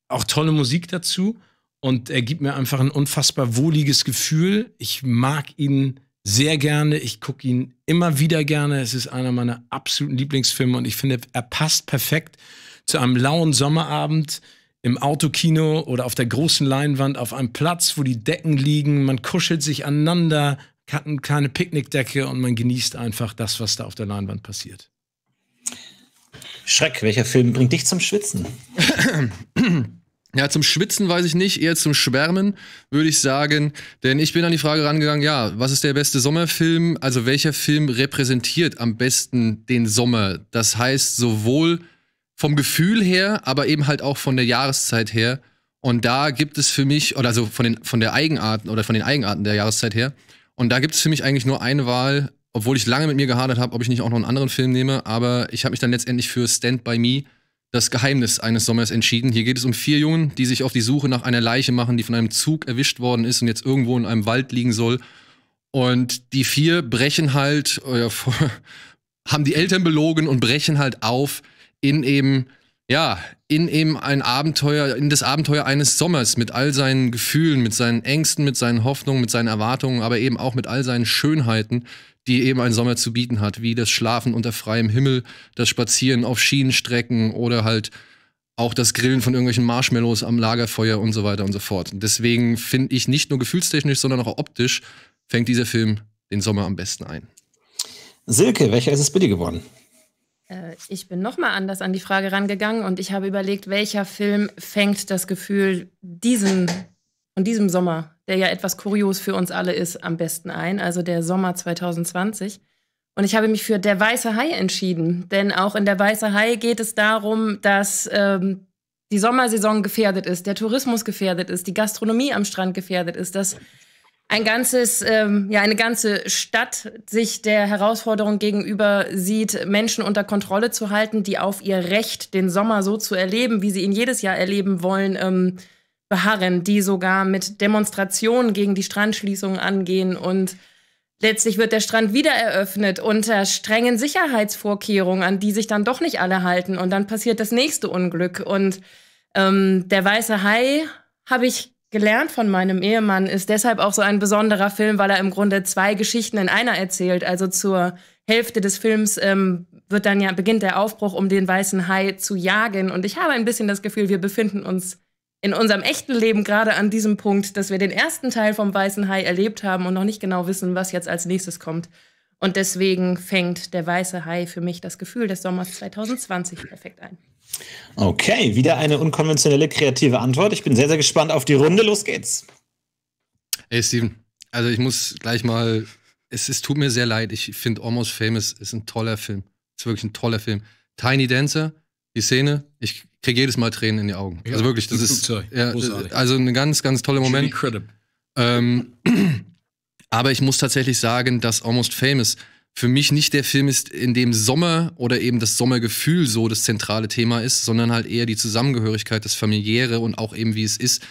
auch tolle Musik dazu. Und er gibt mir einfach ein unfassbar wohliges Gefühl. Ich mag ihn sehr gerne. Ich gucke ihn immer wieder gerne. Es ist einer meiner absoluten Lieblingsfilme und ich finde, er passt perfekt zu einem lauen Sommerabend im Autokino oder auf der großen Leinwand auf einem Platz, wo die Decken liegen. Man kuschelt sich aneinander, hat eine kleine Picknickdecke und man genießt einfach das, was da auf der Leinwand passiert. Schreck, welcher Film bringt dich zum Schwitzen? Ja, zum Schwitzen weiß ich nicht, eher zum Schwärmen, würde ich sagen. Denn ich bin an die Frage rangegangen, ja, was ist der beste Sommerfilm? Also welcher Film repräsentiert am besten den Sommer? Das heißt, sowohl vom Gefühl her, aber eben halt auch von der Jahreszeit her. Und da gibt es für mich, oder also von den, von der Eigenarten oder von den Eigenarten der Jahreszeit her. Und da gibt es für mich eigentlich nur eine Wahl, obwohl ich lange mit mir gehadert habe, ob ich nicht auch noch einen anderen Film nehme. Aber ich habe mich dann letztendlich für Stand By Me das Geheimnis eines Sommers entschieden. Hier geht es um vier Jungen, die sich auf die Suche nach einer Leiche machen, die von einem Zug erwischt worden ist und jetzt irgendwo in einem Wald liegen soll. Und die vier brechen halt, äh, haben die Eltern belogen und brechen halt auf in eben, ja, in eben ein Abenteuer, in das Abenteuer eines Sommers mit all seinen Gefühlen, mit seinen Ängsten, mit seinen Hoffnungen, mit seinen Erwartungen, aber eben auch mit all seinen Schönheiten, die eben ein Sommer zu bieten hat, wie das Schlafen unter freiem Himmel, das Spazieren auf Schienenstrecken oder halt auch das Grillen von irgendwelchen Marshmallows am Lagerfeuer und so weiter und so fort. Und deswegen finde ich nicht nur gefühlstechnisch, sondern auch optisch fängt dieser Film den Sommer am besten ein. Silke, welcher ist es bitte geworden? Äh, ich bin nochmal anders an die Frage rangegangen und ich habe überlegt, welcher Film fängt das Gefühl diesen und diesem Sommer, der ja etwas kurios für uns alle ist, am besten ein, also der Sommer 2020. Und ich habe mich für Der Weiße Hai entschieden, denn auch in Der Weiße Hai geht es darum, dass ähm, die Sommersaison gefährdet ist, der Tourismus gefährdet ist, die Gastronomie am Strand gefährdet ist, dass ein ganzes, ähm, ja, eine ganze Stadt sich der Herausforderung gegenüber sieht, Menschen unter Kontrolle zu halten, die auf ihr Recht, den Sommer so zu erleben, wie sie ihn jedes Jahr erleben wollen, ähm, beharren, die sogar mit Demonstrationen gegen die Strandschließungen angehen und letztlich wird der Strand wieder eröffnet unter strengen Sicherheitsvorkehrungen, an die sich dann doch nicht alle halten und dann passiert das nächste Unglück und ähm, der weiße Hai habe ich gelernt von meinem Ehemann, ist deshalb auch so ein besonderer Film, weil er im Grunde zwei Geschichten in einer erzählt. Also zur Hälfte des Films ähm, wird dann ja beginnt der Aufbruch, um den weißen Hai zu jagen. Und ich habe ein bisschen das Gefühl, wir befinden uns in unserem echten Leben gerade an diesem Punkt, dass wir den ersten Teil vom Weißen Hai erlebt haben und noch nicht genau wissen, was jetzt als nächstes kommt. Und deswegen fängt der Weiße Hai für mich das Gefühl des Sommers 2020 perfekt ein. Okay, wieder eine unkonventionelle kreative Antwort. Ich bin sehr, sehr gespannt auf die Runde. Los geht's. Hey Steven, also ich muss gleich mal, es, es tut mir sehr leid. Ich finde Almost Famous ist ein toller Film. Ist wirklich ein toller Film. Tiny Dancer, die Szene, ich kriege jedes Mal Tränen in die Augen. Ja, also wirklich, das ist ja, also ein ganz, ganz toller Moment. Ähm, aber ich muss tatsächlich sagen, dass Almost Famous für mich nicht der Film ist, in dem Sommer oder eben das Sommergefühl so das zentrale Thema ist, sondern halt eher die Zusammengehörigkeit, das familiäre und auch eben wie es ist,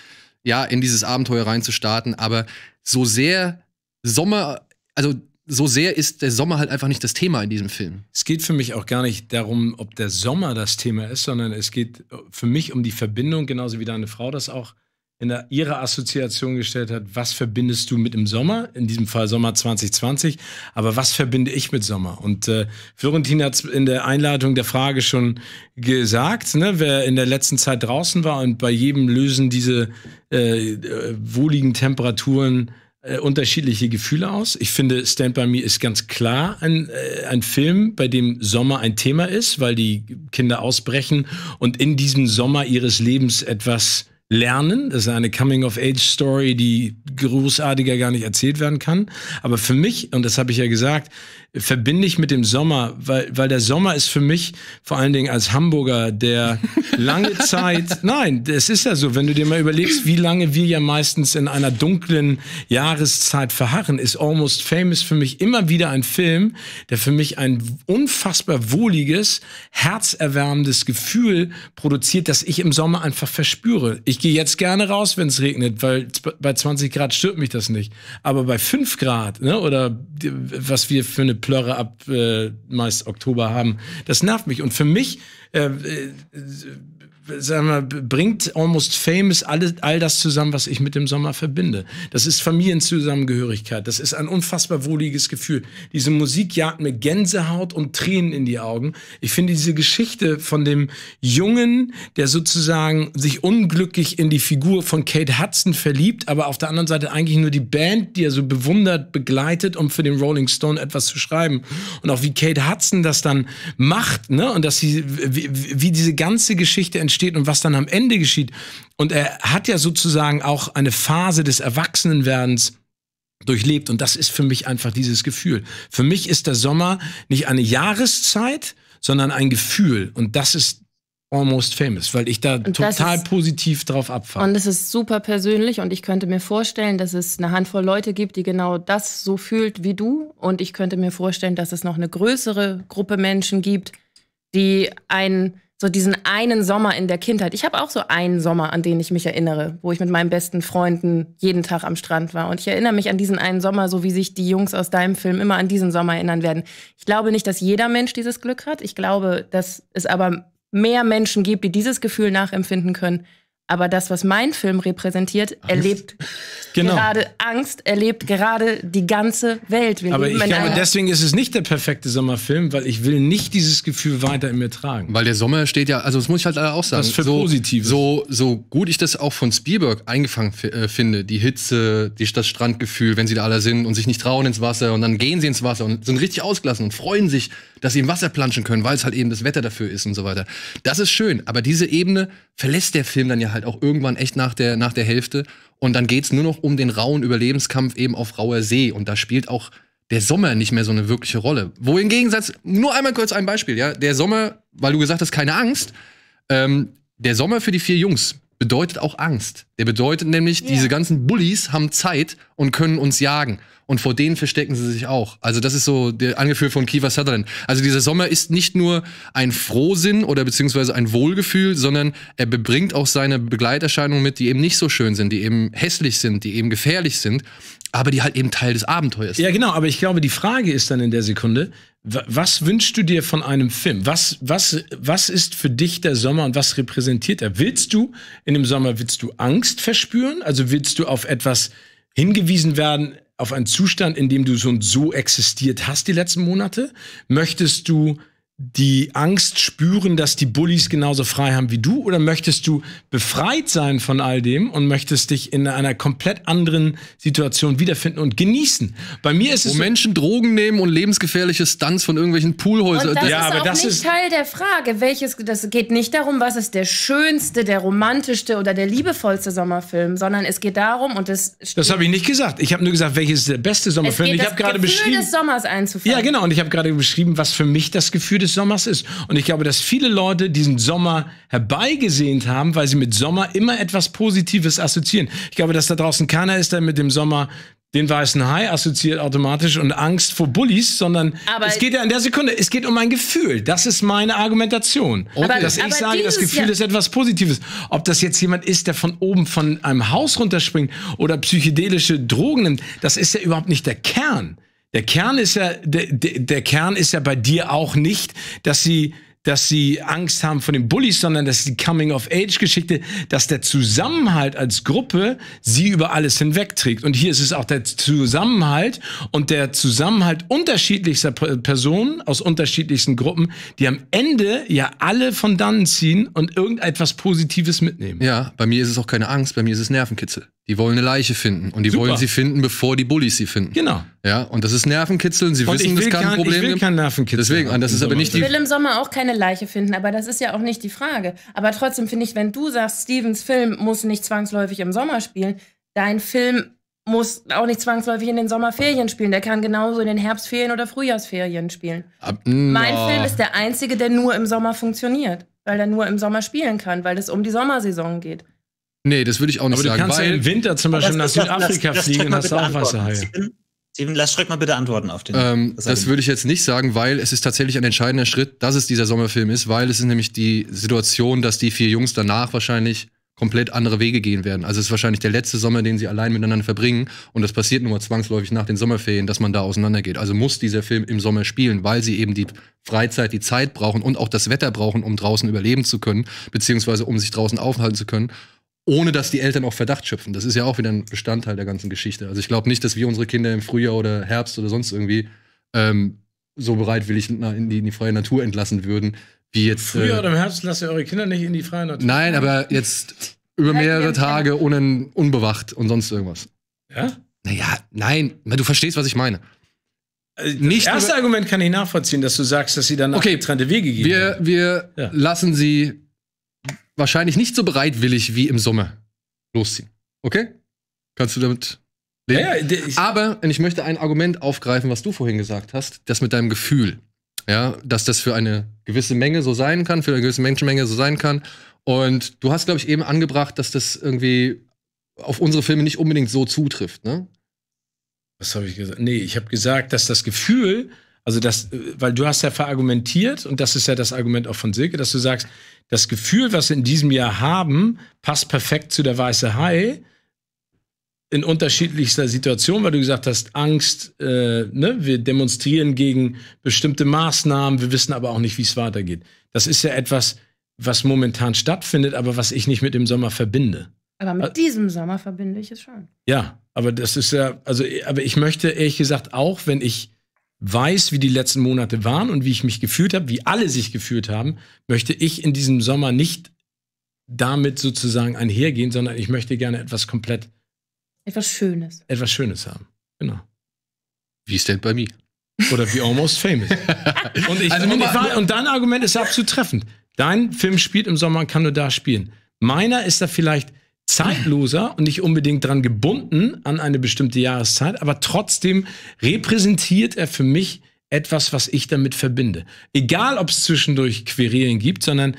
ja, in dieses Abenteuer reinzustarten. Aber so sehr Sommer, also so sehr ist der Sommer halt einfach nicht das Thema in diesem Film. Es geht für mich auch gar nicht darum, ob der Sommer das Thema ist, sondern es geht für mich um die Verbindung, genauso wie deine Frau das auch in der, ihrer Assoziation gestellt hat. Was verbindest du mit dem Sommer? In diesem Fall Sommer 2020. Aber was verbinde ich mit Sommer? Und äh, Florentin hat in der Einladung der Frage schon gesagt, ne, wer in der letzten Zeit draußen war und bei jedem lösen diese äh, äh wohligen Temperaturen äh, unterschiedliche Gefühle aus. Ich finde, Stand By Me ist ganz klar ein, äh, ein Film, bei dem Sommer ein Thema ist, weil die Kinder ausbrechen und in diesem Sommer ihres Lebens etwas lernen. Das ist eine Coming-of-Age-Story, die großartiger gar nicht erzählt werden kann. Aber für mich, und das habe ich ja gesagt, verbinde ich mit dem Sommer, weil, weil der Sommer ist für mich vor allen Dingen als Hamburger, der lange Zeit, nein, es ist ja so, wenn du dir mal überlegst, wie lange wir ja meistens in einer dunklen Jahreszeit verharren, ist Almost Famous für mich immer wieder ein Film, der für mich ein unfassbar wohliges, herzerwärmendes Gefühl produziert, das ich im Sommer einfach verspüre. Ich gehe jetzt gerne raus, wenn es regnet, weil bei 20 Grad stört mich das nicht. Aber bei 5 Grad, ne, oder was wir für eine Plörre ab äh, meist Oktober haben. Das nervt mich. Und für mich äh, äh, sagen wir, bringt Almost Famous all, all das zusammen, was ich mit dem Sommer verbinde. Das ist Familienzusammengehörigkeit. Das ist ein unfassbar wohliges Gefühl. Diese Musik jagt mir Gänsehaut und Tränen in die Augen. Ich finde diese Geschichte von dem Jungen, der sozusagen sich unglücklich in die Figur von Kate Hudson verliebt, aber auf der anderen Seite eigentlich nur die Band, die er so bewundert, begleitet, um für den Rolling Stone etwas zu schreiben. Und auch wie Kate Hudson das dann macht, ne? Und dass sie, wie, wie diese ganze Geschichte entsteht und was dann am Ende geschieht. Und er hat ja sozusagen auch eine Phase des Erwachsenenwerdens durchlebt. Und das ist für mich einfach dieses Gefühl. Für mich ist der Sommer nicht eine Jahreszeit, sondern ein Gefühl. Und das ist almost famous, weil ich da Und total ist- positiv drauf abfahre. Und es ist super persönlich und ich könnte mir vorstellen, dass es eine Handvoll Leute gibt, die genau das so fühlt wie du. Und ich könnte mir vorstellen, dass es noch eine größere Gruppe Menschen gibt, die einen, so diesen einen Sommer in der Kindheit. Ich habe auch so einen Sommer, an den ich mich erinnere, wo ich mit meinen besten Freunden jeden Tag am Strand war. Und ich erinnere mich an diesen einen Sommer, so wie sich die Jungs aus deinem Film immer an diesen Sommer erinnern werden. Ich glaube nicht, dass jeder Mensch dieses Glück hat. Ich glaube, dass es aber mehr Menschen gibt, die dieses Gefühl nachempfinden können. Aber das, was mein Film repräsentiert, erlebt Genau. gerade Angst, erlebt gerade die ganze Welt. Wir Aber ich glaube, deswegen ist es nicht der perfekte Sommerfilm, weil ich will nicht dieses Gefühl weiter in mir tragen. Weil der Sommer steht ja, also das muss ich halt auch sagen. Was für so, Positives. So, so gut ich das auch von Spielberg eingefangen äh, finde, die Hitze, die, das Strandgefühl, wenn sie da alle sind und sich nicht trauen ins Wasser und dann gehen sie ins Wasser und sind richtig ausgelassen und freuen sich, dass sie im Wasser planschen können, weil es halt eben das Wetter dafür ist und so weiter. Das ist schön, aber diese Ebene verlässt der Film dann ja halt auch irgendwann echt nach der, nach der Hälfte. Und dann geht's nur noch um den rauen Überlebenskampf eben auf rauer See. Und da spielt auch der Sommer nicht mehr so eine wirkliche Rolle. Wo im Gegensatz, nur einmal kurz ein Beispiel, ja, der Sommer, weil du gesagt hast, keine Angst, ähm, der Sommer für die vier Jungs bedeutet auch Angst. Der bedeutet nämlich, diese ganzen Bullies haben Zeit und können uns jagen. Und vor denen verstecken sie sich auch. Also das ist so der angeführt von Kiefer Sutherland. Also dieser Sommer ist nicht nur ein Frohsinn oder beziehungsweise ein Wohlgefühl, sondern er bebringt auch seine Begleiterscheinungen mit, die eben nicht so schön sind, die eben hässlich sind, die eben gefährlich sind, aber die halt eben Teil des Abenteuers. Ja, genau, aber ich glaube, die Frage ist dann in der Sekunde, wa- was wünschst du dir von einem Film? Was, was, was ist für dich der Sommer und was repräsentiert er? Willst du in dem Sommer, willst du Angst verspüren? Also willst du auf etwas hingewiesen werden, auf einen Zustand, in dem du so und so existiert hast die letzten Monate? Möchtest du die Angst spüren, dass die Bullies genauso frei haben wie du? Oder möchtest du befreit sein von all dem und möchtest dich in einer komplett anderen Situation wiederfinden und genießen? Bei mir ist es Wo so, Menschen Drogen nehmen und lebensgefährliche Stunts von irgendwelchen Poolhäusern. Und das Ja, ist aber auch das nicht ist- Teil der Frage. Welches, das geht nicht darum, was ist der schönste, der romantischste oder der liebevollste Sommerfilm, sondern es geht darum, und das, das habe ich nicht gesagt. Ich habe nur gesagt, welches ist der beste es Sommerfilm. geht Ich das habe gerade Gefühl beschrieben. des Sommers einzufangen. Ja, genau. Und ich habe gerade beschrieben, was für mich das Gefühl des Sommers ist. Und ich glaube, dass viele Leute diesen Sommer herbeigesehnt haben, weil sie mit Sommer immer etwas Positives assoziieren. Ich glaube, dass da draußen keiner ist, der mit dem Sommer den weißen Hai assoziiert automatisch und Angst vor Bullies, sondern Aber- es geht ja in der Sekunde, es geht um ein Gefühl. Das ist meine Argumentation. Aber- dass ich sage, das Gefühl Jahr- ist etwas Positives. Ob das jetzt jemand ist, der von oben von einem Haus runterspringt oder psychedelische Drogen nimmt, das ist ja überhaupt nicht der Kern. Der Kern ist ja, der, der, Kern ist ja bei dir auch nicht, dass sie dass sie Angst haben vor den Bullies, sondern das ist die Coming-of-Age-Geschichte, dass der Zusammenhalt als Gruppe sie über alles hinwegträgt. Und hier ist es auch der Zusammenhalt und der Zusammenhalt unterschiedlichster Personen aus unterschiedlichsten Gruppen, die am Ende ja alle von dannen ziehen und irgendetwas Positives mitnehmen. Ja, bei mir ist es auch keine Angst, bei mir ist es Nervenkitzel. Die wollen eine Leiche finden und die Super. wollen sie finden, bevor die Bullies sie finden. Genau. Ja, und das ist Nervenkitzeln. Sie Und wissen, das kann ein kein, Problem ich will kein Nervenkitzel. Deswegen, das im ist aber Sommer. nicht die- Ich will im Sommer auch keine Leiche finden, aber das ist ja auch nicht die Frage. Aber trotzdem finde ich, wenn du sagst, Stevens Film muss nicht zwangsläufig im Sommer spielen, dein Film muss auch nicht zwangsläufig in den Sommerferien spielen. Der kann genauso in den Herbstferien oder Frühjahrsferien spielen. Ab, Mein na, Film ist der einzige, der nur im Sommer funktioniert, weil er nur im Sommer spielen kann, weil es um die Sommersaison geht. Nee, das würde ich auch nicht Aber du sagen, kannst ja weil im Winter zum Beispiel nach Südafrika lass- fliegen und hast auch. Wasserhaie. Steven, Steven, lass Schreck mal bitte antworten auf den. ähm, das würde ich jetzt nicht sagen, weil es ist tatsächlich ein entscheidender Schritt, dass es dieser Sommerfilm ist, weil es ist nämlich die Situation, dass die vier Jungs danach wahrscheinlich komplett andere Wege gehen werden. Also es ist wahrscheinlich der letzte Sommer, den sie allein miteinander verbringen. Und das passiert nur mal zwangsläufig nach den Sommerferien, dass man da auseinandergeht. Also muss dieser Film im Sommer spielen, weil sie eben die Freizeit, die Zeit brauchen und auch das Wetter brauchen, um draußen überleben zu können, beziehungsweise um sich draußen aufhalten zu können ohne dass die Eltern auch Verdacht schöpfen. Das ist ja auch wieder ein Bestandteil der ganzen Geschichte. Also ich glaube nicht, dass wir unsere Kinder im Frühjahr oder Herbst oder sonst irgendwie ähm, so bereitwillig in die, in die freie Natur entlassen würden, wie jetzt. Frühjahr äh, oder im Herbst lasst ihr eure Kinder nicht in die freie Natur. Nein, aber jetzt über mehrere Tage un unbewacht und sonst irgendwas. Ja? Naja, nein, du verstehst, was ich meine. Das Nicht erste Argument kann ich nachvollziehen, dass du sagst, dass sie dann Okay, getrennte Wege gehen. Wir, wir Ja. lassen sie wahrscheinlich nicht so bereitwillig wie im Sommer losziehen. Okay? Kannst du damit leben? ja, ja, ich, Aber und ich möchte ein Argument aufgreifen, was du vorhin gesagt hast, das mit deinem Gefühl. Ja, dass das für eine gewisse Menge so sein kann, für eine gewisse Menschenmenge so sein kann. Und du hast, glaube ich, eben angebracht, dass das irgendwie auf unsere Filme nicht unbedingt so zutrifft, ne? was habe ich gesagt? Nee, ich habe gesagt, dass das Gefühl, also das, äh, weil du hast ja verargumentiert, und das ist ja das Argument auch von Silke, dass du sagst, das Gefühl, was wir in diesem Jahr haben, passt perfekt zu der Weiße Hai in unterschiedlichster Situation, weil du gesagt hast, Angst, äh, ne, wir demonstrieren gegen bestimmte Maßnahmen, wir wissen aber auch nicht, wie es weitergeht. Das ist ja etwas, was momentan stattfindet, aber was ich nicht mit dem Sommer verbinde. Aber Äh, mit diesem Sommer verbinde ich es schon. Ja, aber das ist ja, also, aber ich möchte ehrlich gesagt auch, wenn ich weiß, wie die letzten Monate waren und wie ich mich gefühlt habe, wie alle sich gefühlt haben, möchte ich in diesem Sommer nicht damit sozusagen einhergehen, sondern ich möchte gerne etwas komplett, Etwas Schönes. etwas Schönes haben. Genau. Wie Stand by Me. Oder wie Almost Famous. und, ich, Also und, ich war, und dein Argument ist absolut treffend. Dein Film spielt im Sommer und kann nur da spielen. Meiner ist da vielleicht zeitloser und nicht unbedingt dran gebunden an eine bestimmte Jahreszeit, aber trotzdem repräsentiert er für mich etwas, was ich damit verbinde. Egal, ob es zwischendurch Querelen gibt, sondern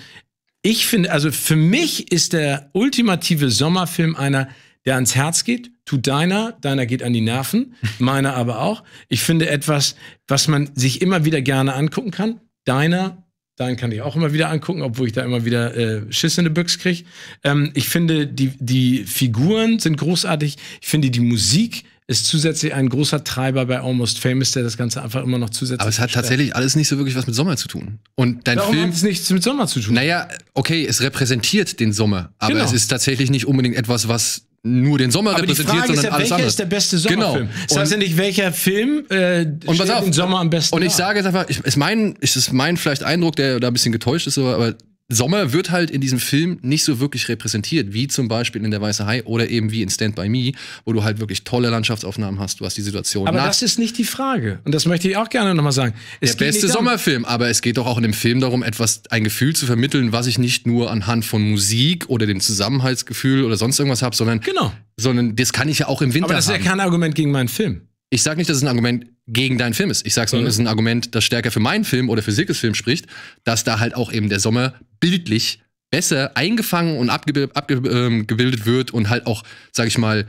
ich finde, also für mich ist der ultimative Sommerfilm einer, der ans Herz geht. Tut deiner, deiner geht an die Nerven, meiner aber auch. Ich finde etwas, was man sich immer wieder gerne angucken kann. Deiner, deinen kann ich auch immer wieder angucken, obwohl ich da immer wieder äh, Schiss in die Büchse kriege. Ähm, ich finde, die, die Figuren sind großartig. Ich finde, die Musik ist zusätzlich ein großer Treiber bei Almost Famous, der das Ganze einfach immer noch zusätzlich Aber es hat verstärkt. tatsächlich alles nicht so wirklich was mit Sommer zu tun. Und dein Warum Film. hat es nichts mit Sommer zu tun? Naja, okay, es repräsentiert den Sommer, aber Genau. es ist tatsächlich nicht unbedingt etwas, was nur den Sommer Aber die repräsentiert, Frage ist sondern ja, alles welcher andere. ist der beste Sommerfilm? Genau. Das heißt ja nicht, welcher Film äh, Und pass auf. den Sommer am besten Und ich dar. sage jetzt einfach, ich, ist mein, ist es mein vielleicht Eindruck, der da ein bisschen getäuscht ist, aber Sommer wird halt in diesem Film nicht so wirklich repräsentiert, wie zum Beispiel in Der Weiße Hai oder eben wie in Stand By Me, wo du halt wirklich tolle Landschaftsaufnahmen hast. Du hast die Situation Aber nach das ist nicht die Frage. Und das möchte ich auch gerne nochmal sagen. Es der beste Sommerfilm, aber es geht doch auch in dem Film darum, etwas, ein Gefühl zu vermitteln, was ich nicht nur anhand von Musik oder dem Zusammenhaltsgefühl oder sonst irgendwas habe, sondern, Genau. sondern das kann ich ja auch im Winter Aber das ist ja kein Argument gegen meinen Film. Ich sage nicht, dass es ein Argument gegen deinen Film ist. Ich sage, sondern es ist ein Argument, das stärker für meinen Film oder für Silkes Film spricht, dass da halt auch eben der Sommer bildlich besser eingefangen und abgebildet abge ähm, wird und halt auch, sage ich mal,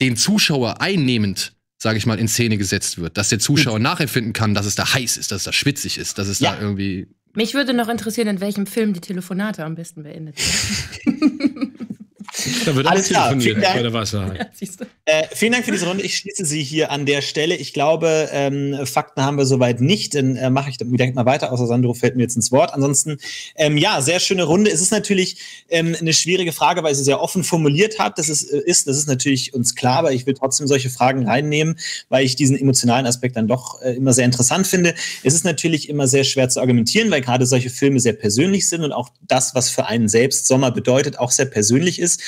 den Zuschauer einnehmend, sage ich mal, in Szene gesetzt wird. Dass der Zuschauer nachempfinden kann, dass es da heiß ist, dass es da schwitzig ist, dass es Ja. da irgendwie. Mich würde noch interessieren, in welchem Film die Telefonate am besten beendet werden. Da wird Alles klar, telefoniert vielen Dank. bei der du? Äh, vielen Dank für diese Runde. Ich schließe sie hier an der Stelle. Ich glaube, ähm, Fakten haben wir soweit nicht. Dann äh, mache ich direkt mal weiter, außer Sandro fällt mir jetzt ins Wort. Ansonsten, ähm, ja, sehr schöne Runde. Es ist natürlich ähm, eine schwierige Frage, weil sie sehr offen formuliert hat. Das ist, äh, ist, das ist natürlich uns klar, aber ich will trotzdem solche Fragen reinnehmen, weil ich diesen emotionalen Aspekt dann doch äh, immer sehr interessant finde. Es ist natürlich immer sehr schwer zu argumentieren, weil gerade solche Filme sehr persönlich sind und auch das, was für einen selbst Sommer bedeutet, auch sehr persönlich ist.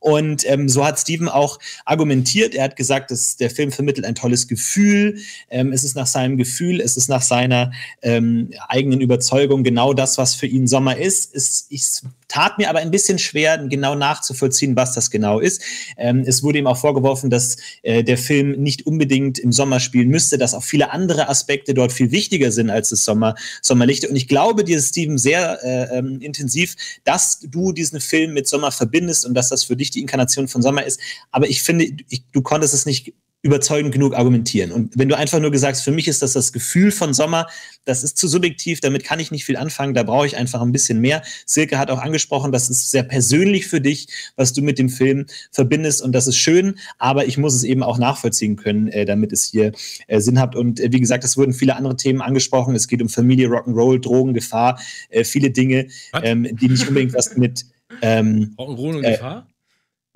Und ähm, so hat Steven auch argumentiert. Er hat gesagt, dass der Film vermittelt ein tolles Gefühl. Ähm, es ist nach seinem Gefühl, es ist nach seiner ähm, eigenen Überzeugung genau das, was für ihn Sommer ist. Es, es tat mir aber ein bisschen schwer, genau nachzuvollziehen, was das genau ist. Ähm, es wurde ihm auch vorgeworfen, dass äh, der Film nicht unbedingt im Sommer spielen müsste, dass auch viele andere Aspekte dort viel wichtiger sind als das Sommer, Sommerlichte. Und ich glaube dir, Steven, sehr äh, ähm, intensiv, dass du diesen Film mit Sommer verbindest und dass das für dich die Inkarnation von Sommer ist. Aber ich finde, ich, du konntest es nicht überzeugend genug argumentieren. Und wenn du einfach nur gesagt, für mich ist das das Gefühl von Sommer, das ist zu subjektiv, damit kann ich nicht viel anfangen, da brauche ich einfach ein bisschen mehr. Silke hat auch angesprochen, das ist sehr persönlich für dich, was du mit dem Film verbindest und das ist schön, aber ich muss es eben auch nachvollziehen können, äh, damit es hier äh, Sinn hat. Und äh, wie gesagt, es wurden viele andere Themen angesprochen. Es geht um Familie, Rock'n'Roll, Drogen, Gefahr, äh, viele Dinge, ähm, die nicht unbedingt was mit ähm, Rock'n'Roll und Äh, Gefahr?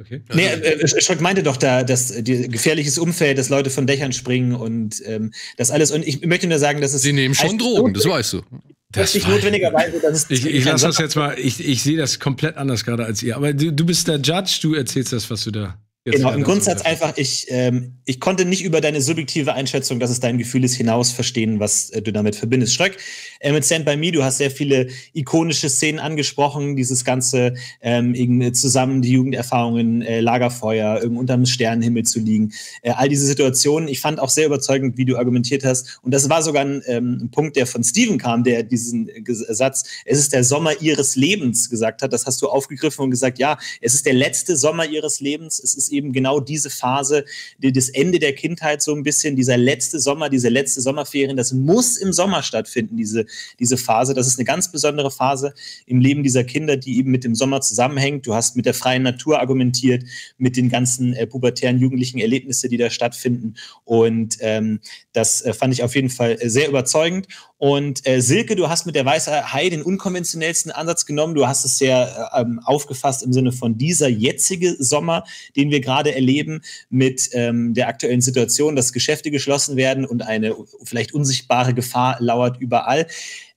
Okay. Nee, äh, Schreck meinte doch da, dass äh, die gefährliches Umfeld, dass Leute von Dächern springen und ähm, das alles. Und ich möchte nur sagen, dass es Sie nehmen schon Drogen, das weißt du. Das nicht war- notwendigerweise, dass es Ich, ich lasse das jetzt mal, ich, ich sehe das komplett anders gerade als ihr. Aber du, du bist der Judge, du erzählst das, was du da Genau, im Grundsatz einfach, ich, ähm, ich konnte nicht über deine subjektive Einschätzung, dass es dein Gefühl ist, hinaus verstehen, was äh, du damit verbindest. Schröck, äh, mit Stand By Me, du hast sehr viele ikonische Szenen angesprochen, dieses ganze ähm, irgendwie zusammen die Jugenderfahrungen, äh, Lagerfeuer, irgendwo unterm Sternenhimmel zu liegen, äh, all diese Situationen. Ich fand auch sehr überzeugend, wie du argumentiert hast. Und das war sogar ein, ähm, ein Punkt, der von Steven kam, der diesen äh, Ges- Satz, es ist der Sommer ihres Lebens gesagt hat. Das hast du aufgegriffen und gesagt, ja, es ist der letzte Sommer ihres Lebens. Es ist eben genau diese Phase, das Ende der Kindheit so ein bisschen, dieser letzte Sommer, diese letzte Sommerferien, das muss im Sommer stattfinden, diese, diese Phase. Das ist eine ganz besondere Phase im Leben dieser Kinder, die eben mit dem Sommer zusammenhängt. Du hast mit der freien Natur argumentiert, mit den ganzen äh, pubertären jugendlichen Erlebnissen, die da stattfinden. Und ähm, das äh, fand ich auf jeden Fall äh, sehr überzeugend. Und äh, Silke, du hast mit der Weiße Hai den unkonventionellsten Ansatz genommen. Du hast es sehr äh, ähm, aufgefasst im Sinne von dieser jetzige Sommer, den wir gerade erleben, mit ähm, der aktuellen Situation, dass Geschäfte geschlossen werden und eine vielleicht unsichtbare Gefahr lauert überall.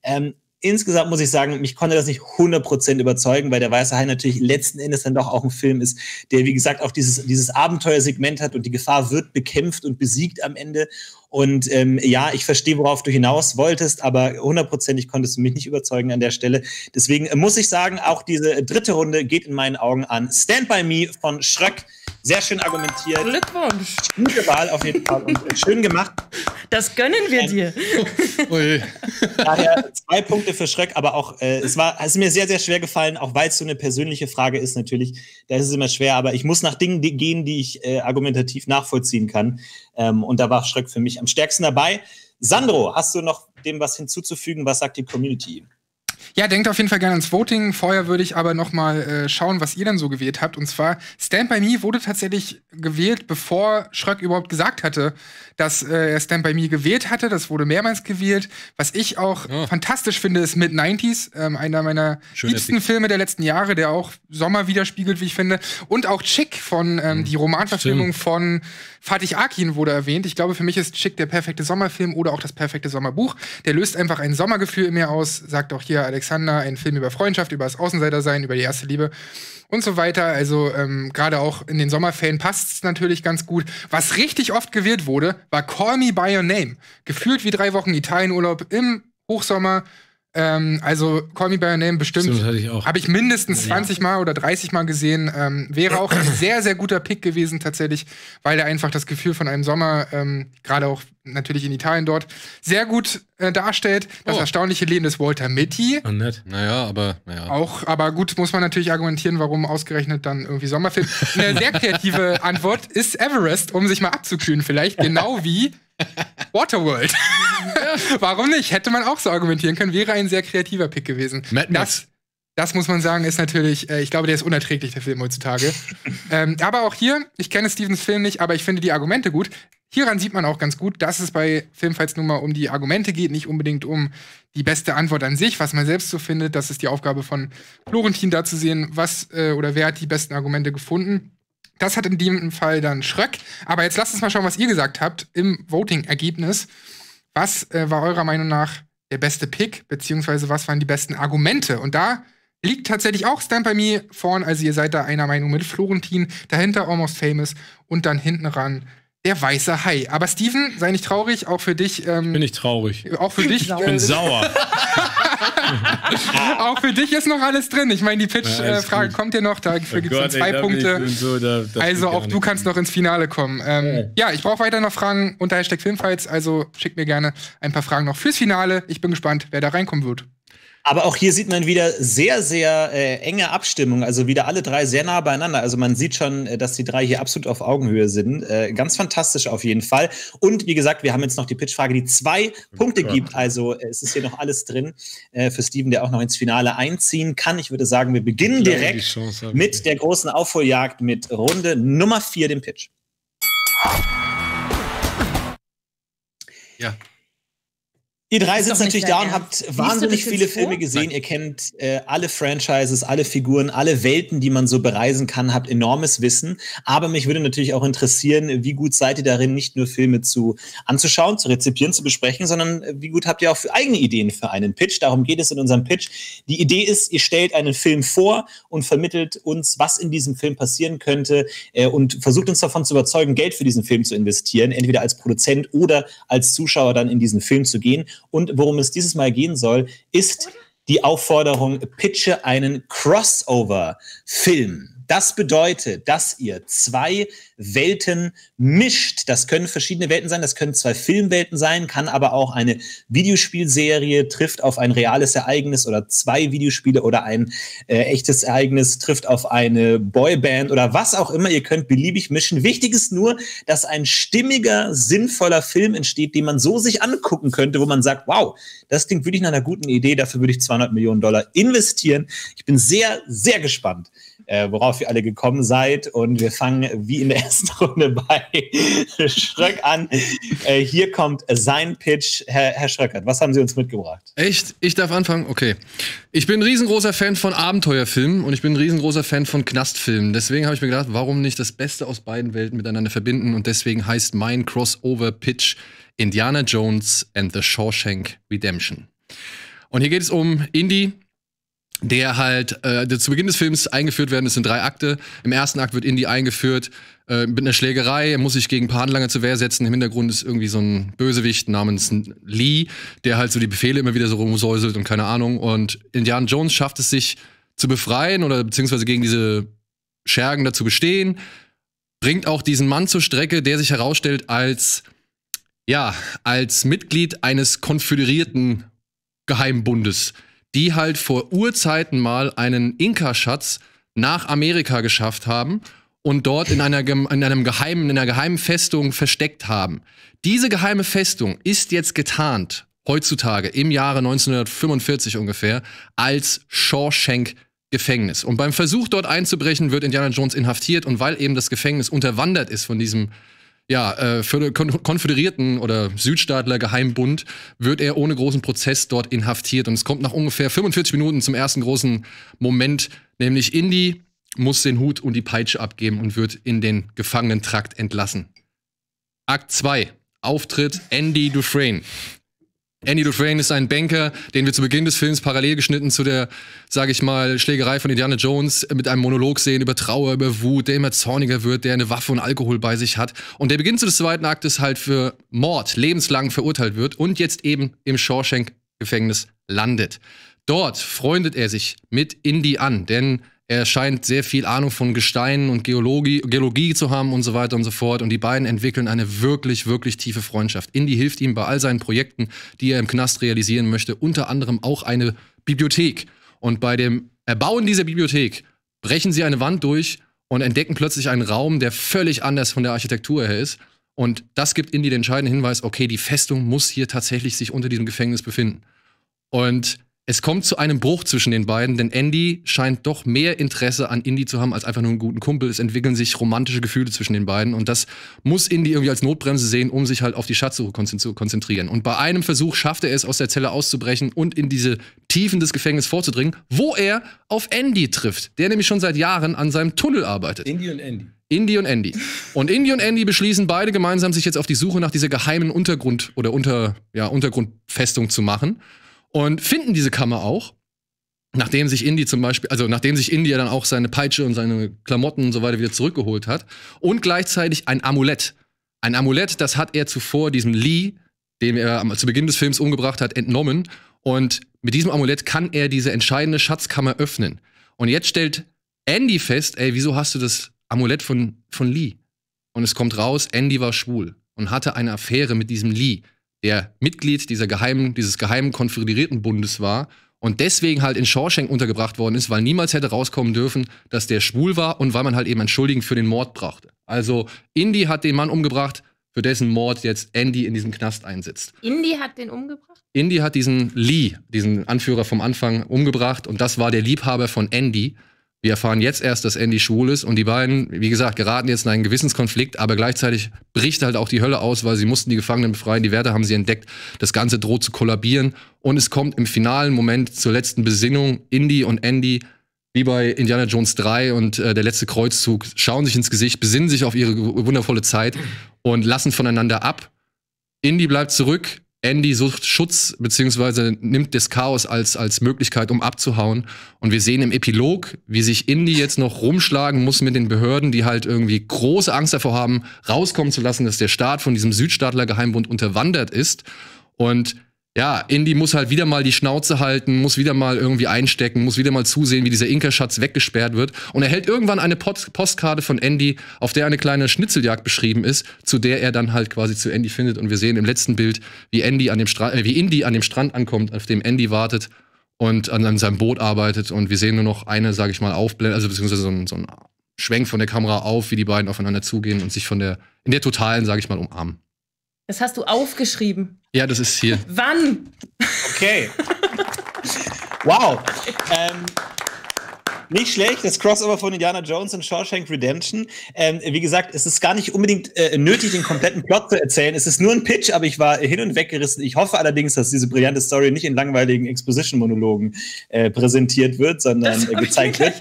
Ähm, insgesamt muss ich sagen, mich konnte das nicht 100% überzeugen, weil der Weiße Hai natürlich letzten Endes dann doch auch ein Film ist, der, wie gesagt, auch dieses, dieses Abenteuersegment hat und die Gefahr wird bekämpft und besiegt am Ende. Und ähm, ja, ich verstehe, worauf du hinaus wolltest, aber hundertprozentig konntest du mich nicht überzeugen an der Stelle. Deswegen äh, muss ich sagen, auch diese dritte Runde geht in meinen Augen an Stand By Me von Schröck. Sehr schön argumentiert. Glückwunsch. Gute Wahl auf jeden Fall und schön gemacht. Das gönnen wir dir. Ui. Daher zwei Punkte für Schröck, aber auch, äh, es war, es ist mir sehr, sehr schwer gefallen, auch weil es so eine persönliche Frage ist natürlich. Da ist es immer schwer, aber ich muss nach Dingen die, gehen, die ich äh, argumentativ nachvollziehen kann. Ähm, und da war Schröck für mich am stärksten dabei. Sandro, hast du noch dem was hinzuzufügen? Was sagt die Community? Ja, denkt auf jeden Fall gerne ans Voting. Vorher würde ich aber noch mal äh, schauen, was ihr denn so gewählt habt. Und zwar, Stand By Me wurde tatsächlich gewählt, bevor Schröck überhaupt gesagt hatte, dass äh, er Stand By Me gewählt hatte. Das wurde mehrmals gewählt. Was ich auch Ja. fantastisch finde, ist Mid-90s. Ähm, einer meiner Schöner liebsten. Filme der letzten Jahre, der auch Sommer widerspiegelt, wie ich finde. Und auch Chick von ähm, die Romanverfilmung von Fatih Akin wurde erwähnt. Ich glaube, für mich ist Chick der perfekte Sommerfilm oder auch das perfekte Sommerbuch. Der löst einfach ein Sommergefühl in mir aus, sagt auch hier Alexander, ein Film über Freundschaft, über das Außenseitersein, über die erste Liebe und so weiter. Also ähm, gerade auch in den Sommerferien passt es natürlich ganz gut. Was richtig oft gewählt wurde, war Call Me By Your Name. Gefühlt wie drei Wochen Italienurlaub im Hochsommer. Ähm, also Call Me By Your Name bestimmt. Stimmt, hatte ich auch. Habe ich mindestens 20 Mal oder 30 Mal gesehen. Ähm, wäre auch ein sehr, sehr guter Pick gewesen tatsächlich, weil er einfach das Gefühl von einem Sommer, ähm, gerade auch natürlich in Italien dort, sehr gut äh, darstellt. Das Oh. erstaunliche Leben des Walter Mitty. Oh, nett. Naja, aber naja. Auch, aber gut, muss man natürlich argumentieren, warum ausgerechnet dann irgendwie Sommerfilm. Eine sehr kreative Antwort ist Everest, um sich mal abzukühlen, vielleicht genau wie Waterworld. warum nicht? Hätte man auch so argumentieren können, wäre ein sehr kreativer Pick gewesen. Mad Max. Das, das muss man sagen, ist natürlich, äh, ich glaube, der ist unerträglich, der Film heutzutage. ähm, aber auch hier, ich kenne Stevens Film nicht, aber ich finde die Argumente gut. Hieran sieht man auch ganz gut, dass es bei Filmfights nun mal um die Argumente geht, nicht unbedingt um die beste Antwort an sich, was man selbst so findet. Das ist die Aufgabe von Florentin, da zu sehen, was äh, oder wer hat die besten Argumente gefunden. Das hat in dem Fall dann Schröck. Aber jetzt lasst uns mal schauen, was ihr gesagt habt im Voting-Ergebnis. Was äh, war eurer Meinung nach der beste Pick, beziehungsweise was waren die besten Argumente? Und da liegt tatsächlich auch Stand By Me vorn. Also ihr seid da einer Meinung mit Florentin, dahinter Almost Famous und dann hinten ran der weiße Hai. Aber Steven, sei nicht traurig, auch für dich. Ähm, Bin ich traurig. auch für dich. Ich bin äh, sauer. auch für dich ist noch alles drin. Ich meine, die Ja, Pitch-Frage gut. kommt ja noch. Dafür gibt es ey, zwei ich Punkte. so, da- Also auch du kannst noch ins Finale kommen. Ähm, ja, ich brauche weiter noch Fragen unter Hashtag Filmfights, also schickt mir gerne ein paar Fragen noch fürs Finale. Ich bin gespannt, wer da reinkommen wird. Aber auch hier sieht man wieder sehr, sehr äh, enge Abstimmung. Also wieder alle drei sehr nah beieinander. Also man sieht schon, äh, dass die drei hier absolut auf Augenhöhe sind. Äh, ganz fantastisch auf jeden Fall. Und wie gesagt, wir haben jetzt noch die Pitchfrage, die zwei Punkte Gott. gibt. Also äh, es ist hier noch alles drin äh, für Steven, der auch noch ins Finale einziehen kann. Ich würde sagen, wir beginnen direkt mit der großen Aufholjagd mit Runde Nummer vier, dem Pitch. Ja. Ihr drei sitzt natürlich da und habt Liest wahnsinnig viele vor? Filme gesehen. Ihr kennt äh, alle Franchises, alle Figuren, alle Welten, die man so bereisen kann, habt enormes Wissen. Aber mich würde natürlich auch interessieren, wie gut seid ihr darin, nicht nur Filme zu anzuschauen, zu rezipieren, zu besprechen, sondern äh, wie gut habt ihr auch für eigene Ideen für einen Pitch? Darum geht es in unserem Pitch. Die Idee ist, ihr stellt einen Film vor und vermittelt uns, was in diesem Film passieren könnte äh, und versucht uns davon zu überzeugen, Geld für diesen Film zu investieren, entweder als Produzent oder als Zuschauer dann in diesen Film zu gehen. Und worum es dieses Mal gehen soll, ist die Aufforderung, pitche einen Crossover-Film. Das bedeutet, dass ihr zwei Welten mischt. Das können verschiedene Welten sein, das können zwei Filmwelten sein, kann aber auch eine Videospielserie trifft auf ein reales Ereignis oder zwei Videospiele oder ein äh, echtes Ereignis trifft auf eine Boyband oder was auch immer. Ihr könnt beliebig mischen. Wichtig ist nur, dass ein stimmiger, sinnvoller Film entsteht, den man so sich angucken könnte, wo man sagt, wow, das klingt wirklich nach einer guten Idee. Dafür würde ich 200 Millionen Dollar investieren. Ich bin sehr, sehr gespannt, äh, worauf ihr alle gekommen seid. Und wir fangen wie in der ersten Runde bei Schröck an. Äh, hier kommt sein Pitch. Herr, Herr Schröckert, was haben Sie uns mitgebracht? Echt? Ich darf anfangen? Okay. Ich bin ein riesengroßer Fan von Abenteuerfilmen und ich bin ein riesengroßer Fan von Knastfilmen. Deswegen habe ich mir gedacht, warum nicht das Beste aus beiden Welten miteinander verbinden? Und deswegen heißt mein Crossover-Pitch Indiana Jones and the Shawshank Redemption. Und hier geht es um Indy, der halt äh, der zu Beginn des Films eingeführt werden. Es sind drei Akte. Im ersten Akt wird Indy eingeführt äh, mit einer Schlägerei. Er muss sich gegen ein paar Handlanger zur Wehr setzen. Im Hintergrund ist irgendwie so ein Bösewicht namens Lee, der halt so die Befehle immer wieder so rumsäuselt und keine Ahnung. Und Indiana Jones schafft es sich zu befreien oder beziehungsweise gegen diese Schergen dazu bestehen. Bringt auch diesen Mann zur Strecke, der sich herausstellt als ja, als Mitglied eines konföderierten Geheimbundes, die halt vor Urzeiten mal einen Inka-Schatz nach Amerika geschafft haben und dort in einer, in einem geheimen, in einer geheimen Festung versteckt haben. Diese geheime Festung ist jetzt getarnt, heutzutage im Jahre 1945 ungefähr, als Shawshank Gefängnis. Und beim Versuch dort einzubrechen, wird Indiana Jones inhaftiert und weil eben das Gefängnis unterwandert ist von diesem ja, äh, für den Kon Konföderierten oder Südstaatler Geheimbund wird er ohne großen Prozess dort inhaftiert. Und es kommt nach ungefähr 45 Minuten zum ersten großen Moment, nämlich Indy muss den Hut und die Peitsche abgeben und wird in den Gefangenentrakt entlassen. Akt 2. Auftritt Andy Dufresne. Andy Dufresne ist ein Banker, den wir zu Beginn des Films parallel geschnitten zu der, sage ich mal, Schlägerei von Indiana Jones mit einem Monolog sehen über Trauer, über Wut, der immer zorniger wird, der eine Waffe und Alkohol bei sich hat. Und der Beginn des zweiten Aktes halt für Mord lebenslang verurteilt wird und jetzt eben im Shawshank-Gefängnis landet. Dort freundet er sich mit Indy an, denn er scheint sehr viel Ahnung von Gesteinen und Geologie, Geologie zu haben und so weiter und so fort. Und die beiden entwickeln eine wirklich, wirklich tiefe Freundschaft. Indy hilft ihm bei all seinen Projekten, die er im Knast realisieren möchte, unter anderem auch eine Bibliothek. Und bei dem Erbauen dieser Bibliothek brechen sie eine Wand durch und entdecken plötzlich einen Raum, der völlig anders von der Architektur her ist. Und das gibt Indy den entscheidenden Hinweis, okay, die Festung muss hier tatsächlich sich unter diesem Gefängnis befinden. Und es kommt zu einem Bruch zwischen den beiden, denn Andy scheint doch mehr Interesse an Indy zu haben als einfach nur einen guten Kumpel. Es entwickeln sich romantische Gefühle zwischen den beiden und das muss Indy irgendwie als Notbremse sehen, um sich halt auf die Schatzsuche zu konzentrieren. Und bei einem Versuch schafft er es, aus der Zelle auszubrechen und in diese Tiefen des Gefängnisses vorzudringen, wo er auf Andy trifft, der nämlich schon seit Jahren an seinem Tunnel arbeitet. Indy und Andy. Indy und Andy. Und Indy und Andy beschließen beide gemeinsam, sich jetzt auf die Suche nach dieser geheimen Untergrund- oder Unter, ja, Untergrundfestung zu machen. Und finden diese Kammer auch. Nachdem sich Indy zum Beispiel, also nachdem sich Indy ja dann auch seine Peitsche und seine Klamotten und so weiter wieder zurückgeholt hat. Und gleichzeitig ein Amulett. Ein Amulett, das hat er zuvor diesem Lee, den er zu Beginn des Films umgebracht hat, entnommen. Und mit diesem Amulett kann er diese entscheidende Schatzkammer öffnen. Und jetzt stellt Andy fest, ey, wieso hast du das Amulett von, von Lee? Und es kommt raus, Andy war schwul und hatte eine Affäre mit diesem Lee, der Mitglied dieser geheimen, dieses geheimen Konföderiertenbundes war. und deswegen halt in Shawshank untergebracht worden ist, weil niemals hätte rauskommen dürfen, dass der schwul war und weil man halt eben einen Schuldigen für den Mord brauchte. Also Indy hat den Mann umgebracht, für dessen Mord jetzt Andy in diesem Knast einsitzt. Indy hat den umgebracht? Indy hat diesen Lee, diesen Anführer vom Anfang, umgebracht und das war der Liebhaber von Andy. Wir erfahren jetzt erst, dass Andy schwul ist und die beiden, wie gesagt, geraten jetzt in einen Gewissenskonflikt, aber gleichzeitig bricht halt auch die Hölle aus, weil sie mussten die Gefangenen befreien, die Werte haben sie entdeckt, das Ganze droht zu kollabieren und es kommt im finalen Moment zur letzten Besinnung. Indy und Andy, wie bei Indiana Jones 3 und äh, der letzte Kreuzzug, schauen sich ins Gesicht, besinnen sich auf ihre wundervolle Zeit und lassen voneinander ab. Indy bleibt zurück, Andy sucht Schutz beziehungsweise nimmt das Chaos als, als Möglichkeit, um abzuhauen. Und wir sehen im Epilog, wie sich Indy jetzt noch rumschlagen muss mit den Behörden, die halt irgendwie große Angst davor haben, rauskommen zu lassen, dass der Staat von diesem Südstaatler-Geheimbund unterwandert ist. Und ja, Indy muss halt wieder mal die Schnauze halten, muss wieder mal irgendwie einstecken, muss wieder mal zusehen, wie dieser Inka-Schatz weggesperrt wird. Und er hält irgendwann eine Post Postkarte von Andy, auf der eine kleine Schnitzeljagd beschrieben ist, zu der er dann halt quasi zu Andy findet. Und wir sehen im letzten Bild, wie Andy an dem äh, wie Indy an dem Strand ankommt, auf dem Andy wartet und an, an seinem Boot arbeitet. Und wir sehen nur noch eine, sage ich mal, Aufblende, also beziehungsweise so ein, so ein Schwenk von der Kamera auf, wie die beiden aufeinander zugehen und sich von der, in der totalen, sage ich mal, umarmen. Das hast du aufgeschrieben. Ja, das ist hier. Wann? Okay. wow. Ähm, nicht schlecht, das Crossover von Indiana Jones und Shawshank Redemption. Ähm, wie gesagt, es ist gar nicht unbedingt äh, nötig, den kompletten Plot zu erzählen. Es ist nur ein Pitch, aber ich war hin und weg gerissen. Ich hoffe allerdings, dass diese brillante Story nicht in langweiligen Exposition-Monologen äh, präsentiert wird, sondern äh, gezeigt wird.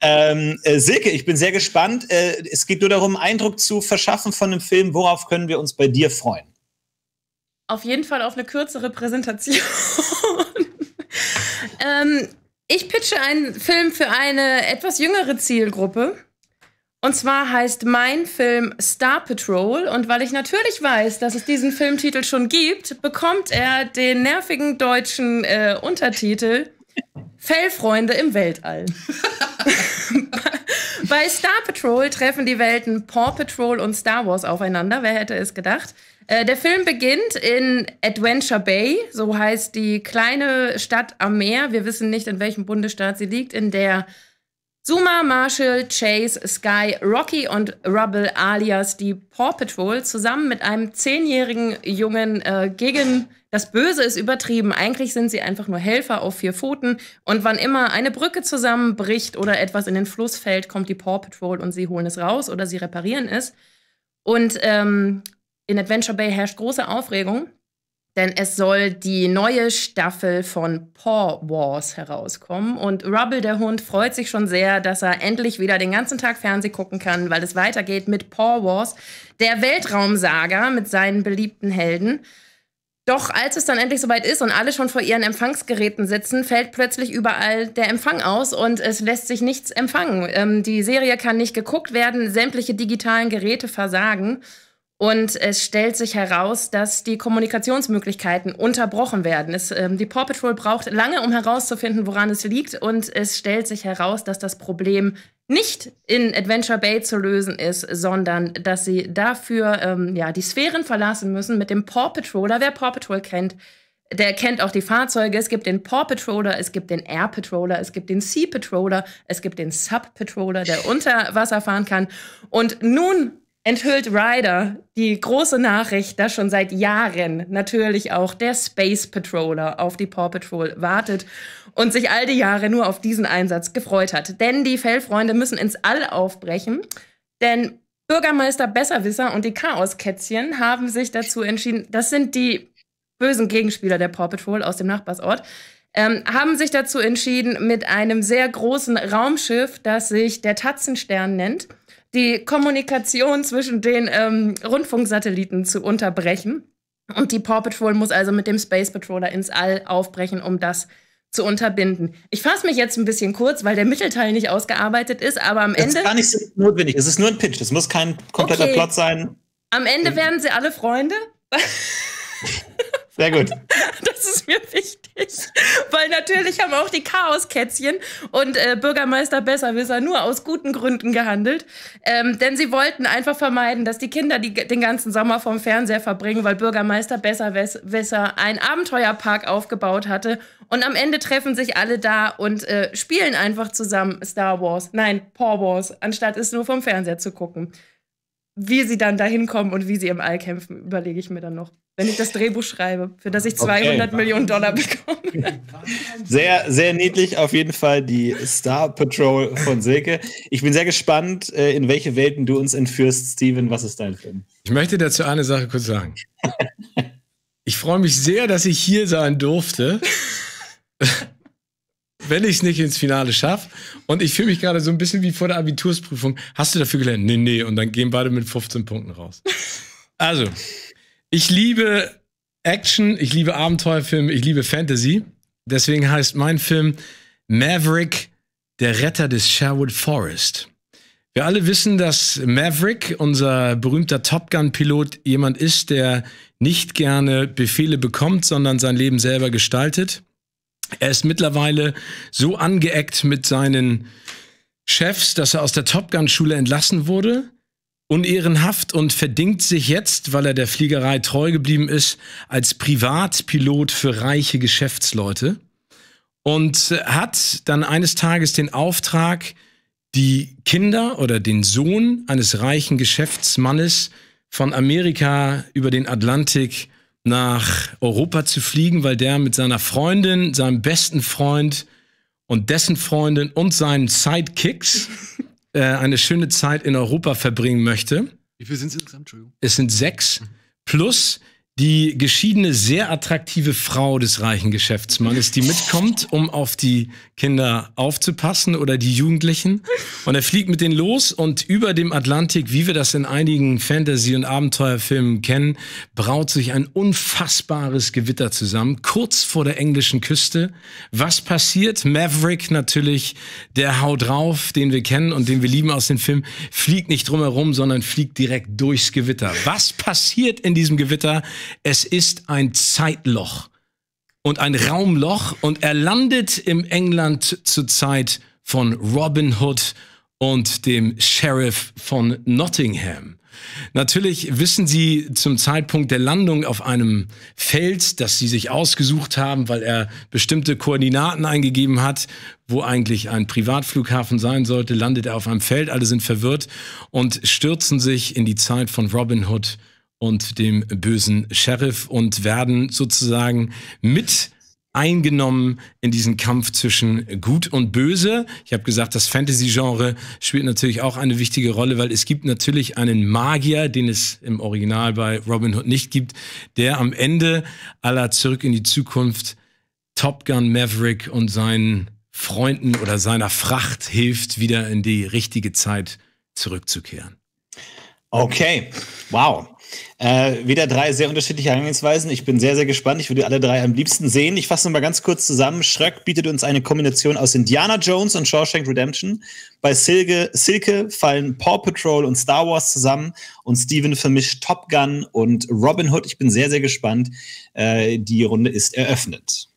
Ähm, äh, Silke, ich bin sehr gespannt. Äh, es geht nur darum, Eindruck zu verschaffen von dem Film. Worauf können wir uns bei dir freuen? Auf jeden Fall auf eine kürzere Präsentation. ähm, ich pitche einen Film für eine etwas jüngere Zielgruppe. Und zwar heißt mein Film Star Patrol. Und weil ich natürlich weiß, dass es diesen Filmtitel schon gibt, bekommt er den nervigen deutschen äh, Untertitel Fellfreunde im Weltall. Bei Star Patrol treffen die Welten Paw Patrol und Star Wars aufeinander. Wer hätte es gedacht? Äh, der Film beginnt in Adventure Bay, so heißt die kleine Stadt am Meer. Wir wissen nicht, in welchem Bundesstaat sie liegt, in der Zuma, Marshall, Chase, Sky, Rocky und Rubble alias die Paw Patrol zusammen mit einem zehnjährigen Jungen äh, gegen das Böse ist übertrieben. Eigentlich sind sie einfach nur Helfer auf vier Pfoten. Und wann immer eine Brücke zusammenbricht oder etwas in den Fluss fällt, kommt die Paw Patrol und sie holen es raus oder sie reparieren es. Und ähm, in Adventure Bay herrscht große Aufregung, denn es soll die neue Staffel von Paw Wars herauskommen. Und Rubble, der Hund, freut sich schon sehr, dass er endlich wieder den ganzen Tag Fernsehen gucken kann, weil es weitergeht mit Paw Wars, der Weltraumsaga mit seinen beliebten Helden. Doch als es dann endlich soweit ist und alle schon vor ihren Empfangsgeräten sitzen, fällt plötzlich überall der Empfang aus und es lässt sich nichts empfangen. Ähm, die Serie kann nicht geguckt werden, sämtliche digitalen Geräte versagen. Und es stellt sich heraus, dass die Kommunikationsmöglichkeiten unterbrochen werden. Es, ähm, die Paw Patrol braucht lange, um herauszufinden, woran es liegt. Und es stellt sich heraus, dass das Problem nicht in Adventure Bay zu lösen ist, sondern dass sie dafür ähm, ja, die Sphären verlassen müssen mit dem Paw Patroller. Wer Paw Patrol kennt, der kennt auch die Fahrzeuge. Es gibt den Paw Patroller, es gibt den Air Patroller, es gibt den Sea Patroller, es gibt den Sub Patroller, der unter Wasser fahren kann. Und nun enthüllt Ryder die große Nachricht, dass schon seit Jahren natürlich auch der Space Patroller auf die Paw Patrol wartet und sich all die Jahre nur auf diesen Einsatz gefreut hat. Denn die Fellfreunde müssen ins All aufbrechen, denn Bürgermeister Besserwisser und die Chaoskätzchen haben sich dazu entschieden, das sind die bösen Gegenspieler der Paw Patrol aus dem Nachbarsort, ähm, haben sich dazu entschieden, mit einem sehr großen Raumschiff, das sich der Tatzenstern nennt, die Kommunikation zwischen den ähm, Rundfunksatelliten zu unterbrechen. Und die Paw Patrol muss also mit dem Space Patroller ins All aufbrechen, um das zu unterbinden. Ich fasse mich jetzt ein bisschen kurz, weil der Mittelteil nicht ausgearbeitet ist, aber am Das Ende. ist gar nicht so notwendig. Es ist nur ein Pitch. Es muss kein kompletter Okay. Plot sein. Am Ende werden sie alle Freunde. Sehr gut. Das ist mir wichtig. Weil natürlich haben auch die Chaoskätzchen und äh, Bürgermeister Besserwisser nur aus guten Gründen gehandelt. Ähm, denn sie wollten einfach vermeiden, dass die Kinder die, den ganzen Sommer vorm Fernseher verbringen, weil Bürgermeister Besserwisser einen Abenteuerpark aufgebaut hatte. Und am Ende treffen sich alle da und äh, spielen einfach zusammen Star Wars. Nein, Paw Wars, anstatt es nur vom Fernseher zu gucken. Wie sie dann dahin kommen und wie sie im All kämpfen, überlege ich mir dann noch wenn ich das Drehbuch schreibe, für das ich 200 okay. Millionen Dollar bekomme. Sehr, sehr niedlich auf jeden Fall die Star Patrol von Silke. Ich bin sehr gespannt, äh, in welche Welten du uns entführst, Steven. Was ist dein Film? Ich möchte dazu eine Sache kurz sagen. Ich freue mich sehr, dass ich hier sein durfte. wenn ich es nicht ins Finale schaffe. Und ich fühle mich gerade so ein bisschen wie vor der Abitursprüfung. Hast du dafür gelernt? Nee, nee. Und dann gehen beide mit 15 Punkten raus. Also, ich liebe Action, ich liebe Abenteuerfilme, ich liebe Fantasy. Deswegen heißt mein Film Maverick, der Retter des Sherwood Forest. Wir alle wissen, dass Maverick, unser berühmter Top Gun-Pilot, jemand ist, der nicht gerne Befehle bekommt, sondern sein Leben selber gestaltet. Er ist mittlerweile so angeeckt mit seinen Chefs, dass er aus der Top Gun-Schule entlassen wurde unehrenhaft und verdingt sich jetzt, weil er der Fliegerei treu geblieben ist, als Privatpilot für reiche Geschäftsleute und hat dann eines Tages den Auftrag, die Kinder oder den Sohn eines reichen Geschäftsmannes von Amerika über den Atlantik nach Europa zu fliegen, weil der mit seiner Freundin, seinem besten Freund und dessen Freundin und seinen Sidekicks äh, eine schöne Zeit in Europa verbringen möchte. Wie viele sind es insgesamt? Entschuldigung. Es sind sechs. Plus die geschiedene, sehr attraktive Frau des reichen Geschäftsmannes, die mitkommt, um auf die Kinder aufzupassen oder die Jugendlichen. Und er fliegt mit denen los und über dem Atlantik, wie wir das in einigen Fantasy- und Abenteuerfilmen kennen, braut sich ein unfassbares Gewitter zusammen, kurz vor der englischen Küste. Was passiert? Maverick natürlich, der Hau drauf, den wir kennen und den wir lieben aus den Filmen, fliegt nicht drumherum, sondern fliegt direkt durchs Gewitter. Was passiert in diesem Gewitter? Es ist ein Zeitloch und ein Raumloch und er landet im England zur Zeit von Robin Hood und dem Sheriff von Nottingham. Natürlich wissen sie zum Zeitpunkt der Landung auf einem Feld, das sie sich ausgesucht haben, weil er bestimmte Koordinaten eingegeben hat, wo eigentlich ein Privatflughafen sein sollte, landet er auf einem Feld, alle sind verwirrt und stürzen sich in die Zeit von Robin Hood und dem bösen Sheriff und werden sozusagen mit eingenommen in diesen Kampf zwischen Gut und Böse. Ich habe gesagt, das Fantasy-Genre spielt natürlich auch eine wichtige Rolle, weil es gibt natürlich einen Magier, den es im Original bei Robin Hood nicht gibt, der am Ende aller Zurück in die Zukunft Top Gun Maverick und seinen Freunden oder seiner Fracht hilft, wieder in die richtige Zeit zurückzukehren. Okay, wow. Äh, wieder drei sehr unterschiedliche Herangehensweisen. Ich bin sehr, sehr gespannt. Ich würde alle drei am liebsten sehen. Ich fasse mal ganz kurz zusammen. Schröck bietet uns eine Kombination aus Indiana Jones und Shawshank Redemption. Bei Silke, Silke fallen Paw Patrol und Star Wars zusammen und Steven vermischt Top Gun und Robin Hood. Ich bin sehr, sehr gespannt. Äh, die Runde ist eröffnet.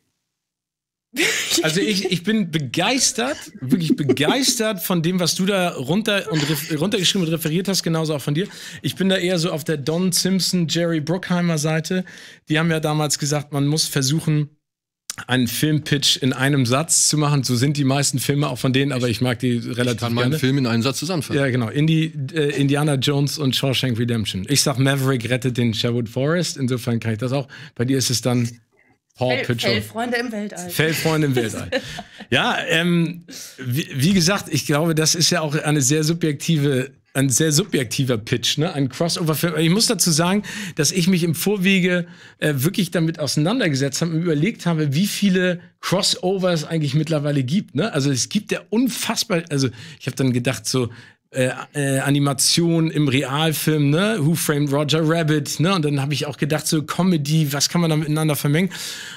Also ich, ich bin begeistert, wirklich begeistert von dem, was du da runter und runtergeschrieben und referiert hast, genauso auch von dir. Ich bin da eher so auf der Don Simpson, Jerry Bruckheimer Seite. Die haben ja damals gesagt, man muss versuchen, einen Filmpitch in einem Satz zu machen. So sind die meisten Filme auch von denen, aber ich mag die relativ ich kann meinen Film in einen Satz zusammenfassen. Ja, genau. Indi äh, Indiana Jones und Shawshank Redemption. Ich sag, Maverick rettet den Sherwood Forest. Insofern kann ich das auch. Bei dir ist es dann Paw Fell, Patrol. Fellfreunde im Weltall. Fellfreunde im Weltall. ja, ähm, wie, wie, gesagt, ich glaube, das ist ja auch eine sehr subjektive, ein sehr subjektiver Pitch, ne? Ein Crossover-Film. Ich muss dazu sagen, dass ich mich im Vorwege äh, wirklich damit auseinandergesetzt habe und überlegt habe, wie viele Crossovers eigentlich mittlerweile gibt. Ne? Also es gibt ja unfassbar, also ich habe dann gedacht, so äh, äh, Animation im Realfilm, ne? Who Framed Roger Rabbit, ne? Und dann habe ich auch gedacht, so Comedy, was kann man da miteinander vermengen?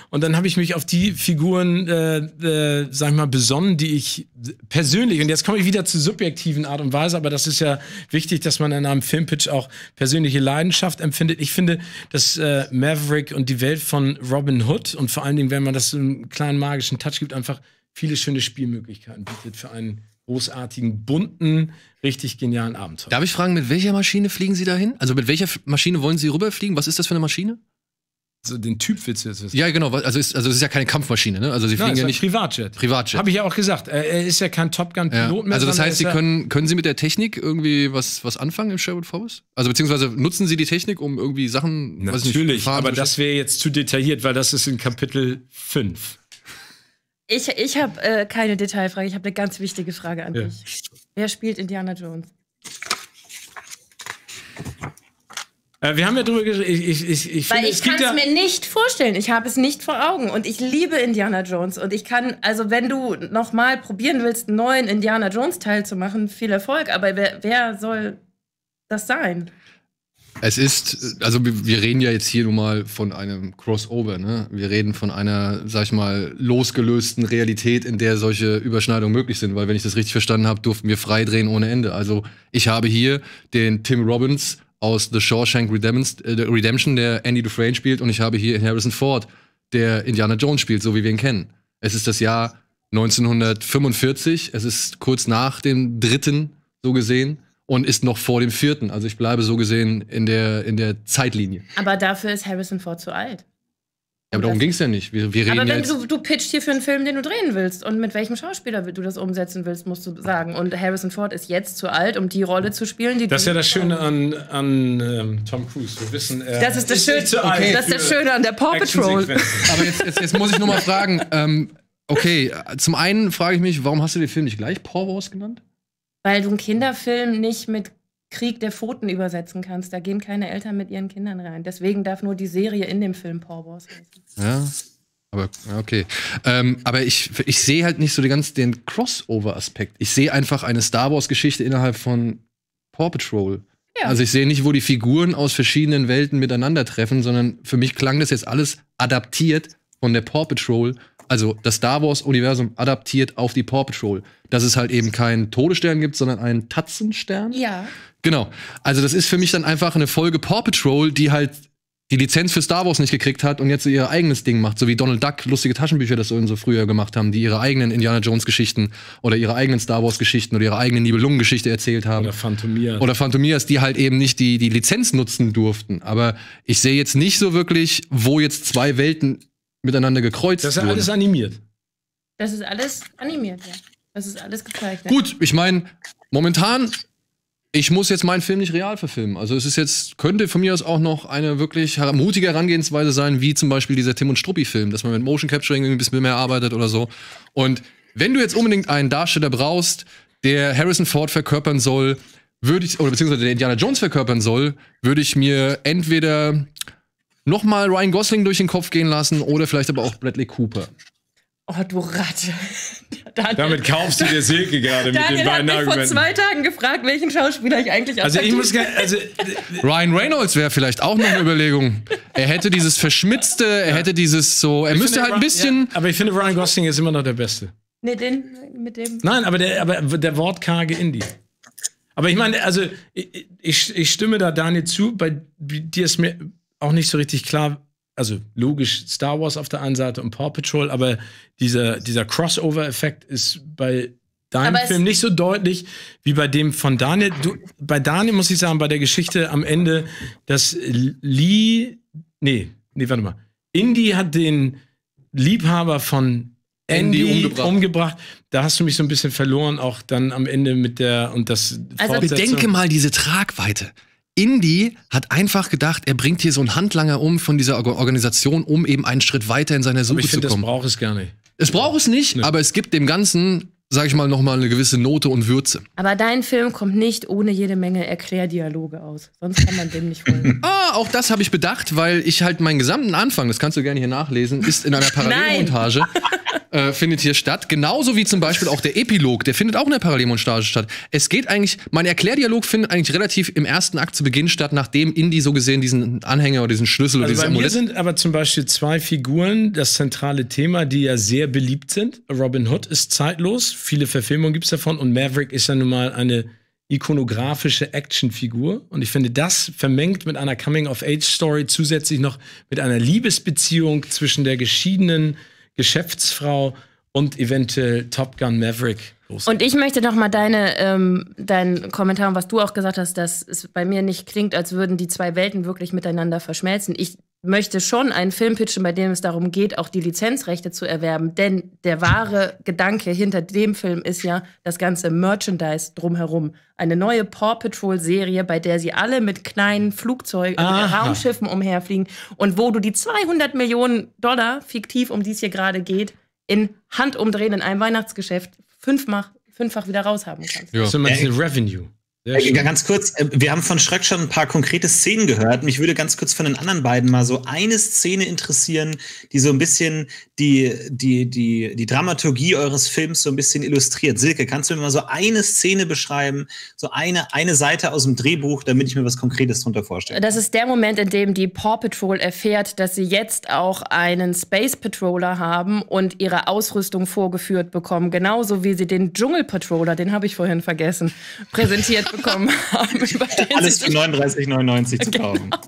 Und dann habe ich mich auf die Figuren, äh, äh, sag ich mal, besonnen, die ich persönlich, und jetzt komme ich wieder zur subjektiven Art und Weise, aber das ist ja wichtig, dass man in einem Filmpitch auch persönliche Leidenschaft empfindet. Ich finde, dass äh, Maverick und die Welt von Robin Hood und vor allen Dingen, wenn man das so einen kleinen magischen Touch gibt, einfach viele schöne Spielmöglichkeiten bietet für einen großartigen, bunten, richtig genialen Abenteuer. Darf ich fragen, mit welcher Maschine fliegen Sie dahin? Also mit welcher Maschine wollen Sie rüberfliegen? Was ist das für eine Maschine? Also den Typ willst du jetzt wissen. Ja, genau. Also ist, also es ist ja keine Kampfmaschine, ne? Also Sie Nein, fliegen es ja nicht Privatjet. Privatjet. Habe ich ja auch gesagt. Er, er ist ja kein Top Ja. Gun-Pilot mehr. Also das heißt, Sie ja- können, können Sie mit der Technik irgendwie was, was anfangen im Sherwood Forest? Also beziehungsweise nutzen Sie die Technik, um irgendwie Sachen, weiß nicht, Natürlich, Farben aber das wäre jetzt zu detailliert, weil das ist in Kapitel 5. Ich, ich habe äh, keine Detailfrage, ich habe eine ganz wichtige Frage an Ja. dich. Wer spielt Indiana Jones? Äh, wir haben ja drüber geredet. Ich, ich, ich, ich Weil ich kann es ja, mir nicht vorstellen. Ich habe es nicht vor Augen. Und ich liebe Indiana Jones. Und ich kann, also wenn du noch mal probieren willst, einen neuen Indiana Jones Teil zu machen, viel Erfolg. Aber wer, wer soll das sein? Es ist, also wir reden ja jetzt hier nun mal von einem Crossover, ne? Wir reden von einer, sag ich mal, losgelösten Realität, in der solche Überschneidungen möglich sind, weil wenn ich das richtig verstanden habe, durften wir frei drehen ohne Ende. Also ich habe hier den Tim Robbins aus The Shawshank Redemption, äh, Redemption der Andy Dufresne spielt, und ich habe hier Harrison Ford, der Indiana Jones spielt, so wie wir ihn kennen. Es ist das Jahr 1945, es ist kurz nach dem dritten, so gesehen, und ist noch vor dem vierten. Also ich bleibe so gesehen in der, in der Zeitlinie. Aber dafür ist Harrison Ford zu alt. Ja, aber darum ging es ja nicht. Wir, wir reden Aber ja wenn jetzt. du, du pitcht hier für einen Film, den du drehen willst und mit welchem Schauspieler du das umsetzen willst, musst du sagen. Und Harrison Ford ist jetzt zu alt, um die Rolle zu spielen, die das ist ja das Schöne an, an ähm, Tom Cruise. Wir wissen, er Das ist das, nicht Schöne, zu alt das, ist das Schöne an der Paw Patrol. Aber jetzt, jetzt, jetzt muss ich nur mal fragen, ähm, okay, zum einen frage ich mich, warum hast du den Film nicht gleich Paw Wars genannt? Weil du einen Kinderfilm nicht mit Krieg der Pfoten übersetzen kannst. Da gehen keine Eltern mit ihren Kindern rein. Deswegen darf nur die Serie in dem Film Paw Wars heißen. Ja. Aber, okay. Ähm, aber ich, ich sehe halt nicht so den ganz den Crossover-Aspekt. Ich sehe einfach eine Star Wars-Geschichte innerhalb von Paw Patrol. Ja. Also ich sehe nicht, wo die Figuren aus verschiedenen Welten miteinander treffen, sondern für mich klang das jetzt alles adaptiert von der Paw Patrol. Also das Star Wars-Universum adaptiert auf die Paw Patrol. Dass es halt eben keinen Todesstern gibt, sondern einen Tatzenstern. Ja. Genau. Also das ist für mich dann einfach eine Folge Paw Patrol, die halt die Lizenz für Star Wars nicht gekriegt hat und jetzt so ihr eigenes Ding macht, so wie Donald Duck lustige Taschenbücher das so, so früher gemacht haben, die ihre eigenen Indiana Jones Geschichten oder ihre eigenen Star Wars Geschichten oder ihre eigene Nibelungengeschichte erzählt haben. Oder Phantomia. Oder Phantomias, die halt eben nicht die, die Lizenz nutzen durften. Aber ich sehe jetzt nicht so wirklich, wo jetzt zwei Welten miteinander gekreuzt das ist ja wurden. alles animiert. Das ist alles animiert, ja. Das ist alles gezeichnet. Gut, ich meine, momentan, ich muss jetzt meinen Film nicht real verfilmen. Also es ist jetzt, könnte von mir aus auch noch eine wirklich her- mutige Herangehensweise sein, wie zum Beispiel dieser Tim und Struppi-Film, dass man mit Motion Capturing irgendwie ein bisschen mehr arbeitet oder so. Und wenn du jetzt unbedingt einen Darsteller brauchst, der Harrison Ford verkörpern soll, würde ich, oder beziehungsweise der Indiana Jones verkörpern soll, würde ich mir entweder noch mal Ryan Gosling durch den Kopf gehen lassen oder vielleicht aber auch Bradley Cooper. Oh, du Ratte. Daniel, Damit kaufst du dir Silke gerade mit den hat beiden mich vor Argumenten. zwei Tagen gefragt, welchen Schauspieler ich eigentlich Also ich muss also Ryan Reynolds wäre vielleicht auch noch eine Überlegung. Er hätte dieses Verschmitzte, er hätte dieses so, er müsste halt ein bisschen. Ja, aber ich finde Ryan Gosling ist immer noch der Beste. Nee, den mit dem. Nein, aber der, aber der wortkarge Indie. Aber ich meine, also ich, ich, ich stimme da Daniel zu, bei dir ist mir auch nicht so richtig klar, also logisch Star Wars auf der einen Seite und Paw Patrol, aber dieser, dieser Crossover-Effekt ist bei deinem Aber Film nicht so deutlich wie bei dem von Daniel. Du, bei Daniel muss ich sagen, bei der Geschichte am Ende, dass Lee, nee, nee, warte mal. Indy hat den Liebhaber von Andy, Andy umgebracht. umgebracht. Da hast du mich so ein bisschen verloren, auch dann am Ende mit der und das. Also. Bedenke mal diese Tragweite. Indy hat einfach gedacht, er bringt hier so einen Handlanger um von dieser Orga- Organisation, um eben einen Schritt weiter in seiner Aber Suche ich zu finde, das kommen. braucht es gar nicht. Es braucht es nicht, Nee. aber es gibt dem Ganzen, sag ich mal, noch mal eine gewisse Note und Würze. Aber dein Film kommt nicht ohne jede Menge Erklärdialoge aus. Sonst kann man dem nicht folgen. Ah, auch das habe ich bedacht, weil ich halt meinen gesamten Anfang, das kannst du gerne hier nachlesen, ist in einer Parallelmontage. äh, findet hier statt. Genauso wie zum Beispiel auch der Epilog, der findet auch in der Parallelmontage statt. Es geht eigentlich, mein Erklärdialog findet eigentlich relativ im ersten Akt zu Beginn statt, nachdem Indy so gesehen diesen Anhänger oder diesen Schlüssel oder Also dieses bei mir Amulett. sind aber zum Beispiel zwei Figuren das zentrale Thema, die ja sehr beliebt sind. Robin Hood ist zeitlos, viele Verfilmungen gibt es davon und Maverick ist ja nun mal eine ikonografische Actionfigur. Und ich finde, das vermengt mit einer Coming-of-Age-Story zusätzlich noch mit einer Liebesbeziehung zwischen der geschiedenen Geschäftsfrau und eventuell Top Gun Maverick. Großartig. Und ich möchte noch mal deine, ähm, deinen Kommentar, was du auch gesagt hast, dass es bei mir nicht klingt, als würden die zwei Welten wirklich miteinander verschmelzen. Ich möchte schon einen Film pitchen, bei dem es darum geht, auch die Lizenzrechte zu erwerben. Denn der wahre Gedanke hinter dem Film ist ja das ganze Merchandise drumherum. Eine neue Paw Patrol-Serie, bei der sie alle mit kleinen Flugzeugen, äh, Aha. Raumschiffen umherfliegen und wo du die 200 Millionen Dollar, fiktiv, um die es hier gerade geht, in Handumdrehen in einem Weihnachtsgeschäft fünfmach, fünffach wieder raushaben kannst. Ja. So meinst du Revenue. Äh. Ganz kurz, äh, wir haben von Schröck schon ein paar konkrete Szenen gehört. Mich würde ganz kurz von den anderen beiden mal so eine Szene interessieren, die so ein bisschen die, die, die, die Dramaturgie eures Films so ein bisschen illustriert. Silke, kannst du mir mal so eine Szene beschreiben, so eine, eine Seite aus dem Drehbuch, damit ich mir was Konkretes drunter vorstelle? Das ist der Moment, in dem die Paw Patrol erfährt, dass sie jetzt auch einen Space Patroller haben und ihre Ausrüstung vorgeführt bekommen. Genauso wie sie den Dschungel Patroller, den habe ich vorhin vergessen, präsentiert bekommen haben. über den Alles für sich 39,99 zu kaufen.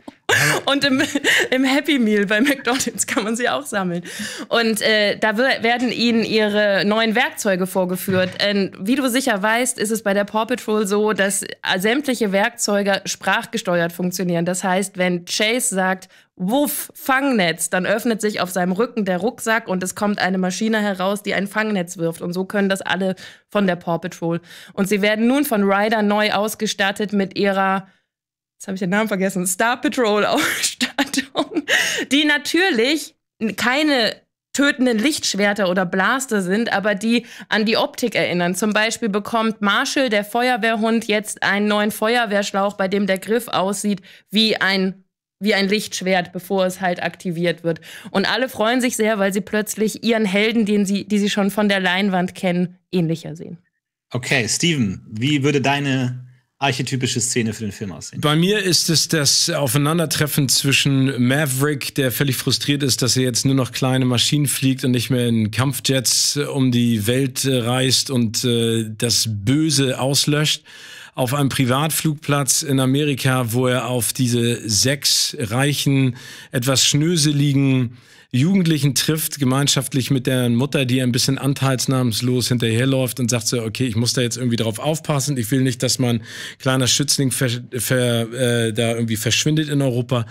Und im, im Happy Meal bei McDonalds kann man sie auch sammeln. Und äh, da wer- werden ihnen ihre neuen Werkzeuge vorgeführt. Und wie du sicher weißt, ist es bei der Paw Patrol so, dass sämtliche Werkzeuge sprachgesteuert funktionieren. Das heißt, wenn Chase sagt, Wuff, Fangnetz, dann öffnet sich auf seinem Rücken der Rucksack und es kommt eine Maschine heraus, die ein Fangnetz wirft. Und so können das alle von der Paw Patrol. Und sie werden nun von Ryder neu ausgestattet mit ihrer jetzt habe ich den Namen vergessen, Star Patrol Ausstattung, die natürlich keine tötenden Lichtschwerter oder Blaster sind, aber die an die Optik erinnern. Zum Beispiel bekommt Marshall, der Feuerwehrhund, jetzt einen neuen Feuerwehrschlauch, bei dem der Griff aussieht wie ein wie ein Lichtschwert, bevor es halt aktiviert wird. Und alle freuen sich sehr, weil sie plötzlich ihren Helden, den sie, die sie schon von der Leinwand kennen, ähnlicher sehen. Okay, Steven, wie würde deine archetypische Szene für den Film aussehen? Bei mir ist es das Aufeinandertreffen zwischen Maverick, der völlig frustriert ist, dass er jetzt nur noch kleine Maschinen fliegt und nicht mehr in Kampfjets um die Welt äh, reist und äh, das Böse auslöscht. Auf einem Privatflugplatz in Amerika, wo er auf diese sechs reichen, etwas schnöseligen Jugendlichen trifft, gemeinschaftlich mit der Mutter, die ein bisschen anteilsnahmslos hinterherläuft und sagt so, okay, ich muss da jetzt irgendwie drauf aufpassen. Ich will nicht, dass mein kleiner Schützling ver, ver, äh, da irgendwie verschwindet in Europa.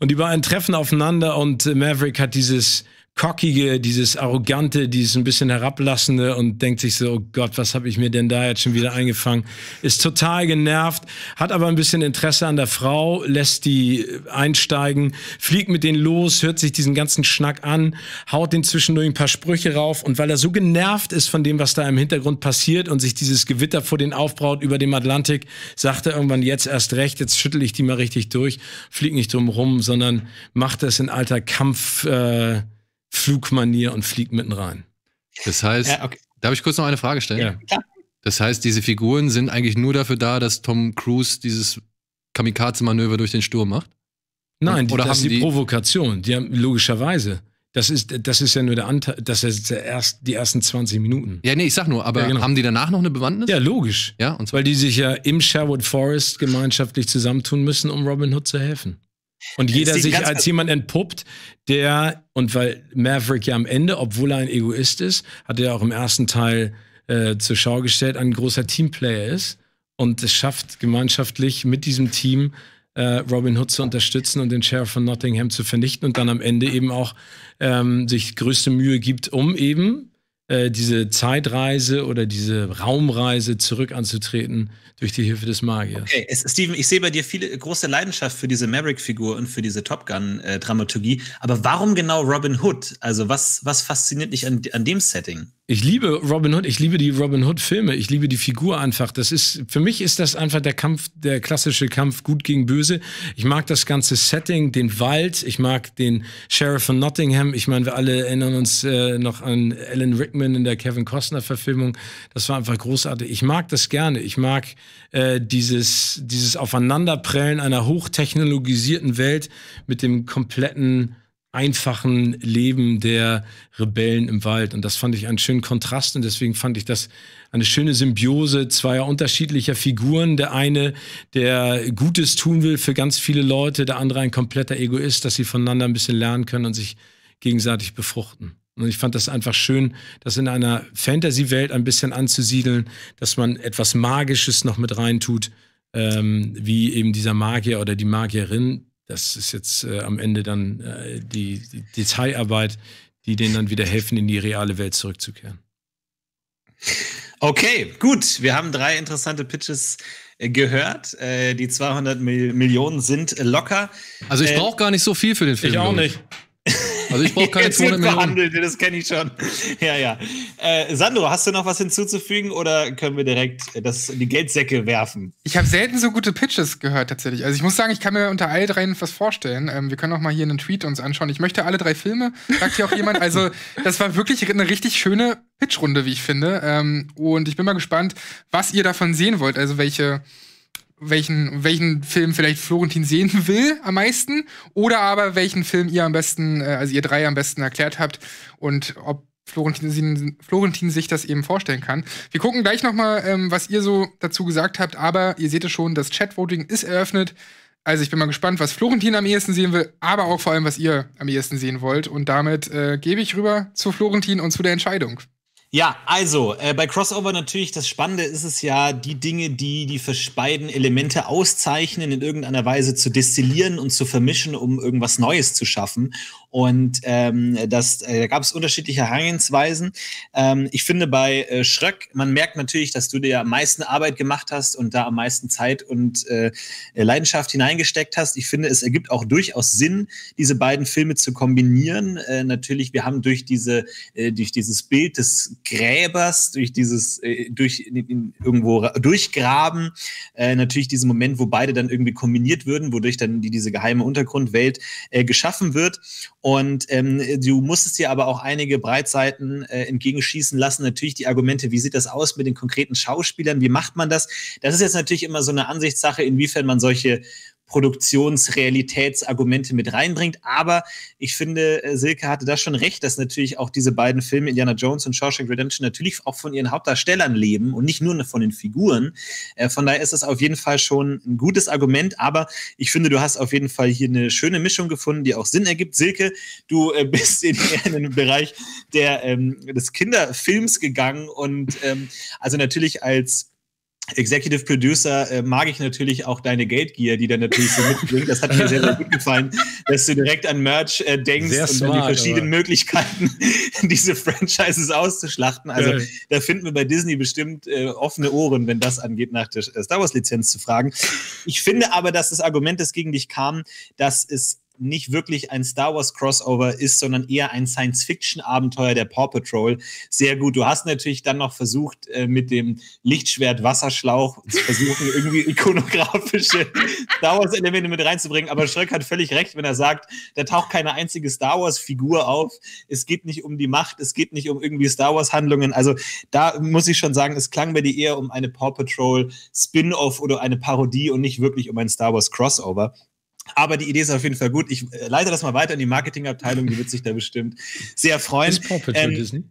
Und die beiden treffen aufeinander und Maverick hat dieses cockige, dieses arrogante, dieses ein bisschen herablassende und denkt sich so, oh Gott, was habe ich mir denn da jetzt schon wieder eingefangen? Ist total genervt, hat aber ein bisschen Interesse an der Frau, lässt die einsteigen, fliegt mit denen los, hört sich diesen ganzen Schnack an, haut den zwischendurch ein paar Sprüche rauf und weil er so genervt ist von dem, was da im Hintergrund passiert und sich dieses Gewitter vor den aufbraut über dem Atlantik, sagt er irgendwann jetzt erst recht, jetzt schüttel ich die mal richtig durch, flieg nicht drum rum, sondern macht das in alter Kampf, äh, Flugmanier und fliegt mitten rein. Das heißt, Ja, okay. darf ich kurz noch eine Frage stellen? Ja. Klar. Das heißt, diese Figuren sind eigentlich nur dafür da, dass Tom Cruise dieses Kamikaze-Manöver durch den Sturm macht? Nein, die, Oder das haben ist die, die- Provokation. Die haben logischerweise. Das ist, das ist ja nur der Anteil, das ist der erst, die ersten 20 Minuten. Ja, nee, ich sag nur, aber Ja, genau. haben die danach noch eine Bewandtnis? Ja, logisch. Ja, und zwar. Weil die sich ja im Sherwood Forest gemeinschaftlich zusammentun müssen, um Robin Hood zu helfen. Und jeder sich als jemand entpuppt, der, und weil Maverick ja am Ende, obwohl er ein Egoist ist, hat er auch im ersten Teil äh, zur Schau gestellt, ein großer Teamplayer ist und es schafft, gemeinschaftlich mit diesem Team äh, Robin Hood zu unterstützen und den Sheriff von Nottingham zu vernichten und dann am Ende eben auch ähm, sich größte Mühe gibt, um eben äh, diese Zeitreise oder diese Raumreise zurück anzutreten durch die Hilfe des Magiers. Okay, es, Steven, ich sehe bei dir viele große Leidenschaft für diese Maverick-Figur und für diese Top Gun-Dramaturgie. Aber warum genau Robin Hood? Also, was, was fasziniert dich an, an dem Setting? Ich liebe Robin Hood, ich liebe die Robin Hood-Filme, ich liebe die Figur einfach. Das ist, für mich ist das einfach der Kampf, der klassische Kampf gut gegen böse. Ich mag das ganze Setting, den Wald, ich mag den Sheriff von Nottingham. Ich meine, wir alle erinnern uns äh, noch an Alan Rickman in der Kevin Costner-Verfilmung. Das war einfach großartig. Ich mag das gerne. Ich mag äh, dieses, dieses Aufeinanderprellen einer hochtechnologisierten Welt mit dem kompletten einfachen Leben der Rebellen im Wald. Und das fand ich einen schönen Kontrast und deswegen fand ich das eine schöne Symbiose zweier unterschiedlicher Figuren. Der eine, der Gutes tun will für ganz viele Leute, der andere ein kompletter Egoist, dass sie voneinander ein bisschen lernen können und sich gegenseitig befruchten. Und ich fand das einfach schön, das in einer Fantasy-Welt ein bisschen anzusiedeln, dass man etwas Magisches noch mit reintut, ähm, wie eben dieser Magier oder die Magierin, das ist jetzt äh, am Ende dann äh, die, die Detailarbeit, die denen dann wieder helfen, in die reale Welt zurückzukehren. Okay, gut. Wir haben drei interessante Pitches äh, gehört. Äh, die 200 Mil Millionen sind locker. Also ich Äh, brauche gar nicht so viel für den Film. Ich auch nicht. Also ich brauche keine Jetzt wird 200 Millionen. behandelt, das kenne ich schon. Ja, ja. Äh, Sandro, hast du noch was hinzuzufügen oder können wir direkt äh, das, die Geldsäcke werfen? Ich habe selten so gute Pitches gehört tatsächlich. Also ich muss sagen, ich kann mir unter all dreien was vorstellen. Ähm, wir können auch mal hier einen Tweet uns anschauen. Ich möchte alle drei Filme, sagt hier auch jemand. Also das war wirklich eine richtig schöne Pitchrunde, wie ich finde. Ähm, und ich bin mal gespannt, was ihr davon sehen wollt. Also welche welchen, welchen Film vielleicht Florentin sehen will am meisten oder aber welchen Film ihr am besten, äh, also ihr drei am besten erklärt habt und ob Florentin, Florentin sich das eben vorstellen kann. Wir gucken gleich noch mal, ähm, was ihr so dazu gesagt habt, aber ihr seht es schon, das Chat-Voting ist eröffnet. Also ich bin mal gespannt, was Florentin am ehesten sehen will, aber auch vor allem, was ihr am ehesten sehen wollt. Und damit äh, gebe ich rüber zu Florentin und zu der Entscheidung. Ja, also äh, bei Crossover natürlich das Spannende ist es ja, die Dinge, die die beiden Elemente auszeichnen, in irgendeiner Weise zu destillieren und zu vermischen, um irgendwas Neues zu schaffen. Und ähm, das, äh, da gab es unterschiedliche Herangehensweisen. Ähm, ich finde bei äh, Schröck, man merkt natürlich, dass du dir am meisten Arbeit gemacht hast und da am meisten Zeit und äh, Leidenschaft hineingesteckt hast. Ich finde, es ergibt auch durchaus Sinn, diese beiden Filme zu kombinieren. Äh, natürlich, wir haben durch diese, äh, durch dieses Bild des Gräbers, durch dieses, äh, durch in, in, irgendwo ra- durchgraben, äh, natürlich diesen Moment, wo beide dann irgendwie kombiniert würden, wodurch dann die, diese geheime Untergrundwelt äh, geschaffen wird. Und ähm, du musstest dir aber auch einige Breitseiten äh, entgegenschießen lassen. Natürlich die Argumente, wie sieht das aus mit den konkreten Schauspielern? Wie macht man das? Das ist jetzt natürlich immer so eine Ansichtssache, inwiefern man solche Produktionsrealitätsargumente mit reinbringt. Aber ich finde, äh, Silke hatte da schon recht, dass natürlich auch diese beiden Filme, Indiana Jones und Shawshank Redemption, natürlich auch von ihren Hauptdarstellern leben und nicht nur von den Figuren. Äh, von daher ist es auf jeden Fall schon ein gutes Argument. Aber ich finde, du hast auf jeden Fall hier eine schöne Mischung gefunden, die auch Sinn ergibt. Silke, du äh, bist in, den Bereich der, ähm, des Kinderfilms gegangen und ähm, also natürlich als Executive Producer äh, mag ich natürlich auch deine Geldgier, die dann natürlich so mitbringt. Das hat mir sehr, sehr gut gefallen, dass du direkt an Merch äh, denkst Sehr und an smart, die verschiedenen aber. Möglichkeiten, diese Franchises auszuschlachten. Also Geil. da finden wir bei Disney bestimmt äh, offene Ohren, wenn das angeht, nach der äh, Star Wars-Lizenz zu fragen. Ich finde aber, dass das Argument, das gegen dich kam, dass es nicht wirklich ein Star Wars Crossover ist, sondern eher ein Science-Fiction-Abenteuer der Paw Patrol. Sehr gut. Du hast natürlich dann noch versucht, äh, mit dem Lichtschwert Wasserschlauch zu versuchen, irgendwie ikonografische Star Wars-Elemente mit reinzubringen. Aber Schröck hat völlig recht, wenn er sagt, da taucht keine einzige Star Wars-Figur auf. Es geht nicht um die Macht, es geht nicht um irgendwie Star Wars-Handlungen. Also da muss ich schon sagen, es klang bei dir eher um eine Paw Patrol Spin-off oder eine Parodie und nicht wirklich um ein Star Wars Crossover. Aber die Idee ist auf jeden Fall gut. Ich äh, leite das mal weiter in die Marketingabteilung, die wird sich da bestimmt sehr freuen. Ähm, Disney?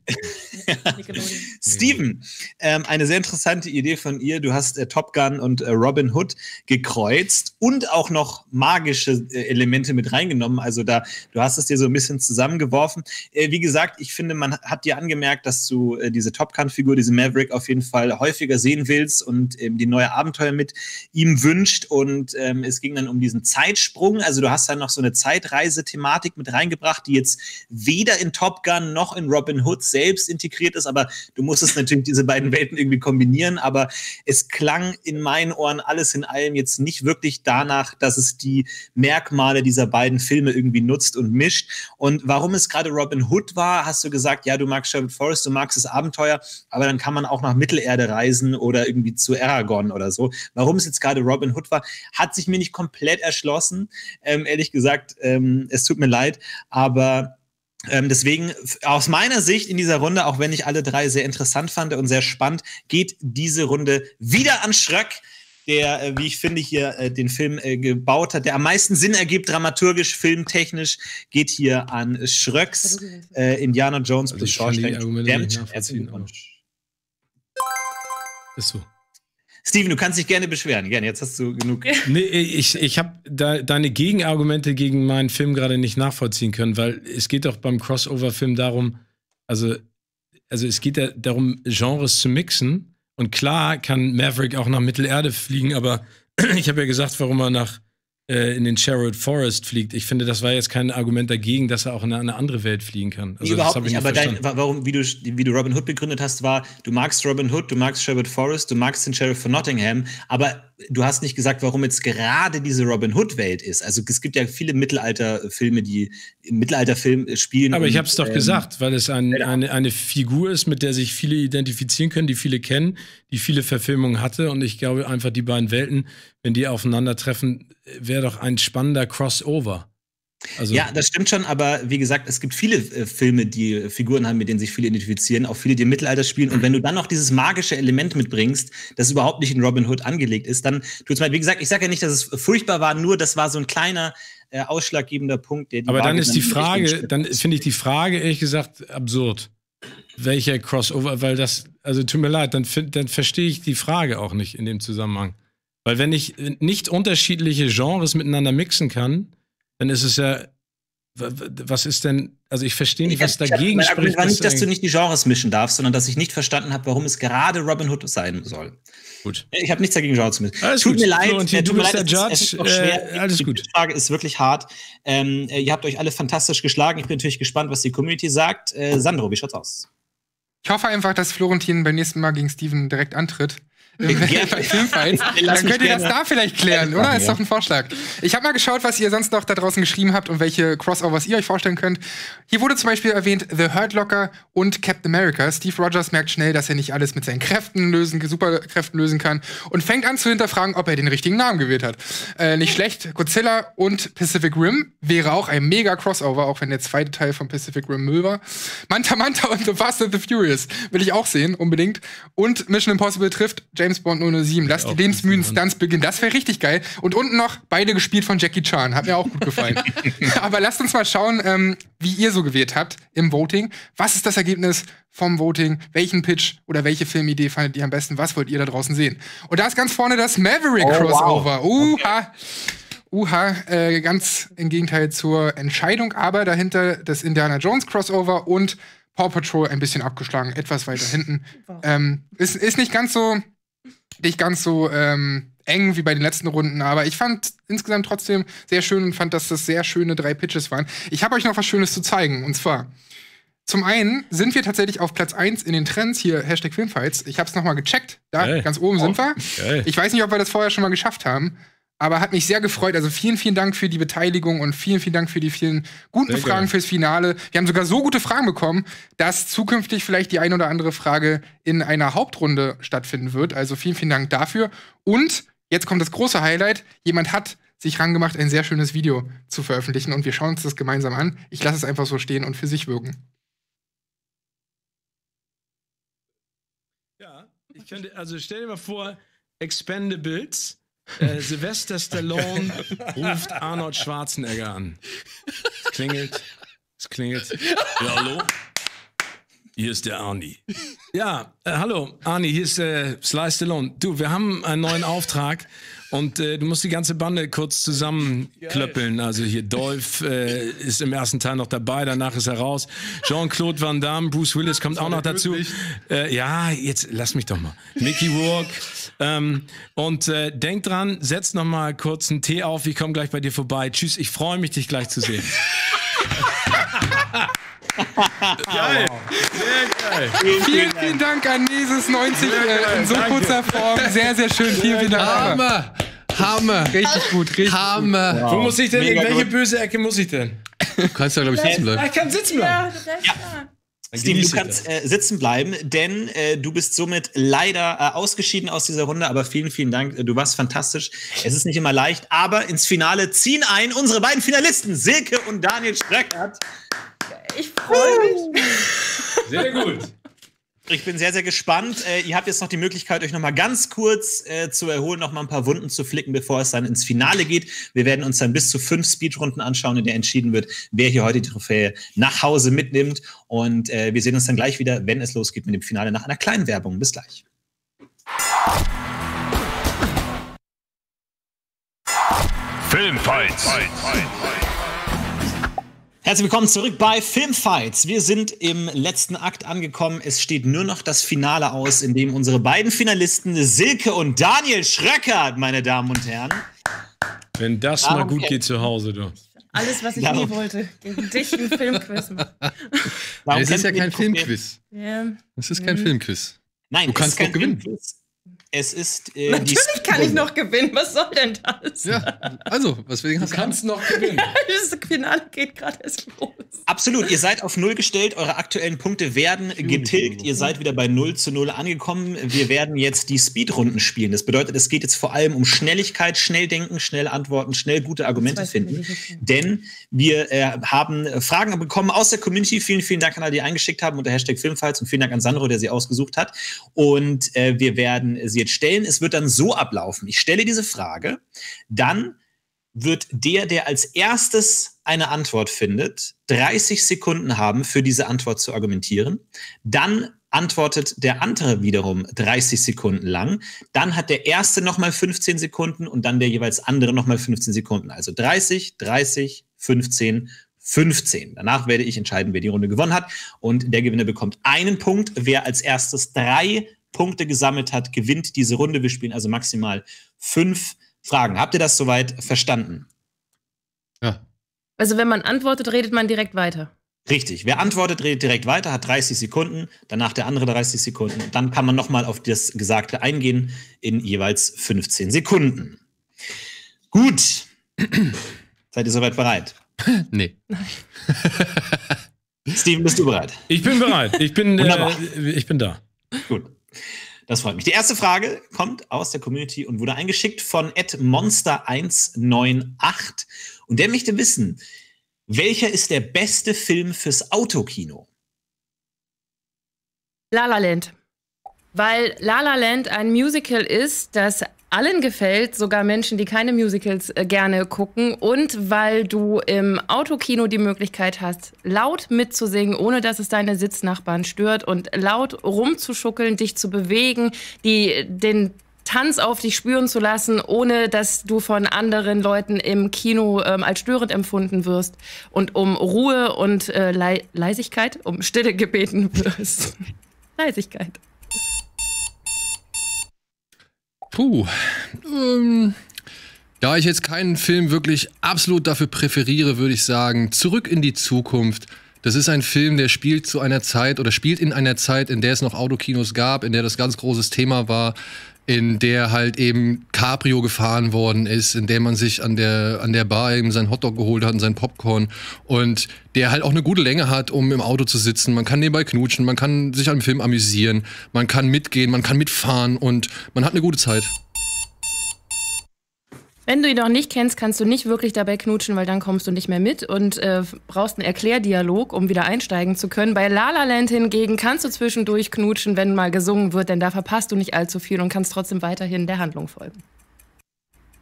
Steven, ähm, eine sehr interessante Idee von ihr. Du hast äh, Top Gun und äh, Robin Hood gekreuzt und auch noch magische äh, Elemente mit reingenommen. Also da, du hast es dir so ein bisschen zusammengeworfen. Äh, wie gesagt, ich finde, man hat dir angemerkt, dass du äh, diese Top Gun-Figur, diese Maverick auf jeden Fall häufiger sehen willst und ähm, die neue Abenteuer mit ihm wünscht. Und ähm, es ging dann um diesen Zeitsprung Zeitsprung. Also du hast dann noch so eine Zeitreise-Thematik mit reingebracht, die jetzt weder in Top Gun noch in Robin Hood selbst integriert ist, aber du musstest natürlich diese beiden Welten irgendwie kombinieren. Aber es klang in meinen Ohren alles in allem jetzt nicht wirklich danach, dass es die Merkmale dieser beiden Filme irgendwie nutzt und mischt. Und warum es gerade Robin Hood war, hast du gesagt, ja, du magst Sherwood Forest, du magst das Abenteuer, aber dann kann man auch nach Mittelerde reisen oder irgendwie zu Aragorn oder so. Warum es jetzt gerade Robin Hood war, hat sich mir nicht komplett erschlossen. Ähm, ehrlich gesagt, ähm, es tut mir leid, aber ähm, deswegen, aus meiner Sicht in dieser Runde, auch wenn ich alle drei sehr interessant fand und sehr spannend, geht diese Runde wieder an Schröck der, äh, wie ich finde, hier äh, den Film äh, gebaut hat, der am meisten Sinn ergibt, dramaturgisch, filmtechnisch, geht hier an Schröcks, äh, Indiana Jones Also ich kann die Argumente nicht nachvollziehen, Herzlichen Glückwunsch. Ist so. Steven, du kannst dich gerne beschweren. Gerne, jetzt hast du genug. Nee, ich, ich habe deine Gegenargumente gegen meinen Film gerade nicht nachvollziehen können, weil es geht doch beim Crossover-Film darum, also, also es geht ja darum, Genres zu mixen. Und klar kann Maverick auch nach Mittelerde fliegen, aber ich habe ja gesagt, warum er nach äh, in den Sherwood Forest fliegt. Ich finde, das war jetzt kein Argument dagegen, dass er auch in eine andere Welt fliegen kann. Also, Nee, überhaupt ich nicht, aber dein, warum, wie du, wie du Robin Hood begründet hast, war, du magst Robin Hood, du magst Sherwood Forest, du magst den Sheriff von Nottingham, aber du hast nicht gesagt, warum jetzt gerade diese Robin Hood-Welt ist. Also es gibt ja viele Mittelalter-Filme, die im Mittelalter-Film spielen. Aber ich habe es doch ähm, gesagt, weil es ein, eine, eine Figur ist, mit der sich viele identifizieren können, die viele kennen, die viele Verfilmungen hatte. Und ich glaube einfach, die beiden Welten, wenn die aufeinandertreffen, wäre doch ein spannender Crossover. Also, Ja, das stimmt schon, aber wie gesagt, es gibt viele äh, Filme, die äh, Figuren haben, mit denen sich viele identifizieren, auch viele, die im Mittelalter spielen. Und wenn du dann noch dieses magische Element mitbringst, das überhaupt nicht in Robin Hood angelegt ist, dann tut's mir, leid. wie gesagt, ich sage ja nicht, dass es furchtbar war, nur das war so ein kleiner äh, ausschlaggebender Punkt, der die aber dann ist die Frage, dann finde ich die Frage ehrlich gesagt absurd. Welcher Crossover, weil das, also tut mir leid, dann, dann verstehe ich die Frage auch nicht in dem Zusammenhang. Weil wenn ich nicht unterschiedliche Genres miteinander mixen kann, dann ist es ja, was ist denn, also ich verstehe nicht, was Ich dagegen mein Argument spricht. war nicht, dass du nicht die Genres mischen darfst, sondern dass ich nicht verstanden habe, warum es gerade Robin Hood sein soll. Gut. Ich habe nichts dagegen, Genres zu mischen. Alles tut gut. mir leid, Florentin, äh, du tut mir bist leid, der es ist- es ist Judge, schwer. äh, alles die gut. Frage ist wirklich hart. Ähm, äh, ihr habt euch alle fantastisch geschlagen. Ich bin natürlich gespannt, was die Community sagt. Äh, Sandro, wie schaut's aus? Ich hoffe einfach, dass Florentin beim nächsten Mal gegen Steven direkt antritt. Bei Filmfights. Dann könnt ihr das da vielleicht klären, oder? Ist doch ein Vorschlag. Ich habe mal geschaut, was ihr sonst noch da draußen geschrieben habt und welche Crossovers ihr euch vorstellen könnt. Hier wurde zum Beispiel erwähnt The Hurt Locker und Captain America. Steve Rogers merkt schnell, dass er nicht alles mit seinen Kräften lösen, Superkräften lösen kann und fängt an zu hinterfragen, ob er den richtigen Namen gewählt hat. Äh, nicht schlecht. Godzilla und Pacific Rim wäre auch ein mega Crossover, auch wenn der zweite Teil von Pacific Rim Müll war. Manta Manta und The Fast and the Furious will ich auch sehen, unbedingt. Und Mission Impossible trifft James Bond 007. Lass die lebensmüden Stunts beginnen. Das wäre richtig geil. Und unten noch beide gespielt von Jackie Chan. Hat mir auch gut gefallen. Aber lasst uns mal schauen, ähm, wie ihr so gewählt habt im Voting. Was ist das Ergebnis vom Voting? Welchen Pitch oder welche Filmidee fandet ihr am besten? Was wollt ihr da draußen sehen? Und da ist ganz vorne das Maverick Oh, wow. Crossover. Uha. Uha, äh, ganz im Gegenteil zur Entscheidung, aber dahinter das Indiana Jones Crossover und Paw Patrol ein bisschen abgeschlagen, etwas weiter hinten. Ähm, ist, ist nicht ganz so, nicht ganz so ähm, eng wie bei den letzten Runden, aber ich fand insgesamt trotzdem sehr schön und fand, dass das sehr schöne drei Pitches waren. Ich habe euch noch was Schönes zu zeigen, und zwar zum einen sind wir tatsächlich auf Platz 1 in den Trends hier, Hashtag Filmfights. Ich habe es nochmal gecheckt. Da, Geil. ganz oben sind wir. Geil. Ich weiß nicht, ob wir das vorher schon mal geschafft haben, aber hat mich sehr gefreut. Also vielen, vielen Dank für die Beteiligung und vielen, vielen Dank für die vielen guten Sehr Fragen geil. fürs Finale. Wir haben sogar so gute Fragen bekommen, dass zukünftig vielleicht die ein oder andere Frage in einer Hauptrunde stattfinden wird. Also vielen, vielen Dank dafür. Und jetzt kommt das große Highlight. Jemand hat sich rangemacht, ein sehr schönes Video zu veröffentlichen und wir schauen uns das gemeinsam an. Ich lasse es einfach so stehen und für sich wirken. Ja, ich könnte, also stell dir mal vor, Expendables, äh, Sylvester Stallone ruft Arnold Schwarzenegger an. Es klingelt, es klingelt. Ja, hallo? Hier ist der Arnie. Ja, äh, hallo, Arnie, hier ist äh, Sly Stallone. Du, wir haben einen neuen Auftrag und äh, du musst die ganze Bande kurz zusammenklöppeln. Also hier Dolph äh, ist im ersten Teil noch dabei, danach ist er raus. Jean-Claude Van Damme, Bruce Willis kommt auch noch dazu. Äh, ja, jetzt lass mich doch mal. Mickey Rourke, Ähm, und äh, denk dran, setz noch mal kurz einen Tee auf. Ich komme gleich bei dir vorbei. Tschüss, ich freue mich, dich gleich zu sehen. geil. Sehr geil. Vielen, vielen Dank an Neses90 äh, in so Danke. kurzer Form. Sehr, sehr schön. Vielen, vielen Dank. Hammer! Hammer! Richtig gut, richtig Hammer! Wo muss ich denn? In Mega welche gut. böse Ecke muss ich denn? Du kannst da, glaube ich, sitzen bleiben. ich kann sitzen bleiben. Dann Steven, du genieße ich kannst äh, sitzen bleiben, denn äh, du bist somit leider äh, ausgeschieden aus dieser Runde. Aber vielen, vielen Dank. Du warst fantastisch. Es ist nicht immer leicht, aber ins Finale ziehen ein unsere beiden Finalisten, Silke und Daniel Schröckert. Ich freue mich. Sehr gut. Ich bin sehr, sehr gespannt. Äh, ihr habt jetzt noch die Möglichkeit, euch noch mal ganz kurz äh, zu erholen, noch mal ein paar Wunden zu flicken, bevor es dann ins Finale geht. Wir werden uns dann bis zu fünf Speedrunden anschauen, in der entschieden wird, wer hier heute die Trophäe nach Hause mitnimmt. Und äh, wir sehen uns dann gleich wieder, wenn es losgeht mit dem Finale nach einer kleinen Werbung. Bis gleich. Filmfights. Herzlich willkommen zurück bei Filmfights. Wir sind im letzten Akt angekommen. Es steht nur noch das Finale aus, in dem unsere beiden Finalisten Silke und Daniel Schröckert, meine Damen und Herren, Wenn das Darum mal gut geht zu Hause, du. Alles, was ich Darum- nie wollte. Gegen dich ein Filmquiz machen. Es ist ja kein? Filmquiz. Es ist kein Filmquiz. Nein, Du es kannst ist kein doch gewinnen. Filmquiz. Es ist äh, die Natürlich kann ich noch gewinnen. Was soll denn das? Ja, also, weswegen hast du Kannst noch gewinnen. Das Finale geht gerade erst los. Absolut, ihr seid auf Null gestellt, eure aktuellen Punkte werden getilgt, ihr seid wieder bei 0 zu 0 angekommen. Wir werden jetzt die Speedrunden spielen. Das bedeutet, es geht jetzt vor allem um Schnelligkeit, schnell denken, schnell antworten, schnell gute Argumente finden. Denn wir äh, haben äh, Fragen bekommen aus der Community. Vielen, vielen Dank an alle, die eingeschickt haben unter Hashtag Filmfights und vielen Dank an Sandro, der sie ausgesucht hat. Und äh, wir werden sie jetzt stellen. Es wird dann so ablaufen. Ich stelle diese Frage, dann wird der, der als erstes eine Antwort findet, 30 Sekunden haben, für diese Antwort zu argumentieren. Dann antwortet der andere wiederum 30 Sekunden lang. Dann hat der erste nochmal 15 Sekunden und dann der jeweils andere nochmal 15 Sekunden. Also 30, 30, 15, 15. Danach werde ich entscheiden, wer die Runde gewonnen hat. Und der Gewinner bekommt einen Punkt. Wer als erstes drei Punkte gesammelt hat, gewinnt diese Runde. Wir spielen also maximal fünf Fragen. Habt ihr das soweit verstanden? Ja. Also, wenn man antwortet, redet man direkt weiter. Richtig. Wer antwortet, redet direkt weiter, hat 30 Sekunden, danach der andere 30 Sekunden. Dann kann man nochmal auf das Gesagte eingehen in jeweils 15 Sekunden. Gut. Seid ihr soweit bereit? Nee. Steven, bist du bereit? Ich bin bereit. Ich bin, äh, ich bin da. Gut. Das freut mich. Die erste Frage kommt aus der Community und wurde eingeschickt von monster198. Und der möchte wissen, welcher ist der beste Film fürs Autokino? La La Land. Weil La La Land ein Musical ist, das allen gefällt, sogar Menschen, die keine Musicals äh, gerne gucken. Und weil du im Autokino die Möglichkeit hast, laut mitzusingen, ohne dass es deine Sitznachbarn stört und laut rumzuschuckeln, dich zu bewegen, die, den Tanz auf dich spüren zu lassen, ohne dass du von anderen Leuten im Kino ähm, als störend empfunden wirst und um Ruhe und äh, Lei Leisigkeit, um Stille gebeten wirst. Leisigkeit. Puh. Ähm, da ich jetzt keinen Film wirklich absolut dafür präferiere, würde ich sagen, Zurück in die Zukunft. Das ist ein Film, der spielt zu einer Zeit oder spielt in einer Zeit, in der es noch Autokinos gab, in der das ganz großes Thema war, in der halt eben Cabrio gefahren worden ist, in der man sich an der, an der Bar eben seinen Hotdog geholt hat und sein Popcorn und der halt auch eine gute Länge hat, um im Auto zu sitzen. Man kann nebenbei knutschen, man kann sich am Film amüsieren, man kann mitgehen, man kann mitfahren und man hat eine gute Zeit. Wenn du ihn noch nicht kennst, kannst du nicht wirklich dabei knutschen, weil dann kommst du nicht mehr mit und äh, brauchst einen Erklärdialog, um wieder einsteigen zu können. Bei La La Land hingegen kannst du zwischendurch knutschen, wenn mal gesungen wird, denn da verpasst du nicht allzu viel und kannst trotzdem weiterhin der Handlung folgen.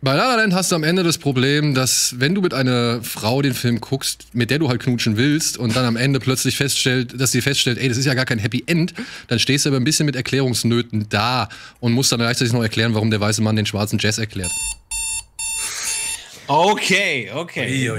Bei La La Land hast du am Ende das Problem, dass wenn du mit einer Frau den Film guckst, mit der du halt knutschen willst und dann am Ende plötzlich feststellt, dass sie feststellt, ey, das ist ja gar kein Happy End, dann stehst du aber ein bisschen mit Erklärungsnöten da und musst dann gleichzeitig noch erklären, warum der weiße Mann den schwarzen Jazz erklärt. Okay, okay.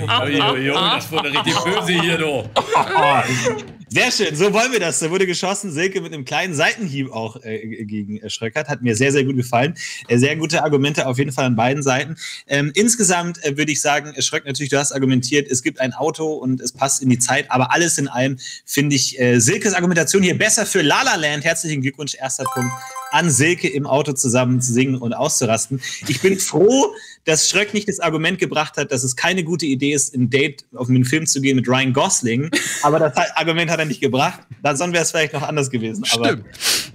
das wurde richtig böse hier, du. Sehr schön, so wollen wir das. Da wurde geschossen, Silke mit einem kleinen Seitenhieb auch äh, gegen äh, Schröckert. Hat mir sehr, sehr gut gefallen. Äh, sehr gute Argumente auf jeden Fall an beiden Seiten. Ähm, insgesamt äh, würde ich sagen, Schröck, natürlich, du hast argumentiert, es gibt ein Auto und es passt in die Zeit, aber alles in allem finde ich äh, Silkes Argumentation hier besser für La La Land. Herzlichen Glückwunsch, erster Punkt an Silke im Auto zusammen zu singen und auszurasten. Ich bin froh, dass Schröck nicht das Argument gebracht hat, dass es keine gute Idee ist, in Date auf einen Film zu gehen mit Ryan Gosling. Aber das Argument hat er nicht gebracht. Dann sonst wäre es vielleicht noch anders gewesen. Stimmt.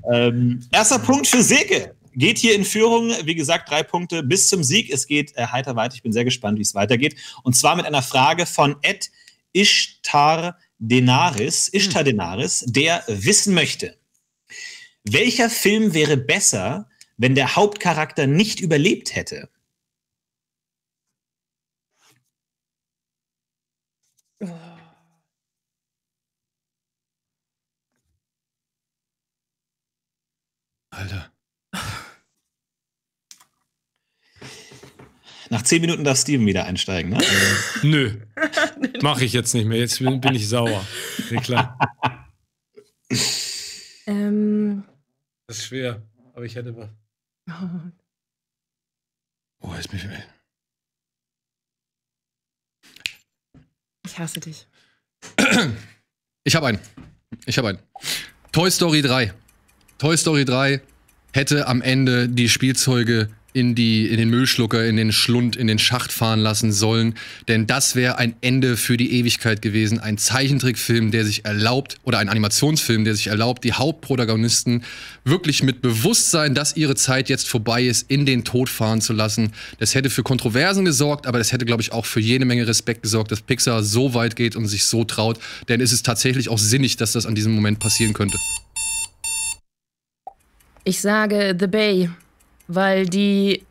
Aber, ähm, erster Punkt für Silke. Geht hier in Führung, wie gesagt, drei Punkte bis zum Sieg. Es geht äh, heiter weiter. Ich bin sehr gespannt, wie es weitergeht. Und zwar mit einer Frage von Ed Ishtar Denaris, Ishtar Denaris, der wissen möchte. Welcher Film wäre besser, wenn der Hauptcharakter nicht überlebt hätte? Alter. Nach zehn Minuten darf Steven wieder einsteigen, ne? Nö. Mach ich jetzt nicht mehr. Jetzt bin, bin ich sauer. Ja, klar. Ähm, Das ist schwer. Aber ich hätte was. Oh, jetzt bin ich. ich hasse dich. Ich habe einen. Ich habe einen. Toy Story 3. Toy Story 3 hätte am Ende die Spielzeuge in, die, in den Müllschlucker, in den Schlund, in den Schacht fahren lassen sollen. Denn das wäre ein Ende für die Ewigkeit gewesen. Ein Zeichentrickfilm, der sich erlaubt, oder ein Animationsfilm, der sich erlaubt, die Hauptprotagonisten wirklich mit Bewusstsein, dass ihre Zeit jetzt vorbei ist, in den Tod fahren zu lassen. Das hätte für Kontroversen gesorgt, aber das hätte, glaube ich, auch für jede Menge Respekt gesorgt, dass Pixar so weit geht und sich so traut. Denn es ist tatsächlich auch sinnig, dass das an diesem Moment passieren könnte. Ich sage The Bay, weil die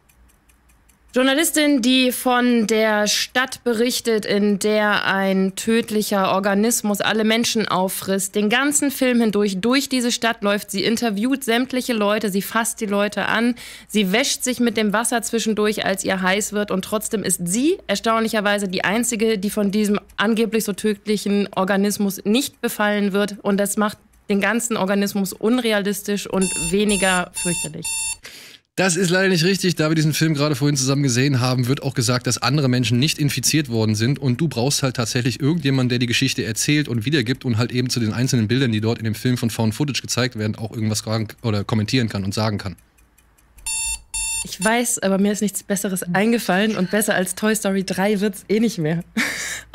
Journalistin, die von der Stadt berichtet, in der ein tödlicher Organismus alle Menschen auffrisst, den ganzen Film hindurch durch diese Stadt läuft. Sie interviewt sämtliche Leute, sie fasst die Leute an, sie wäscht sich mit dem Wasser zwischendurch, als ihr heiß wird und trotzdem ist sie erstaunlicherweise die einzige, die von diesem angeblich so tödlichen Organismus nicht befallen wird und das macht den ganzen Organismus unrealistisch und weniger fürchterlich. Das ist leider nicht richtig. Da wir diesen Film gerade vorhin zusammen gesehen haben, wird auch gesagt, dass andere Menschen nicht infiziert worden sind. Und du brauchst halt tatsächlich irgendjemanden, der die Geschichte erzählt und wiedergibt und halt eben zu den einzelnen Bildern, die dort in dem Film von Found Footage gezeigt werden, auch irgendwas oder kommentieren kann und sagen kann. Ich weiß, aber mir ist nichts Besseres eingefallen und besser als Toy Story 3 wird's eh nicht mehr.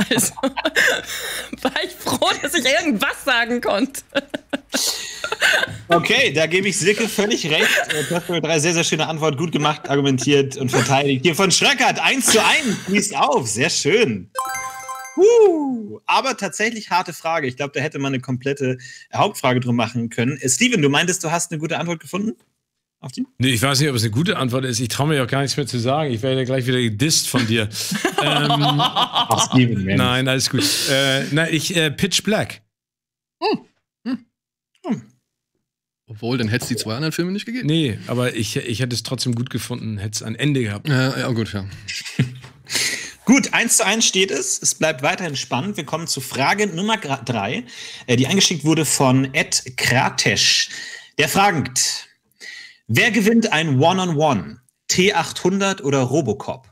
Also war ich froh, dass ich irgendwas sagen konnte. Okay, da gebe ich Silke völlig recht. Äh, Toy Story 3, sehr, sehr schöne Antwort, gut gemacht, argumentiert und verteidigt. Hier von Schröckert, 1 zu 1, fließt auf, sehr schön. Huh, aber tatsächlich harte Frage. Ich glaube, da hätte man eine komplette Hauptfrage drum machen können. Äh, Steven, du meintest, du hast eine gute Antwort gefunden? Auf die? Nee, ich weiß nicht, ob es eine gute Antwort ist. Ich traue mir auch gar nichts mehr zu sagen. Ich werde ja gleich wieder gedisst von dir. ähm, Ach, Steven, Mensch. nein, alles gut. Äh, nein, ich, äh, Pitch Black. Obwohl, dann hätte es die zwei anderen Filme nicht gegeben. Nee, aber ich, ich hätte es trotzdem gut gefunden, hätte es ein Ende gehabt. Ja, ja, gut, ja. Gut, 1 zu 1 steht es. Es bleibt weiterhin spannend. Wir kommen zu Frage Nummer 3, die eingeschickt wurde von Ed Kratesch. Der fragt, wer gewinnt ein One-on-One? T800 oder Robocop?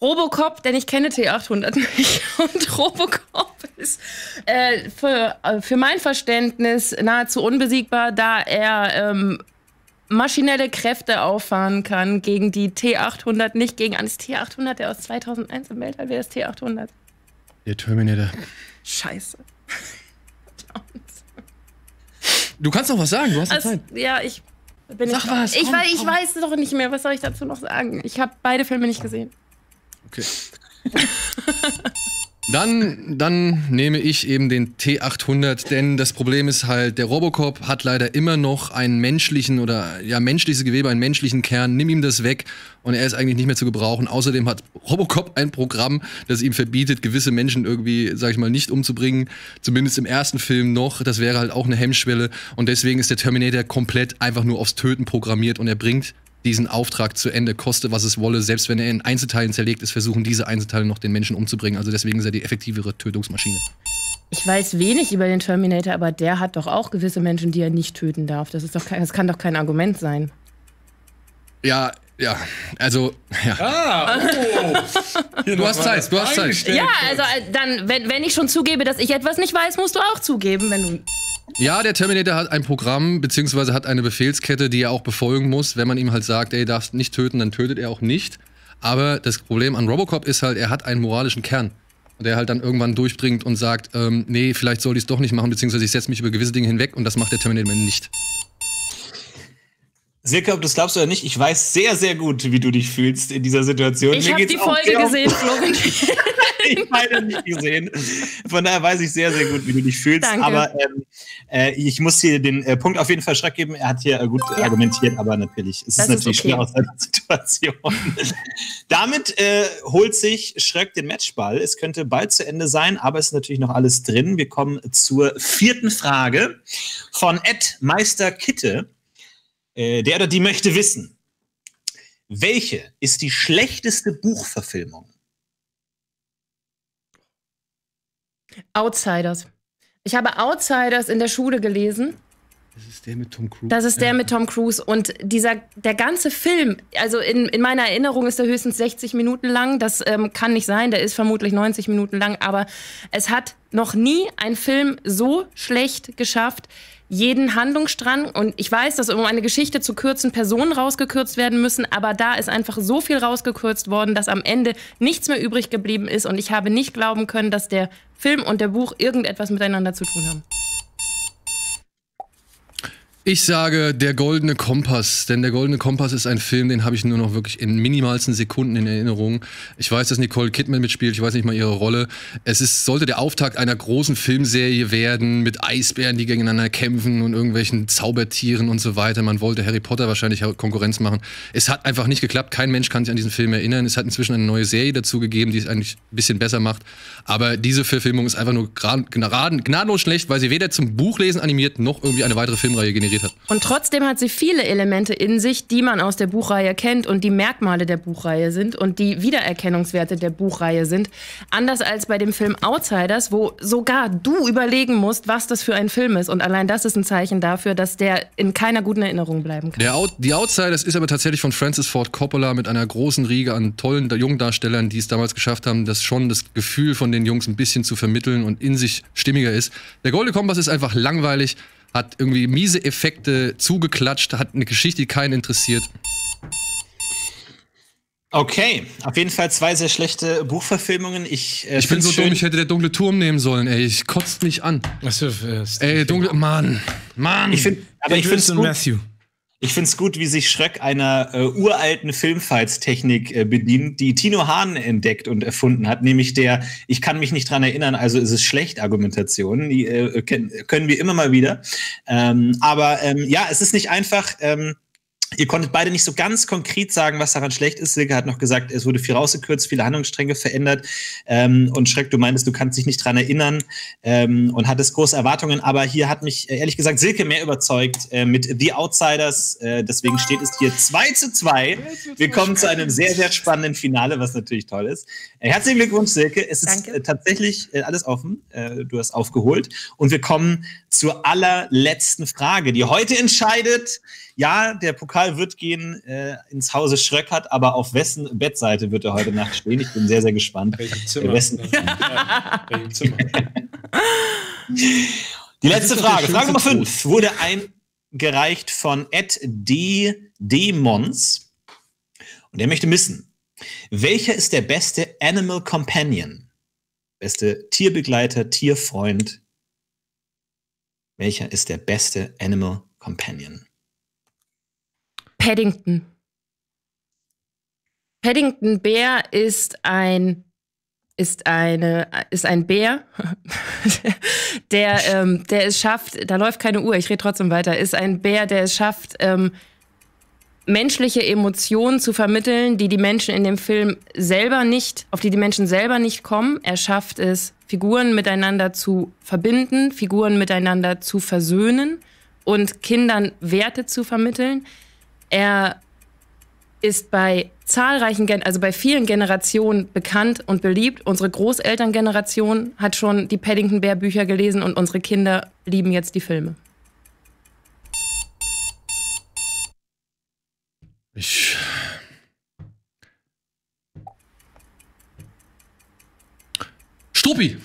Robocop, denn ich kenne T800 nicht. Und Robocop ist äh, für, äh, für mein Verständnis nahezu unbesiegbar, da er ähm, maschinelle Kräfte auffahren kann gegen die T800, nicht gegen das T800, der aus 2001 im Weltall wäre, das T800. Der Terminator. Scheiße. Du kannst noch was sagen, du hast noch Also, Zeit. ja, ich bin Sag ich, was, Ich, komm, weiß, ich komm. weiß doch nicht mehr, was soll ich dazu noch sagen? Ich habe beide Filme nicht gesehen. Okay. Dann, dann nehme ich eben den T800, denn das Problem ist halt, der Robocop hat leider immer noch einen menschlichen oder ja menschliches Gewebe, einen menschlichen Kern. Nimm ihm das weg und er ist eigentlich nicht mehr zu gebrauchen. Außerdem hat Robocop ein Programm, das ihm verbietet, gewisse Menschen irgendwie, sag ich mal, nicht umzubringen. Zumindest im ersten Film noch. Das wäre halt auch eine Hemmschwelle und deswegen ist der Terminator komplett einfach nur aufs Töten programmiert und er bringt diesen Auftrag zu Ende, koste was es wolle. Selbst wenn er in Einzelteilen zerlegt ist, versuchen diese Einzelteile noch den Menschen umzubringen. Also deswegen ist er die effektivere Tötungsmaschine. Ich weiß wenig über den Terminator, aber der hat doch auch gewisse Menschen, die er nicht töten darf. Das, ist doch kein, das kann doch kein Argument sein. Ja, ja, also, ja. Ah, oh. Du hast Zeit, du hast Zeit. Ja, also äh, dann, wenn, wenn ich schon zugebe, dass ich etwas nicht weiß, musst du auch zugeben, wenn du. Ja, der Terminator hat ein Programm, beziehungsweise hat eine Befehlskette, die er auch befolgen muss. Wenn man ihm halt sagt, ey, darfst nicht töten, dann tötet er auch nicht. Aber das Problem an Robocop ist halt, er hat einen moralischen Kern. Der halt dann irgendwann durchdringt und sagt, ähm, nee, vielleicht soll ich es doch nicht machen, beziehungsweise ich setze mich über gewisse Dinge hinweg und das macht der Terminator nicht. Silke, ob du es glaubst oder nicht, ich weiß sehr, sehr gut, wie du dich fühlst in dieser Situation. Ich habe die Folge sehr- gesehen, Florentin. ich beide nicht gesehen. Von daher weiß ich sehr, sehr gut, wie du dich fühlst. Danke. Aber ähm, äh, ich muss hier den äh, Punkt auf jeden Fall Schreck geben. Er hat hier äh, gut Ja. argumentiert, aber natürlich es ist Das es ist natürlich okay. schwer aus seiner Situation. Damit äh, holt sich Schröck den Matchball. Es könnte bald zu Ende sein, aber es ist natürlich noch alles drin. Wir kommen zur vierten Frage von Ed Meister Kitte. Äh, der oder die möchte wissen, welche ist die schlechteste Buchverfilmung? Outsiders. Ich habe Outsiders in der Schule gelesen. Das ist der mit Tom Cruise. Das ist der mit Tom Cruise. Und dieser, der ganze Film, also in, in meiner Erinnerung ist er höchstens 60 Minuten lang. Das ähm, kann nicht sein, der ist vermutlich 90 Minuten lang. Aber es hat noch nie ein Film so schlecht geschafft, jeden Handlungsstrang. Und ich weiß, dass um eine Geschichte zu kürzen, Personen rausgekürzt werden müssen. Aber da ist einfach so viel rausgekürzt worden, dass am Ende nichts mehr übrig geblieben ist. Und ich habe nicht glauben können, dass der Film und der Buch irgendetwas miteinander zu tun haben. Ich sage der goldene Kompass, denn der goldene Kompass ist ein Film, den habe ich nur noch wirklich in minimalsten Sekunden in Erinnerung. Ich weiß, dass Nicole Kidman mitspielt, ich weiß nicht mal ihre Rolle. Es ist, sollte der Auftakt einer großen Filmserie werden mit Eisbären, die gegeneinander kämpfen und irgendwelchen Zaubertieren und so weiter. Man wollte Harry Potter wahrscheinlich Konkurrenz machen. Es hat einfach nicht geklappt. Kein Mensch kann sich an diesen Film erinnern. Es hat inzwischen eine neue Serie dazu gegeben, die es eigentlich ein bisschen besser macht. Aber diese Verfilmung ist einfach nur gnadenlos schlecht, weil sie weder zum Buchlesen animiert noch irgendwie eine weitere Filmreihe generiert hat. Und trotzdem hat sie viele Elemente in sich, die man aus der Buchreihe kennt und die Merkmale der Buchreihe sind und die Wiedererkennungswerte der Buchreihe sind. Anders als bei dem Film Outsiders, wo sogar du überlegen musst, was das für ein Film ist. Und allein das ist ein Zeichen dafür, dass der in keiner guten Erinnerung bleiben kann. Out die Outsiders ist aber tatsächlich von Francis Ford Coppola mit einer großen Riege an tollen Jungdarstellern, die es damals geschafft haben, das schon das Gefühl von den Jungs ein bisschen zu vermitteln und in sich stimmiger ist. Der Golden Kompass ist einfach langweilig, hat irgendwie miese Effekte zugeklatscht, hat eine Geschichte, die keinen interessiert. Okay, auf jeden Fall zwei sehr schlechte Buchverfilmungen. Ich, äh, Ich bin so dumm, ich hätte der dunkle Turm nehmen sollen, ey. Ich kotzt mich an. Was für, für Ey, dunkle. Mann. Mann. Ich find, aber ich finde es gut, Matthew. Ich find's gut, wie sich Schröck einer äh, uralten Filmfights-Technik äh, bedient, die Tino Hahn entdeckt und erfunden hat, nämlich der Ich kann mich nicht dran erinnern, also ist es schlecht Argumentation. Die äh, ken- können wir immer mal wieder. Ähm, aber ähm, ja, es ist nicht einfach. Ähm, Ihr konntet beide nicht so ganz konkret sagen, was daran schlecht ist. Silke hat noch gesagt, es wurde viel rausgekürzt, viele Handlungsstränge verändert. Ähm, und Schreck, du meintest, du kannst dich nicht dran erinnern ähm, und hattest große Erwartungen. Aber hier hat mich äh, ehrlich gesagt Silke mehr überzeugt äh, mit The Outsiders. Äh, deswegen steht es hier 2 zu 2. Wir kommen zu einem sehr, sehr spannenden Finale, was natürlich toll ist. Äh, herzlichen Glückwunsch, Silke. Es ist Danke. äh, tatsächlich äh, alles offen. Äh, du hast aufgeholt. Und wir kommen zur allerletzten Frage, die heute entscheidet. Ja, der Pokal wird gehen äh, ins Hause Schröckert, aber auf wessen Bettseite wird er heute Nacht stehen? Ich bin sehr, sehr gespannt. Welchem Äh, Zimmer? wessen, Welchem Zimmer? die letzte Frage, Frage Nummer schönste 5, wurde eingereicht von Ed D. Demons. Und er möchte wissen, welcher ist der beste Animal Companion? Beste Tierbegleiter, Tierfreund. Welcher ist der beste Animal Companion? Paddington. Paddington Bär ist ein ist eine ist ein Bär, der ähm, der es schafft. Da läuft keine Uhr. Ich rede trotzdem weiter. Ist ein Bär, der es schafft, ähm, menschliche Emotionen zu vermitteln, die die Menschen in dem Film selber nicht, auf die die Menschen selber nicht kommen. Er schafft es, Figuren miteinander zu verbinden, Figuren miteinander zu versöhnen und Kindern Werte zu vermitteln. Er ist bei zahlreichen, Gen also bei vielen Generationen bekannt und beliebt. Unsere Großelterngeneration hat schon die Paddington Bear Bücher gelesen und unsere Kinder lieben jetzt die Filme. Ich. Struppi.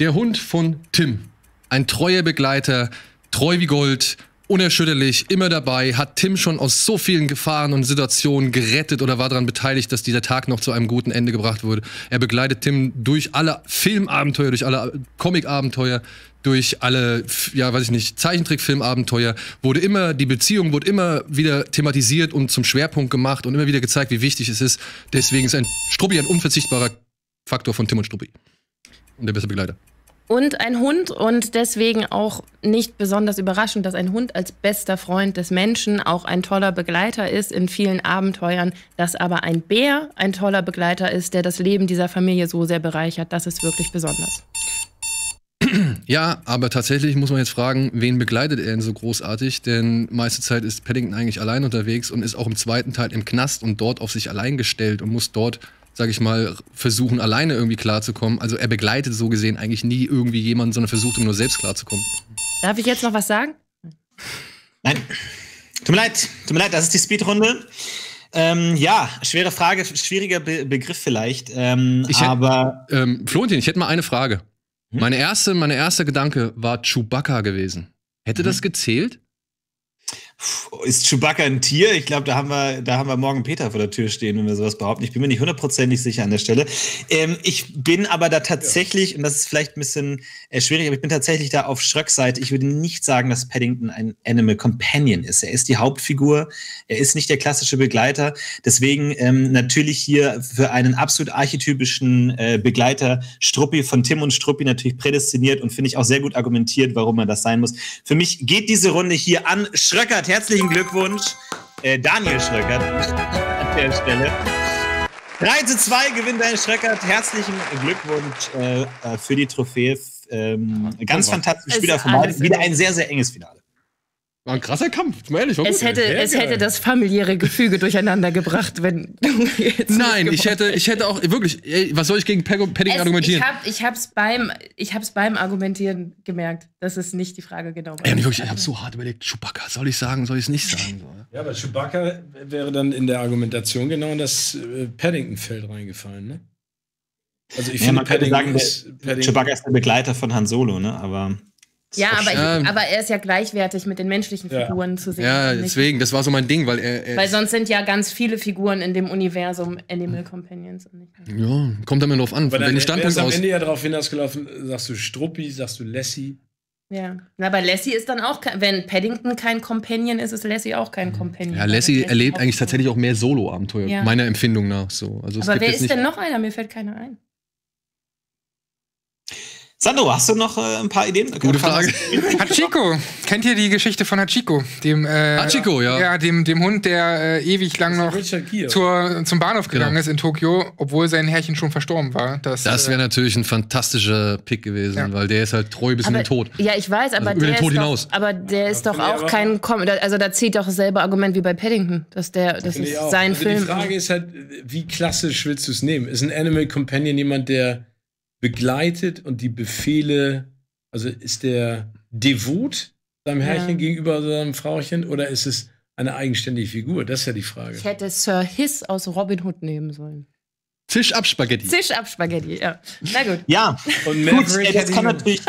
Der Hund von Tim. Ein treuer Begleiter, treu wie Gold, unerschütterlich, immer dabei, hat Tim schon aus so vielen Gefahren und Situationen gerettet oder war daran beteiligt, dass dieser Tag noch zu einem guten Ende gebracht wurde. Er begleitet Tim durch alle Filmabenteuer, durch alle Comicabenteuer, durch alle, ja, weiß ich nicht, Zeichentrickfilmabenteuer, wurde immer, die Beziehung wurde immer wieder thematisiert und zum Schwerpunkt gemacht und immer wieder gezeigt, wie wichtig es ist. Deswegen ist ein Struppi ein unverzichtbarer Faktor von Tim und Struppi. Und der beste Begleiter. Und ein Hund und deswegen auch nicht besonders überraschend, dass ein Hund als bester Freund des Menschen auch ein toller Begleiter ist in vielen Abenteuern, dass aber ein Bär ein toller Begleiter ist, der das Leben dieser Familie so sehr bereichert, das ist wirklich besonders. Ja, aber tatsächlich muss man jetzt fragen, wen begleitet er denn so großartig? Denn meiste Zeit ist Paddington eigentlich allein unterwegs und ist auch im zweiten Teil im Knast und dort auf sich allein gestellt und muss dort, sag ich mal, versuchen, alleine irgendwie klarzukommen. Also er begleitet so gesehen eigentlich nie irgendwie jemanden, sondern versucht ihm nur selbst klarzukommen. Darf ich jetzt noch was sagen? Nein. Tut mir leid, tut mir leid, das ist die Speedrunde. Ähm, ja, schwere Frage, schwieriger Be Begriff vielleicht. Ähm, Ich hätt- aber Ähm, Florentin, ich hätte mal eine Frage. Hm? Meine erste, meine erste Gedanke war Chewbacca gewesen. Hätte das gezählt? Ist Chewbacca ein Tier? Ich glaube, da haben wir, da haben wir morgen Peter vor der Tür stehen, wenn wir sowas behaupten. Ich bin mir nicht hundertprozentig sicher an der Stelle. Ähm, ich bin aber da tatsächlich, und das ist vielleicht ein bisschen äh, schwierig, aber ich bin tatsächlich da auf Schröcks Seite. Ich würde nicht sagen, dass Paddington ein Animal Companion ist. Er ist die Hauptfigur. Er ist nicht der klassische Begleiter. Deswegen ähm, natürlich hier für einen absolut archetypischen äh, Begleiter Struppi von Tim und Struppi natürlich prädestiniert und finde ich auch sehr gut argumentiert, warum er das sein muss. Für mich geht diese Runde hier an Schröckert. Herzlichen Glückwunsch, äh, Daniel Schröckert an der Stelle. 3 zu 2 gewinnt Daniel Schröckert. Herzlichen Glückwunsch äh, äh, für die Trophäe. Ähm, ganz fantastisches Es Spieler ist von beiden. alles Wieder in ein sehr, sehr enges Finale. War ein krasser Kampf, mal ehrlich. War Es gut, hätte, es hätte das familiäre Gefüge durcheinander gebracht, wenn du jetzt Nein, ich hätte, ich hätte auch wirklich. Ey, was soll ich gegen Paddington Es, ich argumentieren? habe ich hab's beim, ich hab's beim Argumentieren gemerkt, dass es nicht die Frage genau war. Und ich, wirklich, ich habe so hart überlegt, Chewbacca, soll ich sagen, soll ich es nicht sagen? Ja, aber Chewbacca wäre dann in der Argumentation genau in das äh, Paddington-Feld reingefallen, ne? Also ich Ja, finde, man könnte Paddington sagen, ist, der, Paddington, Chewbacca ist der Begleiter von Han Solo, ne? Aber ja, aber, ich, aber er ist ja gleichwertig mit den menschlichen Ja. Figuren zu sehen. Ja, deswegen, das war so mein Ding, weil er. er Weil sonst sind ja ganz viele Figuren in dem Universum Animal Companions. Und nicht. ja, kommt immer drauf an, aber dann Standpunkt es am. Ende ja darauf hinausgelaufen, sagst du Struppi, sagst du Lassie. Ja. Na, aber Lassie ist dann auch, kein, wenn Paddington kein Companion ist, ist Lassie auch kein Companion. Ja, Lassie Weil erlebt auch eigentlich tatsächlich auch mehr Solo-Abenteuer, Ja. meiner Empfindung nach. So. Also, es Aber gibt wer jetzt ist nicht, denn noch einer? Mir fällt keiner ein. Sandro, hast du noch äh, ein paar Ideen? Gute Frage. Hachiko. Kennt ihr die Geschichte von Hachiko? Dem, äh, Hachiko, ja. Ja, dem, dem Hund, der äh, ewig lang noch zur, zum Bahnhof gegangen Genau. ist in Tokio, obwohl sein Herrchen schon verstorben war. Das, Das wäre äh, natürlich ein fantastischer Pick gewesen, Ja. weil der ist halt treu bis in den Tod. Ja, ich weiß, aber Also über der den Tod ist hinaus. Doch, aber der ist doch auch aber- kein also da zieht doch dasselbe Argument wie bei Paddington, dass der das ist sein also Film. Die Frage ist halt, wie klassisch willst du es nehmen? Ist ein Animal Companion jemand, der begleitet und die Befehle, also ist der devot seinem Herrchen Ja. gegenüber seinem Frauchen oder ist es eine eigenständige Figur? Das ist ja die Frage. ich hätte Sir Hiss aus Robin Hood nehmen sollen. Fisch ab Spaghetti. Zisch ab Spaghetti, ja. Na gut. Ja, Und Gut, Maverick äh, das hätte kann ich- natürlich.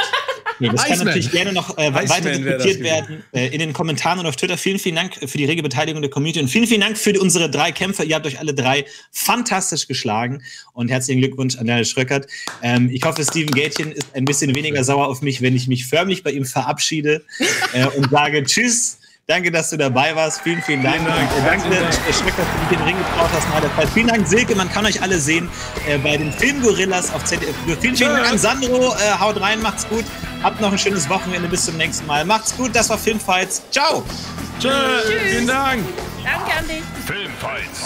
Nee, das kann Iceman. natürlich gerne noch äh, weiter diskutiert werden äh, in den Kommentaren und auf Twitter. Vielen, vielen Dank für die rege Beteiligung der Community und vielen, vielen Dank für unsere drei Kämpfer. Ihr habt euch alle drei fantastisch geschlagen und herzlichen Glückwunsch an Daniel Schröckert. Ähm, ich hoffe, Steven Gätchen ist ein bisschen weniger sauer auf mich, wenn ich mich förmlich bei ihm verabschiede äh, und sage Tschüss. Danke, dass du dabei warst. Vielen, vielen Dank. Vielen Dank. Danke, äh, Schröckert, dass du dich in den Ring getraut hast Zeit. Vielen Dank, Silke. Man kann euch alle sehen äh, bei den Filmgorillas auf ZDF. Vielen, vielen Dank an Sandro. Äh, haut rein, macht's gut. Habt noch ein schönes Wochenende. Bis zum nächsten Mal. Macht's gut. Das war Filmfights. Ciao. Tschö, vielen Dank. Danke an dich. Filmfights.